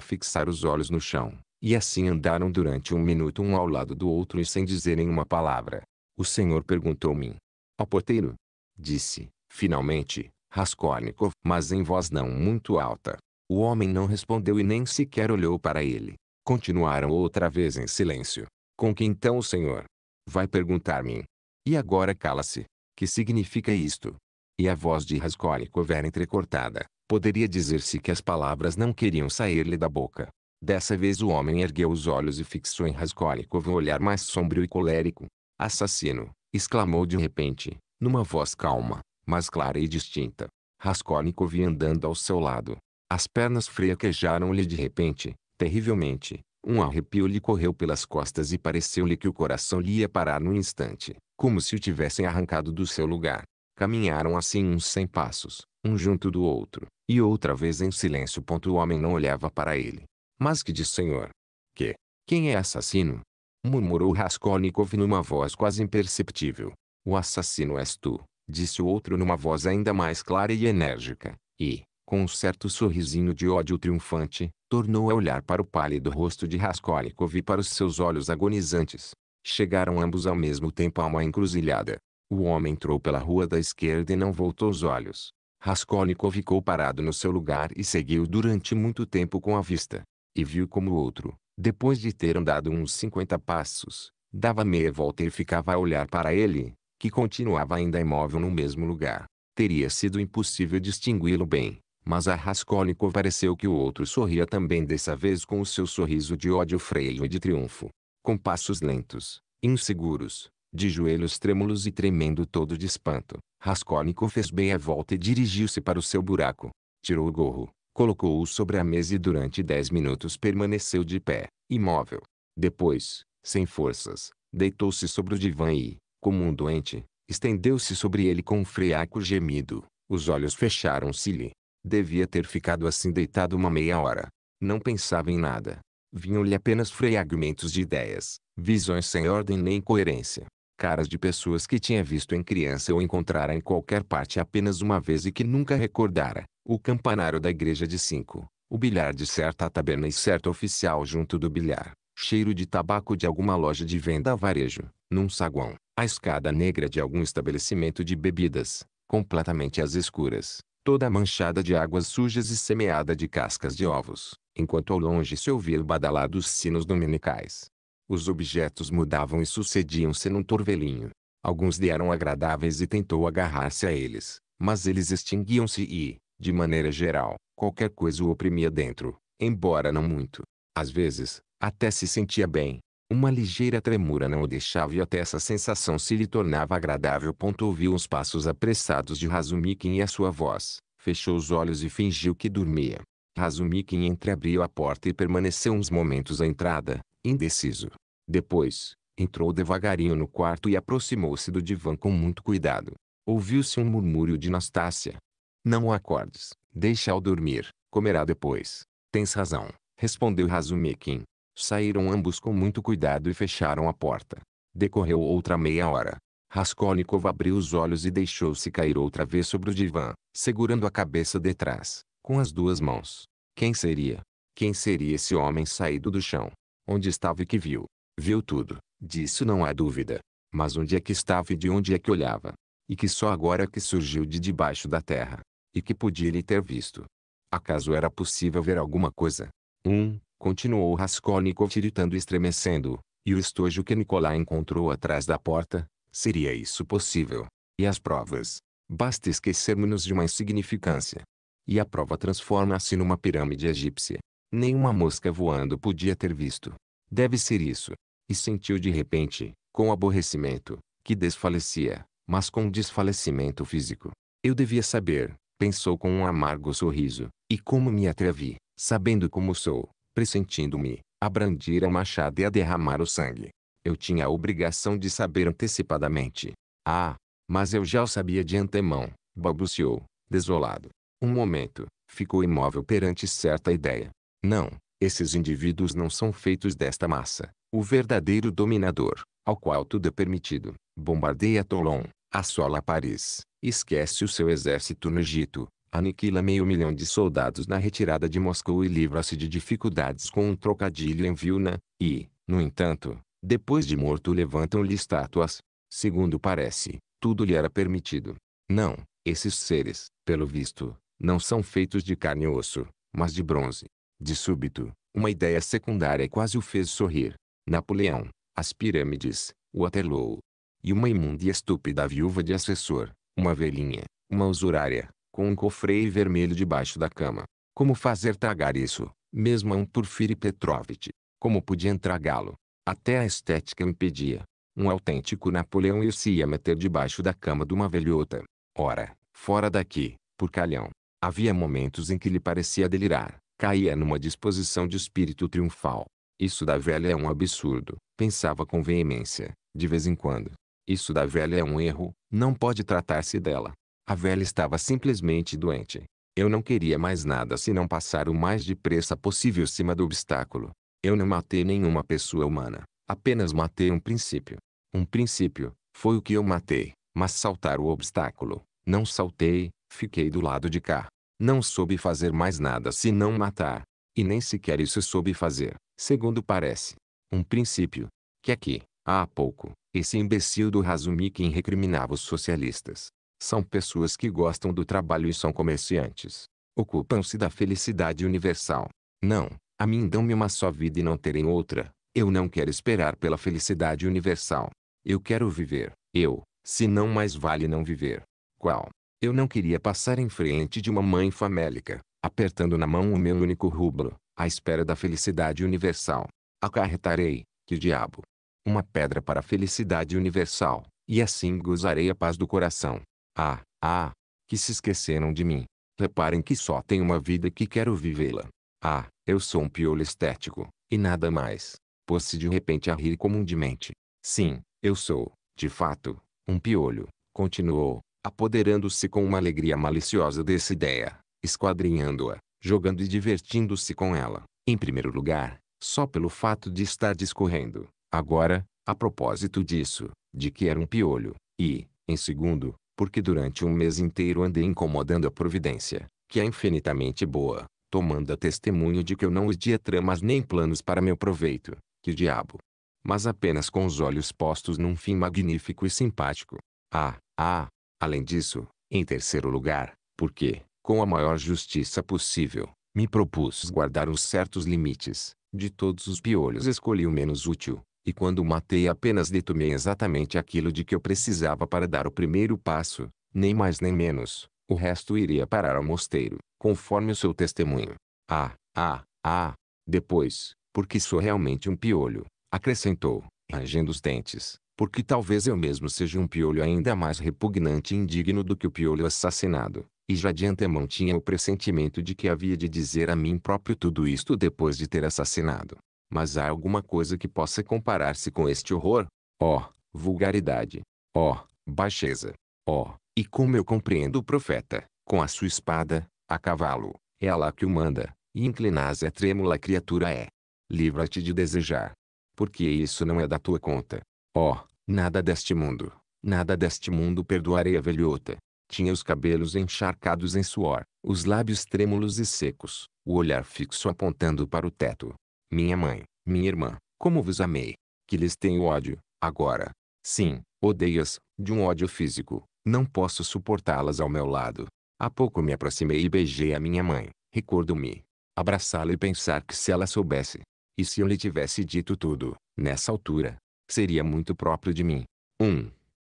fixar os olhos no chão, e assim andaram durante um minuto um ao lado do outro e sem dizerem uma palavra. O senhor perguntou-me. Ao porteiro? Disse, finalmente, Raskolnikov, mas em voz não muito alta. O homem não respondeu e nem sequer olhou para ele. Continuaram outra vez em silêncio. Com que então o senhor? Vai perguntar-me. E agora cala-se. Que significa isto? E a voz de Raskolnikov era entrecortada. Poderia dizer-se que as palavras não queriam sair-lhe da boca. Dessa vez o homem ergueu os olhos e fixou em Raskolnikov um olhar mais sombrio e colérico. Assassino! exclamou de repente, numa voz calma, mas clara e distinta. Raskolnikov ia andando ao seu lado. As pernas fraquejaram-lhe de repente, terrivelmente, um arrepio lhe correu pelas costas e pareceu-lhe que o coração lhe ia parar num instante, como se o tivessem arrancado do seu lugar. Caminharam assim uns cem passos, um junto do outro, e outra vez em silêncio. O homem não olhava para ele. Mas que diz senhor? Que? Quem é assassino? Murmurou Raskolnikov numa voz quase imperceptível. O assassino és tu, disse o outro numa voz ainda mais clara e enérgica, e, com um certo sorrisinho de ódio triunfante, tornou a olhar para o pálido rosto de Raskolnikov e para os seus olhos agonizantes. Chegaram ambos ao mesmo tempo a uma encruzilhada. O homem entrou pela rua da esquerda e não voltou os olhos. Raskolnikov ficou parado no seu lugar e seguiu durante muito tempo com a vista. E viu como o outro, depois de ter andado uns cinquenta passos, dava meia volta e ficava a olhar para ele, que continuava ainda imóvel no mesmo lugar. Teria sido impossível distingui-lo bem, mas a Raskolnikov pareceu que o outro sorria também dessa vez com o seu sorriso de ódio freio e de triunfo. Com passos lentos, inseguros, de joelhos trêmulos e tremendo todo de espanto, Raskolnikov fez bem a volta e dirigiu-se para o seu buraco. Tirou o gorro, colocou-o sobre a mesa e durante dez minutos permaneceu de pé, imóvel. Depois, sem forças, deitou-se sobre o divã e, como um doente, estendeu-se sobre ele com um friaco gemido. Os olhos fecharam-se-lhe. Devia ter ficado assim deitado uma meia hora. Não pensava em nada. Vinham-lhe apenas fragmentos de ideias, visões sem ordem nem coerência. Caras de pessoas que tinha visto em criança ou encontrara em qualquer parte apenas uma vez e que nunca recordara. O campanário da igreja de cinco, o bilhar de certa taberna e certo oficial junto do bilhar, cheiro de tabaco de alguma loja de venda a varejo, num saguão, a escada negra de algum estabelecimento de bebidas, completamente às escuras, toda manchada de águas sujas e semeada de cascas de ovos, enquanto ao longe se ouvia o badalar dos sinos dominicais. Os objetos mudavam e sucediam-se num torvelinho. Alguns lhe eram agradáveis e tentou agarrar-se a eles, mas eles extinguiam-se e, de maneira geral, qualquer coisa o oprimia dentro, embora não muito. Às vezes, até se sentia bem. Uma ligeira tremura não o deixava e até essa sensação se lhe tornava agradável. Ouviu os passos apressados de Razumikin e a sua voz. Fechou os olhos e fingiu que dormia. Razumikin entreabriu a porta e permaneceu uns momentos à entrada, indeciso. Depois, entrou devagarinho no quarto e aproximou-se do divã com muito cuidado. Ouviu-se um murmúrio de Nastácia. Não o acordes, deixa-o dormir, comerá depois. Tens razão, respondeu Razumikin. Saíram ambos com muito cuidado e fecharam a porta. Decorreu outra meia hora. Raskolnikov abriu os olhos e deixou-se cair outra vez sobre o divã, segurando a cabeça detrás, com as duas mãos. Quem seria? Quem seria esse homem saído do chão? Onde estava e que viu? Viu tudo, disso não há dúvida. Mas onde é que estava e de onde é que olhava? E que só agora que surgiu de debaixo da terra? E que podia ele ter visto? Acaso era possível ver alguma coisa? Um, continuou Raskolnikov tiritando e estremecendo, e o estojo que Nikolai encontrou atrás da porta, seria isso possível? E as provas? Basta esquecermos de uma insignificância. E a prova transforma-se numa pirâmide egípcia. Nenhuma mosca voando podia ter visto. Deve ser isso. E sentiu de repente, com aborrecimento, que desfalecia, mas com desfalecimento físico. Eu devia saber, pensou com um amargo sorriso, e como me atrevi, sabendo como sou, pressentindo-me, a brandir a machado e a derramar o sangue. Eu tinha a obrigação de saber antecipadamente. Ah, mas eu já o sabia de antemão, balbuciou, desolado. Um momento, ficou imóvel perante certa ideia. Não, esses indivíduos não são feitos desta massa. O verdadeiro dominador, ao qual tudo é permitido, bombardeia Toulon, assola Paris, esquece o seu exército no Egito, aniquila meio milhão de soldados na retirada de Moscou e livra-se de dificuldades com um trocadilho em Vilna, e, no entanto, depois de morto levantam-lhe estátuas. Segundo parece, tudo lhe era permitido. Não, esses seres, pelo visto, não são feitos de carne e osso, mas de bronze. De súbito, uma ideia secundária quase o fez sorrir. Napoleão, as pirâmides, Waterloo. E uma imunda e estúpida viúva de assessor, uma velhinha, uma usurária, com um cofre vermelho debaixo da cama. Como fazer tragar isso, mesmo a um Porfiri Petrovitch? Como podia tragá-lo? Até a estética impedia. Um autêntico Napoleão ir-se ia meter debaixo da cama de uma velhota. Ora, fora daqui, por calhão. Havia momentos em que lhe parecia delirar, caía numa disposição de espírito triunfal. Isso da velha é um absurdo, pensava com veemência, de vez em quando. Isso da velha é um erro, não pode tratar-se dela. A velha estava simplesmente doente. Eu não queria mais nada senão passar o mais depressa possível cima do obstáculo. Eu não matei nenhuma pessoa humana, apenas matei um princípio. Um princípio, foi o que eu matei, mas saltar o obstáculo, não saltei, fiquei do lado de cá. Não soube fazer mais nada senão matar. E nem sequer isso soube fazer, segundo parece. Um princípio. Que aqui, há pouco, esse imbecil do Razumikin recriminava os socialistas. São pessoas que gostam do trabalho e são comerciantes. Ocupam-se da felicidade universal. Não, a mim dão-me uma só vida e não terem outra. Eu não quero esperar pela felicidade universal. Eu quero viver, eu, se não mais vale não viver. Qual? Eu não queria passar em frente de uma mãe famélica, apertando na mão o meu único rublo, à espera da felicidade universal. Acarretarei, que diabo, uma pedra para a felicidade universal, e assim gozarei a paz do coração. Ah, ah, que se esqueceram de mim. Reparem que só tenho uma vida que quero vivê-la. Ah, eu sou um piolo estético, e nada mais. Pôs-se de repente a rir comunmente. Sim, eu sou, de fato, um piolho, continuou, apoderando-se com uma alegria maliciosa dessa ideia, esquadrinhando-a, jogando e divertindo-se com ela. Em primeiro lugar, só pelo fato de estar discorrendo, agora, a propósito disso, de que era um piolho, e, em segundo, porque durante um mês inteiro andei incomodando a providência, que é infinitamente boa, tomando a testemunho de que eu não udia tramas nem planos para meu proveito. Que diabo! Mas apenas com os olhos postos num fim magnífico e simpático. Ah, ah! Além disso, em terceiro lugar, porque, com a maior justiça possível, me propus guardar uns certos limites. De todos os piolhos escolhi o menos útil, e quando matei apenas detomei exatamente aquilo de que eu precisava para dar o primeiro passo, nem mais nem menos. O resto iria parar ao mosteiro, conforme o seu testemunho. Ah, ah, ah! Depois, porque sou realmente um piolho, acrescentou, rangendo os dentes, porque talvez eu mesmo seja um piolho ainda mais repugnante e indigno do que o piolho assassinado, e já de antemão tinha o pressentimento de que havia de dizer a mim próprio tudo isto depois de ter assassinado. Mas há alguma coisa que possa comparar-se com este horror? Oh, vulgaridade! Oh, baixeza! Oh, e como eu compreendo o profeta, com a sua espada, a cavalo, é Alá que o manda, e inclinás é trêmula criatura é. Livra-te de desejar. Porque isso não é da tua conta. Oh, nada deste mundo, nada deste mundo perdoarei a velhota. Tinha os cabelos encharcados em suor, os lábios trêmulos e secos, o olhar fixo apontando para o teto. Minha mãe, minha irmã, como vos amei. Que lhes tenho ódio, agora. Sim, odeias, de um ódio físico. Não posso suportá-las ao meu lado. Há pouco me aproximei e beijei a minha mãe. Recordo-me. Abraçá-la e pensar que se ela soubesse. E se eu lhe tivesse dito tudo, nessa altura, seria muito próprio de mim. 1. Um,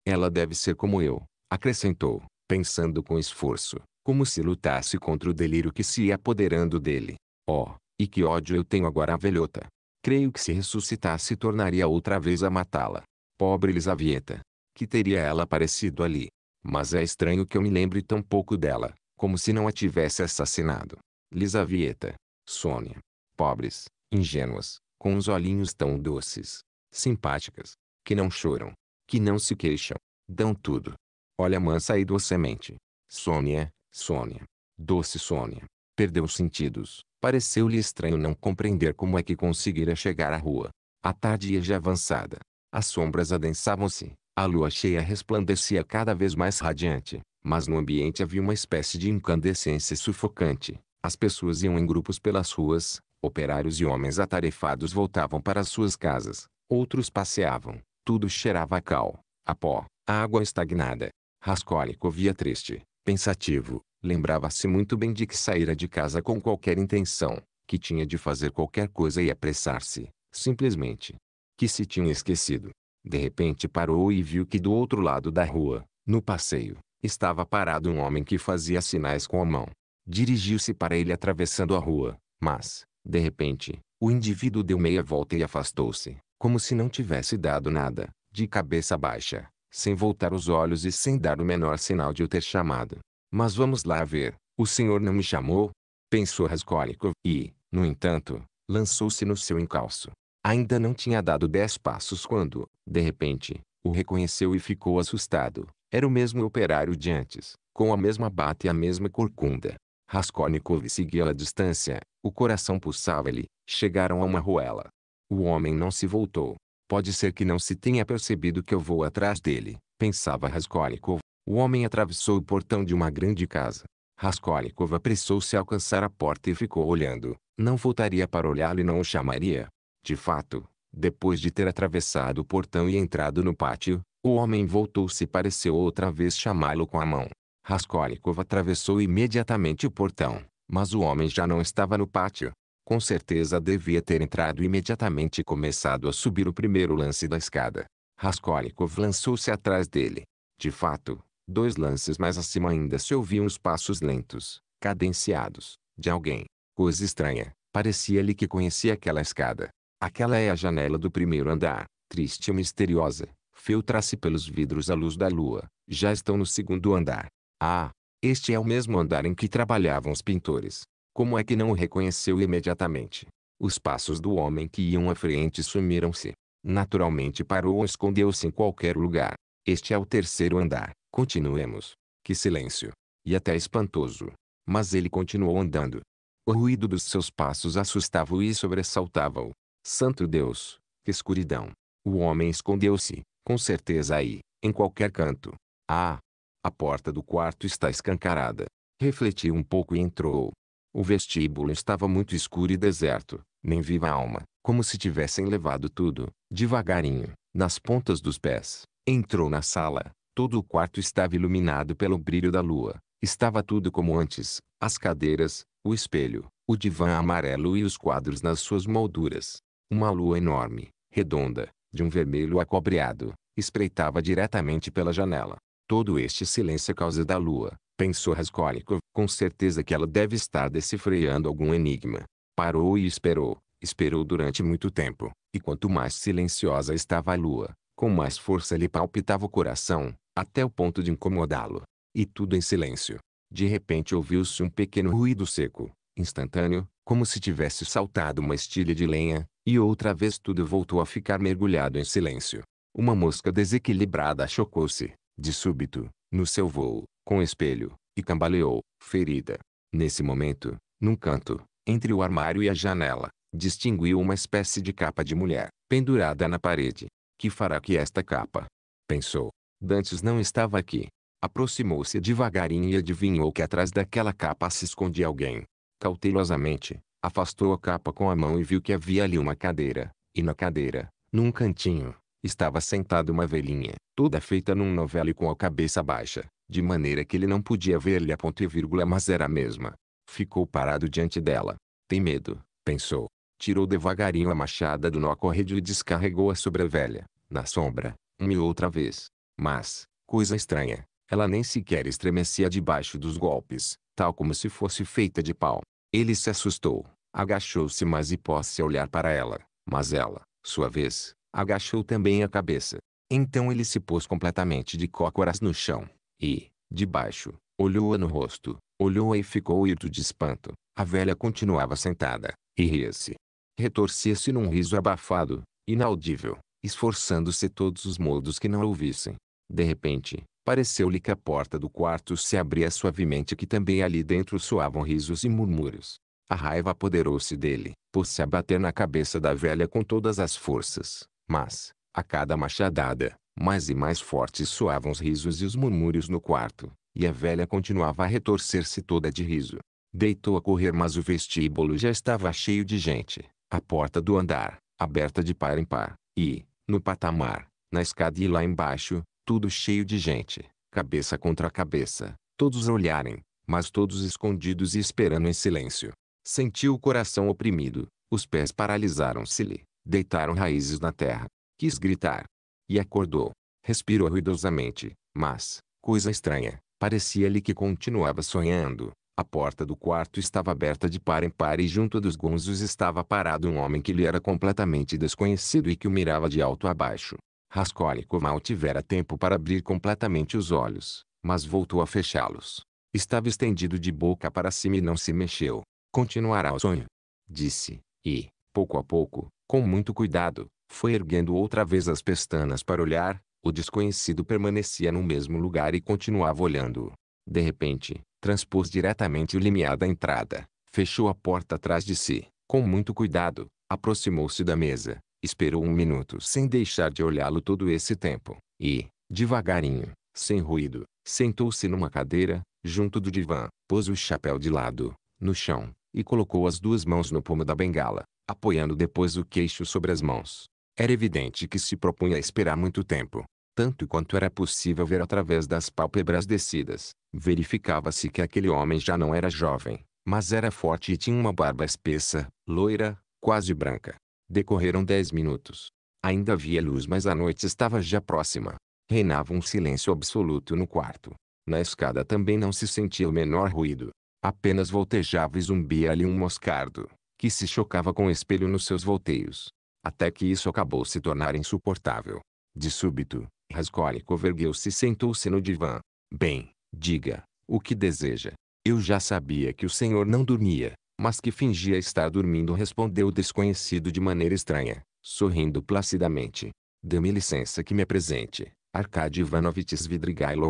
ela deve ser como eu, acrescentou, pensando com esforço, como se lutasse contra o delírio que se ia apoderando dele. Oh, e que ódio eu tenho agora à velhota. Creio que se ressuscitasse tornaria outra vez a matá-la. Pobre Lisavieta. Que teria ela aparecido ali. Mas é estranho que eu me lembre tão pouco dela, como se não a tivesse assassinado. Lisavieta. Sônia. Pobres, ingênuas, com os olhinhos tão doces, simpáticas, que não choram, que não se queixam, dão tudo. Olha mansa e docemente. Sônia, Sônia. Doce Sônia. Perdeu os sentidos. Pareceu-lhe estranho não compreender como é que conseguira chegar à rua. A tarde ia já avançada. As sombras adensavam-se, a lua cheia resplandecia cada vez mais radiante, mas no ambiente havia uma espécie de incandescência sufocante. As pessoas iam em grupos pelas ruas, operários e homens atarefados voltavam para suas casas, outros passeavam, tudo cheirava a cal, a pó, a água estagnada. Raskolnikov via triste, pensativo, Lembrava-se muito bem de que saíra de casa com qualquer intenção, que tinha de fazer qualquer coisa e apressar-se, simplesmente. Que se tinha esquecido. De repente parou e viu que do outro lado da rua, no passeio, estava parado um homem que fazia sinais com a mão. Dirigiu-se para ele atravessando a rua, mas, de repente, o indivíduo deu meia volta e afastou-se, como se não tivesse dado nada, de cabeça baixa, sem voltar os olhos e sem dar o menor sinal de o ter chamado. Mas vamos lá ver, o senhor não me chamou? Pensou Raskolnikov e, no entanto, lançou-se no seu encalço. Ainda não tinha dado dez passos quando, de repente, o reconheceu e ficou assustado. Era o mesmo operário de antes, com a mesma bata e a mesma corcunda. Raskolnikov seguia a distância, o coração pulsava-lhe, chegaram a uma ruela. O homem não se voltou. Pode ser que não se tenha percebido que eu vou atrás dele, pensava Raskolnikov. O homem atravessou o portão de uma grande casa. Raskolnikov apressou-se a alcançar a porta e ficou olhando. Não voltaria para olhá-lo e não o chamaria. De fato, depois de ter atravessado o portão e entrado no pátio, o homem voltou-se e pareceu outra vez chamá-lo com a mão. Raskolnikov atravessou imediatamente o portão, mas o homem já não estava no pátio. Com certeza devia ter entrado imediatamente e começado a subir o primeiro lance da escada. Raskolnikov lançou-se atrás dele. De fato, Dois lances mais acima ainda se ouviam os passos lentos, cadenciados, de alguém. Coisa estranha, parecia-lhe que conhecia aquela escada. Aquela é a janela do primeiro andar, triste e misteriosa. Filtra-se pelos vidros a luz da lua. Já estão no segundo andar. Ah, este é o mesmo andar em que trabalhavam os pintores. Como é que não o reconheceu imediatamente? Os passos do homem que iam à frente sumiram-se. Naturalmente parou ou escondeu-se em qualquer lugar. Este é o terceiro andar. Continuemos. Que silêncio. E até espantoso. Mas ele continuou andando. O ruído dos seus passos assustava-o e sobressaltava-o. Santo Deus, que escuridão. O homem escondeu-se, com certeza aí, em qualquer canto. Ah! A porta do quarto está escancarada. Refletiu um pouco e entrou. O vestíbulo estava muito escuro e deserto, nem viva alma, como se tivessem levado tudo, devagarinho, nas pontas dos pés. Entrou na sala. Todo o quarto estava iluminado pelo brilho da lua. Estava tudo como antes, as cadeiras, o espelho, o divã amarelo e os quadros nas suas molduras. Uma lua enorme, redonda, de um vermelho acobreado, espreitava diretamente pela janela. Todo este silêncio é causa da lua, pensou Raskolnikov, com certeza que ela deve estar decifrando algum enigma. Parou e esperou, esperou durante muito tempo, e quanto mais silenciosa estava a lua, com mais força lhe palpitava o coração, até o ponto de incomodá-lo. E tudo em silêncio. De repente ouviu-se um pequeno ruído seco, instantâneo, como se tivesse saltado uma estilha de lenha, e outra vez tudo voltou a ficar mergulhado em silêncio. Uma mosca desequilibrada chocou-se, de súbito, no seu voo, com espelho, e cambaleou, ferida. Nesse momento, num canto, entre o armário e a janela, distinguiu uma espécie de capa de mulher, pendurada na parede. Que fará que esta capa? Pensou. Dantes não estava aqui. Aproximou-se devagarinho e adivinhou que atrás daquela capa se escondia alguém. Cautelosamente, afastou a capa com a mão e viu que havia ali uma cadeira, e na cadeira, num cantinho, estava sentada uma velhinha, toda feita num novelo e com a cabeça baixa, de maneira que ele não podia ver-lhe a ponto e vírgula mas era a mesma. Ficou parado diante dela. Tem medo, pensou. Tirou devagarinho a machada do nó corredio e descarregou-a sobre a velha, na sombra, uma e outra vez. Mas, coisa estranha, ela nem sequer estremecia debaixo dos golpes, tal como se fosse feita de pau. Ele se assustou, agachou-se mais e pôs-se a olhar para ela, mas ela, sua vez, agachou também a cabeça. Então ele se pôs completamente de cócoras no chão, e, de baixo, olhou-a no rosto, olhou-a e ficou irto de espanto. A velha continuava sentada, e ria-se. Retorcia-se num riso abafado, inaudível, esforçando-se todos os modos que não ouvissem. De repente, pareceu-lhe que a porta do quarto se abria suavemente e que também ali dentro soavam risos e murmúrios. A raiva apoderou-se dele, pôs-se a bater na cabeça da velha com todas as forças, mas, a cada machadada, mais e mais fortes soavam os risos e os murmúrios no quarto, e a velha continuava a retorcer-se toda de riso. Deitou a correr mas o vestíbulo já estava cheio de gente. A porta do andar, aberta de par em par, e, no patamar, na escada e lá embaixo, tudo cheio de gente, cabeça contra cabeça, todos olharem, mas todos escondidos e esperando em silêncio. Sentiu o coração oprimido, os pés paralisaram-se-lhe, deitaram raízes na terra. Quis gritar. E acordou. Respirou ruidosamente, mas, coisa estranha, parecia-lhe que continuava sonhando. A porta do quarto estava aberta de par em par e junto dos gonzos estava parado um homem que lhe era completamente desconhecido e que o mirava de alto a baixo. Raskolnikov mal tivera tempo para abrir completamente os olhos, mas voltou a fechá-los. Estava estendido de boca para cima e não se mexeu. Continuará o sonho. Disse, e, pouco a pouco, com muito cuidado, foi erguendo outra vez as pestanas para olhar, o desconhecido permanecia no mesmo lugar e continuava olhando. De repente, transpôs diretamente o limiar da entrada, fechou a porta atrás de si, com muito cuidado, aproximou-se da mesa, esperou um minuto sem deixar de olhá-lo todo esse tempo, e, devagarinho, sem ruído, sentou-se numa cadeira, junto do divã, pôs o chapéu de lado, no chão, e colocou as duas mãos no pomo da bengala, apoiando depois o queixo sobre as mãos. Era evidente que se propunha esperar muito tempo. Tanto quanto era possível ver através das pálpebras descidas, verificava-se que aquele homem já não era jovem, mas era forte e tinha uma barba espessa, loira, quase branca. Decorreram dez minutos. Ainda havia luz mas a noite estava já próxima. Reinava um silêncio absoluto no quarto. Na escada também não se sentia o menor ruído. Apenas voltejava e zumbia ali um moscardo, que se chocava com o espelho nos seus volteios. Até que isso acabou se tornar insuportável. De súbito, Raskolnikov ergueu-se e sentou-se no divã. Bem, diga, o que deseja? Eu já sabia que o senhor não dormia, mas que fingia estar dormindo respondeu o desconhecido de maneira estranha, sorrindo placidamente. Dê-me licença que me apresente, Arkady Ivanovich Svidrigailov.